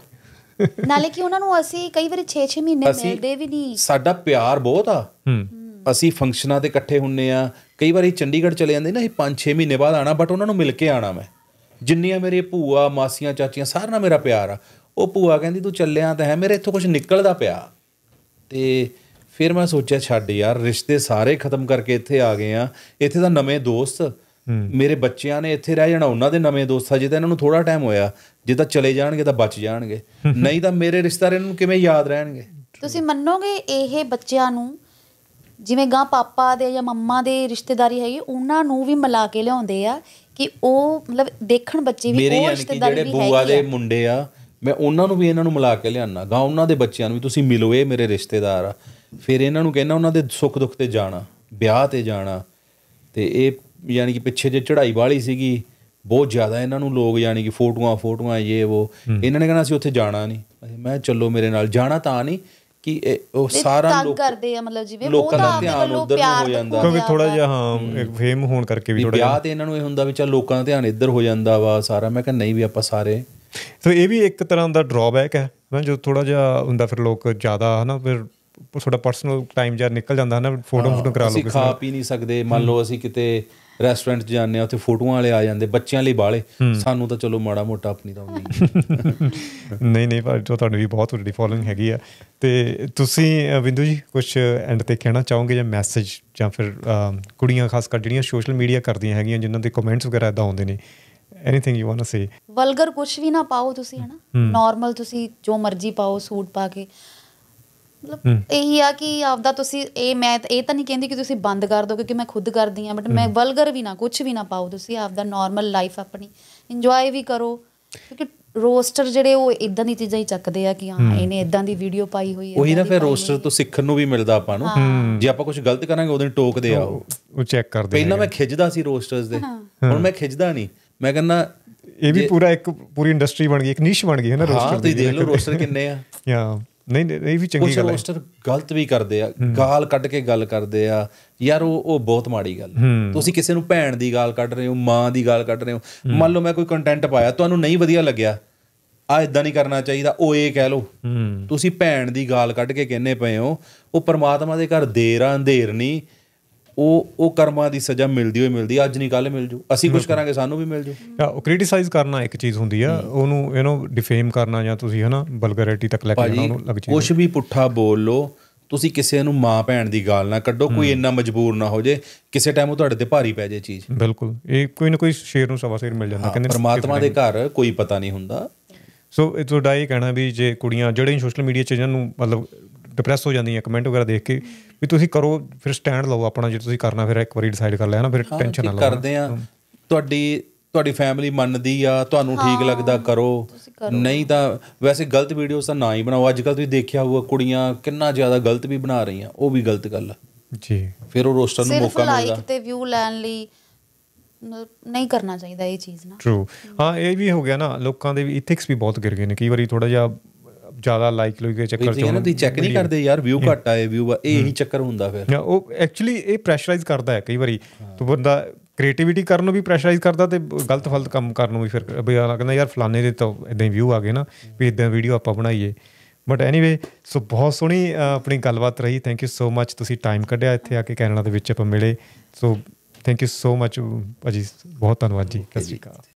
ਨਾਲੇ ਕਿ ਉਹਨਾਂ ਨੂੰ ਅਸੀਂ ਕਈ ਵਾਰੀ 6-6 ਮਹੀਨੇ ਮਿਲਦੇ ਵੀ ਨਹੀਂ। ਸਾਡਾ ਪਿਆਰ ਬਹੁਤ ਆ। ਹੂੰ। ਅਸੀਂ ਫੰਕਸ਼ਨਾਂ ਤੇ ਇਕੱਠੇ ਹੁੰਨੇ ਆ। ਕਈ ਵਾਰੀ ਚੰਡੀਗੜ੍ਹ ਚਲੇ ਜਾਂਦੇ ਨਾ ਅਸੀਂ 5-6 ਮਹੀਨੇ ਬਾਅਦ ਆਣਾ ਬਟ ਉਹਨਾਂ ਨੂੰ ਮਿਲ ਕੇ ਆਣਾ ਮੈਂ। ਜਿੰਨੀਆਂ ਮੇਰੇ ਭੂਆ ਮਾਸੀਆਂ ਚਾਚੀਆਂ ਸਾਰਿਆਂ ਨਾਲ ਮੇਰਾ ਪਿਆਰ ਆ। ਉਹ ਭੂਆ ਕਹਿੰਦੀ ਤੂੰ ਚੱਲਿਆ ਤਾਂ ਹੈ ਮੇਰੇ ਇੱਥੋਂ ਕੁਝ ਨਿਕਲਦਾ ਪਿਆ। ਤੇ ਫਿਰ ਮੈਂ ਸੋਚਿਆ ਛੱਡ ਯਾਰ ਰਿਸ਼ਤੇ ਸਾਰੇ ਖਤਮ ਕਰਕੇ ਇੱਥੇ ਆ ਗਏ ਆ। ਇੱਥੇ ਤਾਂ ਨਵੇਂ ਦੋਸਤ ਮੇਰੇ ਬੱਚਿਆਂ ਨੇ ਇੱਥੇ ਰਹਿ ਜਾਣਾ ਉਹਨਾਂ ਦੇ ਨਵੇਂ ਦੋਸਤ ਆ ਜੇ ਤਾਂ ਇਹਨਾਂ ਨੂੰ ਥੋੜਾ ਟਾਈਮ ਹੋਇਆ ਜੇ ਤਾਂ ਚਲੇ ਜਾਣਗੇ ਤਾਂ ਬਚ ਜਾਣਗੇ। ਨਹੀਂ ਤਾਂ ਮੇਰੇ ਰਿਸ਼ਤੇਦਾਰ ਇਹਨਾਂ ਨੂੰ ਕਿਵੇਂ ਯਾਦ ਰਹਿਣਗੇ? ਤੁਸੀਂ ਮੰਨੋਗੇ ਇਹ ਬੱਚਿਆਂ ਨੂੰ ਜਿਵੇਂ ਗਾਂ ਪਾਪਾ ਦੇ ਜਾਂ ਮੰਮਾ ਦੇ ਰਿਸ਼ਤੇਦਾਰੀ ਹੈਗੀ ਉਹਨਾਂ ਨੂੰ ਵੀ ਮਿਲਾ ਕੇ ਲਿਆਉਂਦੇ ਆ ਕਿ ਉਹ ਮਤਲਬ ਦੇਖਣ ਬੱਚੇ ਵੀ ਮੇਰੇ ਉਹ ਯਾਨੀ ਕਿ ਰਿਸ਼ਤੇਦਾਰੀ ਜਿਹੜੇ ਵੀ ਬੂਆ ਹੈਗੀ ਦੇ ਮੁੰਡੇ ਆ ਮੈਂ ਉਹਨਾਂ ਨੂੰ ਵੀ ਇਹਨਾਂ ਨੂੰ ਮਿਲਾ ਕੇ ਲਿਆਣਾ ਗਾ ਉਹਨਾਂ ਦੇ ਬੱਚਿਆਂ ਨੂੰ ਵੀ ਤੁਸੀਂ ਮਿਲੋ ਇਹ ਮੇਰੇ ਰਿਸ਼ਤੇਦਾਰ ਆ। ਫਿਰ ਇਹਨਾਂ ਨੂੰ ਕਹਿੰਦਾ ਉਹਨਾਂ ਦੇ ਸੁੱਖ ਦੁੱਖ ਤੇ ਜਾਣਾ ਵਿਆਹ ਤੇ ਜਾਣਾ ਤੇ ਇਹ ਯਾਨੀ ਕਿ ਪਿੱਛੇ ਜੇ ਚੜ੍ਹਾਈ ਵਾਲੀ ਸੀਗੀ ਬਹੁਤ ਜ਼ਿਆਦਾ ਇਹਨਾਂ ਨੂੰ ਲੋਕ ਯਾਨੀ ਕਿ ਫੋਟੋਆਂ ਫੋਟੋਆਂ ਇਹ ਉਹ। ਇਹਨਾਂ ਨੇ ਕਹਿਣਾ ਸੀ ਉੱਥੇ ਜਾਣਾ ਨਹੀਂ। ਅਸੀਂ- ਮੈਂ ਚੱਲੋ ਮੇਰੇ ਨਾਲ। ਜਾਣਾ ਤਾਂ ਨਹੀਂ ਕਿ ਉਹ ਸਾਰਾ ਲੋਕ ਕਰਦੇ ਆ ਮਤਲਬ ਜਿਵੇਂ ਉਹ ਲੋਕਾਂ ਤਾਂ ਦਾ ਧਿਆਨ ਉੱਧਰ ਨੂੰ ਪਿਆਰ ਹੋ ਜਾਂਦਾ। ਕਿਉਂਕਿ ਥੋੜਾ ਜਿਹਾ ਹਾਂ ਇੱਕ ਫੇਮ ਹੋਣ ਕਰਕੇ ਵੀ ਥੋੜਾ ਵਿਆਹ ਤੇ ਇਹਨਾਂ ਨੂੰ ਇਹ ਹੁੰਦਾ ਵੀ ਚੱਲ ਲੋਕਾਂ ਦਾ ਧਿਆਨ ਇੱਧਰ ਹੋ ਜਾਂਦਾ ਵਾ ਸਾਰਾ। ਮੈਂ ਕਿਹਾ ਨਹੀਂ ਵੀ ਆਪਾਂ ਸਾਰੇ ਸੋ ਇਹ ਵੀ ਇੱਕ ਤਰ੍ਹਾਂ ਦਾ ਡਰਾਬੈਕ ਹੈ। ਨਾ ਜੋ ਥੋੜਾ ਜਿਹਾ ਹੁੰਦਾ ਫਿਰ ਲੋਕ ਜ਼ਿਆਦਾ ਹਨਾ ਫਿਰ ਥੋੜਾ ਪਰਸਨਲ ਟਾਈਮ ਜਾਂ ਨਿਕਲ ਜਾਂਦਾ ਹਨਾ ਫੋਟੋ ਫੋਟੋ ਕਰਾ ਲਓ ਅਸੀਂ ਕਿਸੇ ਖਾ ਪੀ ਨਹੀਂ ਸਕਦੇ। ਮੰਨ ਲਓ ਅਸੀਂ ਕਿਤੇ ਰੈਸਟੋਰੈਂਟ 'ਚ ਜਾਂਦੇ ਆ ਉੱਥੇ ਫੋਟੋਆਂ ਵਾਲੇ ਆ ਜਾਂਦੇ ਬੱਚਿਆਂ ਲਈ ਬਾਲੇ ਸਾਨੂੰ ਤਾਂ ਚਲੋ ਮਾੜਾ ਮੋਟਾ ਆਪਣੀ ਤਾਂ ਨਹੀਂ ਨਹੀਂ ਨਹੀਂ ਭਾਈ ਜੋ ਤੁਹਾਡੀ ਵੀ ਬਹੁਤ ਵੱਡੀ ਫੋਲੋਇੰਗ ਹੈਗੀ ਆ। ਤੇ ਤੁਸੀਂ ਬਿੰਦੂ ਜੀ ਕੁਝ ਐਂਡ ਤੇ ਕਹਿਣਾ ਚਾਹੋਗੇ ਜਾਂ ਮੈਸੇਜ ਜਾਂ ਫਿਰ ਕੁੜੀਆਂ ਖਾਸ ਕਰ ਜਿਹੜੀਆਂ ਸੋਸ਼ਲ ਮੀਡੀਆ ਕਰਦੀਆਂ ਹੈਗੀਆਂ ਜਿਨ੍ਹਾਂ ਦੇ ਕਮੈਂਟਸ ਵਗੈਰਾ ਇਦਾਂ ਆਉਂਦੇ ਨੇ anything you want to say vulgar ਕੁਝ ਵੀ ਨਾ ਪਾਓ ਤੁਸੀਂ ਹਨਾ? ਨਾਰਮਲ ਤੁਸੀਂ ਜੋ ਮਰਜ਼ੀ ਪਾਓ ਸੂਟ ਪਾ ਕੇ। ਮਤਲਬ ਇਹੀ ਆ ਕਿ ਆਪਦਾ ਤੁਸੀਂ ਇਹ ਮੈਂ ਇਹ ਤਾਂ ਨਹੀਂ ਕਹਿੰਦੀ ਕਿ ਤੁਸੀਂ ਬੰਦ ਕਰ ਦਿਓ ਕਿਉਂਕਿ ਮੈਂ ਖੁਦ ਕਰਦੀ ਆ ਬਟ ਮੈਂ ਵਲਗਰ ਵੀ ਨਾ ਕੁਝ ਵੀ ਨਾ ਪਾਓ ਤੁਸੀਂ ਆਪਦਾ ਨਾਰਮਲ ਲਾਈਫ ਆਪਣੀ। ਇੰਜੋਏ ਵੀ ਕਰੋ ਕਿਉਂਕਿ ਰੋਸਟਰ ਜਿਹੜੇ ਉਹ ਇਦਾਂ ਦੀ ਚੀਜ਼ਾਂ ਹੀ ਚੱਕਦੇ ਆ ਕਿ ਹਾਂ ਇਹਨੇ ਇਦਾਂ ਦੀ ਵੀਡੀਓ ਪਾਈ ਹੋਈ ਹੈ ਉਹੀ ਨਾ ਦੀ ਫਿਰ ਰੋਸਟਰ ਤੋਂ ਸਿੱਖਣ ਨੂੰ ਵੀ ਮਿਲਦਾ ਆਪਾਂ ਨੂੰ। ਜੇ ਆਪਾਂ ਕੁਝ ਗਲਤ ਕਰਾਂਗੇ ਉਹਦੇ ਟੋਕਦੇ ਆ ਉਹ। ਉਹ ਚੈੱਕ ਕਰਦੇ ਪਹਿਲਾਂ ਮੈਂ ਖਿੱਚਦਾ ਸੀ ਰੋਸਟਰਸ ਦੇ। ਹੁਣ ਮੈਂ ਖਿੱਚਦਾ ਨਹੀਂ। ਮੈਂ ਕਹਿੰਦਾ ਇਹ ਵੀ ਪੂਰਾ ਇੱਕ ਪੂਰੀ ਇੰਡਸਟਰੀ ਬਣ ਗਈ ਇੱਕ ਨਿਸ਼ ਬਣ ਗਈ ਹੈ ਨਾ ਰੋਸਟਰ ਤੁਸੀਂ ਦੇਖ ਲਓ ਰੋਸਟਰ ਕਿੰਨੇ ਆ। ਯਾ ਨਹੀਂ ਨਹੀਂ, ਇਹ ਵੀ ਚੰਗੀ ਗੱਲ ਹੈ। ਰੋਸਟਰ ਗਲਤ ਵੀ ਕਰਦੇ ਆ ਗਾਲ ਕੱਢ ਕੇ ਗੱਲ ਕਰਦੇ ਆ। ਯਾਰ ਉਹ ਉਹ ਬਹੁਤ ਮਾੜੀ ਗੱਲ। ਤੁਸੀਂ ਕਿਸੇ ਨੂੰ ਭੈਣ ਦੀ ਗਾਲ ਕੱਢ ਰਹੇ ਹੋ ਮਾਂ ਦੀ ਗਾਲ ਕੱਢ ਰਹੇ ਹੋ। ਮੰਨ ਲਓ ਮੈਂ ਕੋਈ ਕੰਟੈਂਟ ਪਾਇਆ ਤੁਹਾਨੂੰ ਨਹੀਂ ਵਧੀਆ ਲੱਗਿਆ। ਆ ਇਦਾਂ ਨਹੀਂ ਕਰਨਾ ਚਾਹੀਦਾ ਉਹ ਇਹ ਕਹਿ ਲਓ। ਤੁਸੀਂ ਭੈਣ ਦੀ ਗਾਲ ਕੱਢ ਕੇ ਕਹਿੰਨੇ ਪਏ ਹੋ ਉਹ ਪਰਮਾਤਮਾ ਦੇ ਘਰ ਦੇਰ ਆ ਅੰਧੇਰ ਨਹੀਂ। ਉਹ ਉਹ ਕਰਮਾਂ ਦੀ ਸਜ਼ਾ ਮਿਲਦੀ ਹੋਈ ਮਿਲਦੀ ਅੱਜ ਨਹੀਂ ਕੱਲ ਮਿਲ ਜੂ। ਅਸੀਂ ਕੁਝ ਕਰਾਂਗੇ ਸਾਨੂੰ ਵੀ ਮਿਲ ਜੂ। ਯਾ ਉਹ ਕ੍ਰਿਟਿਸਾਈਜ਼ ਕਰਨਾ ਇੱਕ ਚੀਜ਼ ਹੁੰਦੀ ਆ ਉਹਨੂੰ ਯੂ نو ਡਿਫੇਮ ਕਰਨਾ ਜਾਂ ਤੁਸੀਂ ਹਨਾ ਬਲਗੈਰਿਟੀ ਤੱਕ ਲੈ ਕੇ ਜਾਣਾ ਉਹਨੂੰ ਲੱਗ ਚੀਜ਼ ਕੁਝ ਵੀ ਪੁੱਠਾ ਬੋਲ ਲੋ ਤੁਸੀਂ ਕਿਸੇ ਨੂੰ ਮਾਂ ਭੈਣ ਦੀ ਗਾਲ ਨਾ ਕੱਢੋ ਕੋਈ ਇੰਨਾ ਮਜਬੂਰ ਨਾ ਹੋ ਜੇ ਕਿਸੇ ਟਾਈਮ ਉਹ ਤੁਹਾਡੇ ਤੇ ਭਾਰੀ ਪੈ ਜੇ ਚੀਜ਼। ਬਿਲਕੁਲ ਇਹ ਕੋਈ ਨਾ ਕੋਈ ਸ਼ੇਰ ਨੂੰ ਸਵਾ ਸ਼ੇਰ ਮਿਲ ਜਾਂਦਾ ਕਹਿੰਦੇ ਪਰਮਾਤਮਾ ਦੇ ਘਰ ਕੋਈ ਪਤਾ ਨਹੀਂ ਹੁੰਦਾ। ਸੋ ਇਹ ਤੁਹਾਡਾ ਇਹ ਕਹਿਣਾ ਵੀ ਜੇ ਕੁੜੀਆਂ ਜਿਹੜੇ ਸੋਸ਼ਲ ਮੀਡੀਆ 'ਚ ਇਹਨਾਂ ਨੂੰ ਮਤਲਬ ਡਿਪਰੈਸ ਹੋ ਜਾਂਦੀਆਂ ਕਮੈਂਟ ਵਗੈਰਾ ਦੇਖ ਕੇ ਵੀ ਤੁਸੀਂ ਕਰੋ ਫਿਰ ਸਟੈਂਡ ਲਓ ਆਪਣਾ ਜੇ ਤੁਸੀਂ ਕਰਨਾ ਫਿਰ ਇੱਕ ਵਾਰੀ ਡਿਸਾਈਡ ਕਰ ਲਿਆ ਨਾ ਫਿਰ ਟੈਨਸ਼ਨ ਨਾ ਲਓ ਕਰਦੇ ਆ ਤੁਹਾਡੀ ਤੁਹਾਡੀ ਫੈਮਿਲੀ ਮੰਨਦੀ ਆ ਤੁਹਾਨੂੰ ਠੀਕ ਲੱਗਦਾ ਕਰੋ। ਨਹੀਂ ਤਾਂ ਵੈਸੇ ਗਲਤ ਵੀਡੀਓਜ਼ ਤਾਂ ਨਾ ਹੀ ਬਣਾਓ। ਅੱਜ ਕੱਲ ਤੁਸੀਂ ਦੇਖਿਆ ਹੋਊਗਾ ਕੁੜੀਆਂ ਕਿੰਨਾ ਜ਼ਿਆਦਾ ਗਲਤ ਵੀ ਬਣਾ ਰਹੀਆਂ ਉਹ ਵੀ ਗਲਤ ਗੱਲ ਆ। ਜੀ। ਫਿਰ ਉਹ ਰੋਸਟਰ ਨੂੰ ਸਿਰਫ ਮੌਕਾ ਲਾਈਕ ਮਿਲਦਾ ਤੇ ਵਿਊ ਲੈਣ ਲਈ ਨਹੀਂ ਕਰਨਾ ਚਾਹੀਦਾ ਇਹ ਚੀਜ਼ ਨਾ। ਟਰੂ ਹਾਂ ਇਹ ਵੀ ਹੋ ਗਿਆ ਨਾ ਲੋਕਾਂ ਦੇ ਵੀ ਇਥਿਕਸ ਵੀ ਬਹੁਤ ਗਿਰ ਗਏ ਨੇ। ਕਈ ਵਾਰੀ ਥੋੜਾ ਜਿਹਾ ਜ਼ਿਆਦਾ ਲਾਈਕ ਲੋਈ ਦੇ ਚੱਕਰ ਚ ਨਾ ਤੁਸੀਂ ਚੈੱਕ ਨਹੀਂ ਕਰਦੇ ਯਾਰ ਵਿਊ ਘੱਟ ਆਏ ਵਿਊ ਇਹ ਇਹੀ ਚੱਕਰ ਹੁੰਦਾ ਫਿਰ। ਉਹ ਐਕਚੁਅਲੀ ਇਹ ਪ੍ਰੈਸ਼ਰਾਈਜ਼ ਕਰਦਾ ਹੈ ਕਈ ਵਾਰੀ। ਤੋ ਬੰਦਾ ਕ੍ਰੀਏਟੀਵਿਟੀ ਕਰਨ ਨੂੰ ਵੀ ਪ੍ਰੈਸ਼ਰਾਈਜ਼ ਕਰਦਾ ਤੇ ਗਲਤ ਫਲਤ ਕੰਮ ਕਰਨ ਨੂੰ ਵੀ ਫਿਰ ਅਗਲਾ ਕਹਿੰਦਾ ਯਾਰ ਫਲਾਣੇ ਦੇ ਤਾਂ ਇਦਾਂ ਹੀ ਵਿਊ ਆ ਗਏ ਨਾ ਵੀ ਇਦਾਂ ਵੀਡੀਓ ਆਪਾਂ ਬਣਾਈਏ। ਬਟ ਐਨੀਵੇ ਸੋ ਬਹੁਤ ਸੋਹਣੀ ਆਪਣੀ ਗੱਲਬਾਤ ਰਹੀ। ਥੈਂਕ ਯੂ ਸੋ ਮੱਚ ਤੁਸੀਂ ਟਾਈਮ ਕੱਢਿਆ ਇੱਥੇ ਆ ਕੇ ਕੈਨੇਡਾ ਦੇ ਵਿੱਚ ਆਪਾਂ ਮਿਲੇ। ਸੋ ਥੈਂਕ ਯੂ ਸੋ ਮੱਚ ਭਾਜੀ। ਬਹੁਤ ਧੰਨਵਾਦ ਜੀ। ਸਤਿ ਸ਼੍ਰੀ ਅਕਾਲ।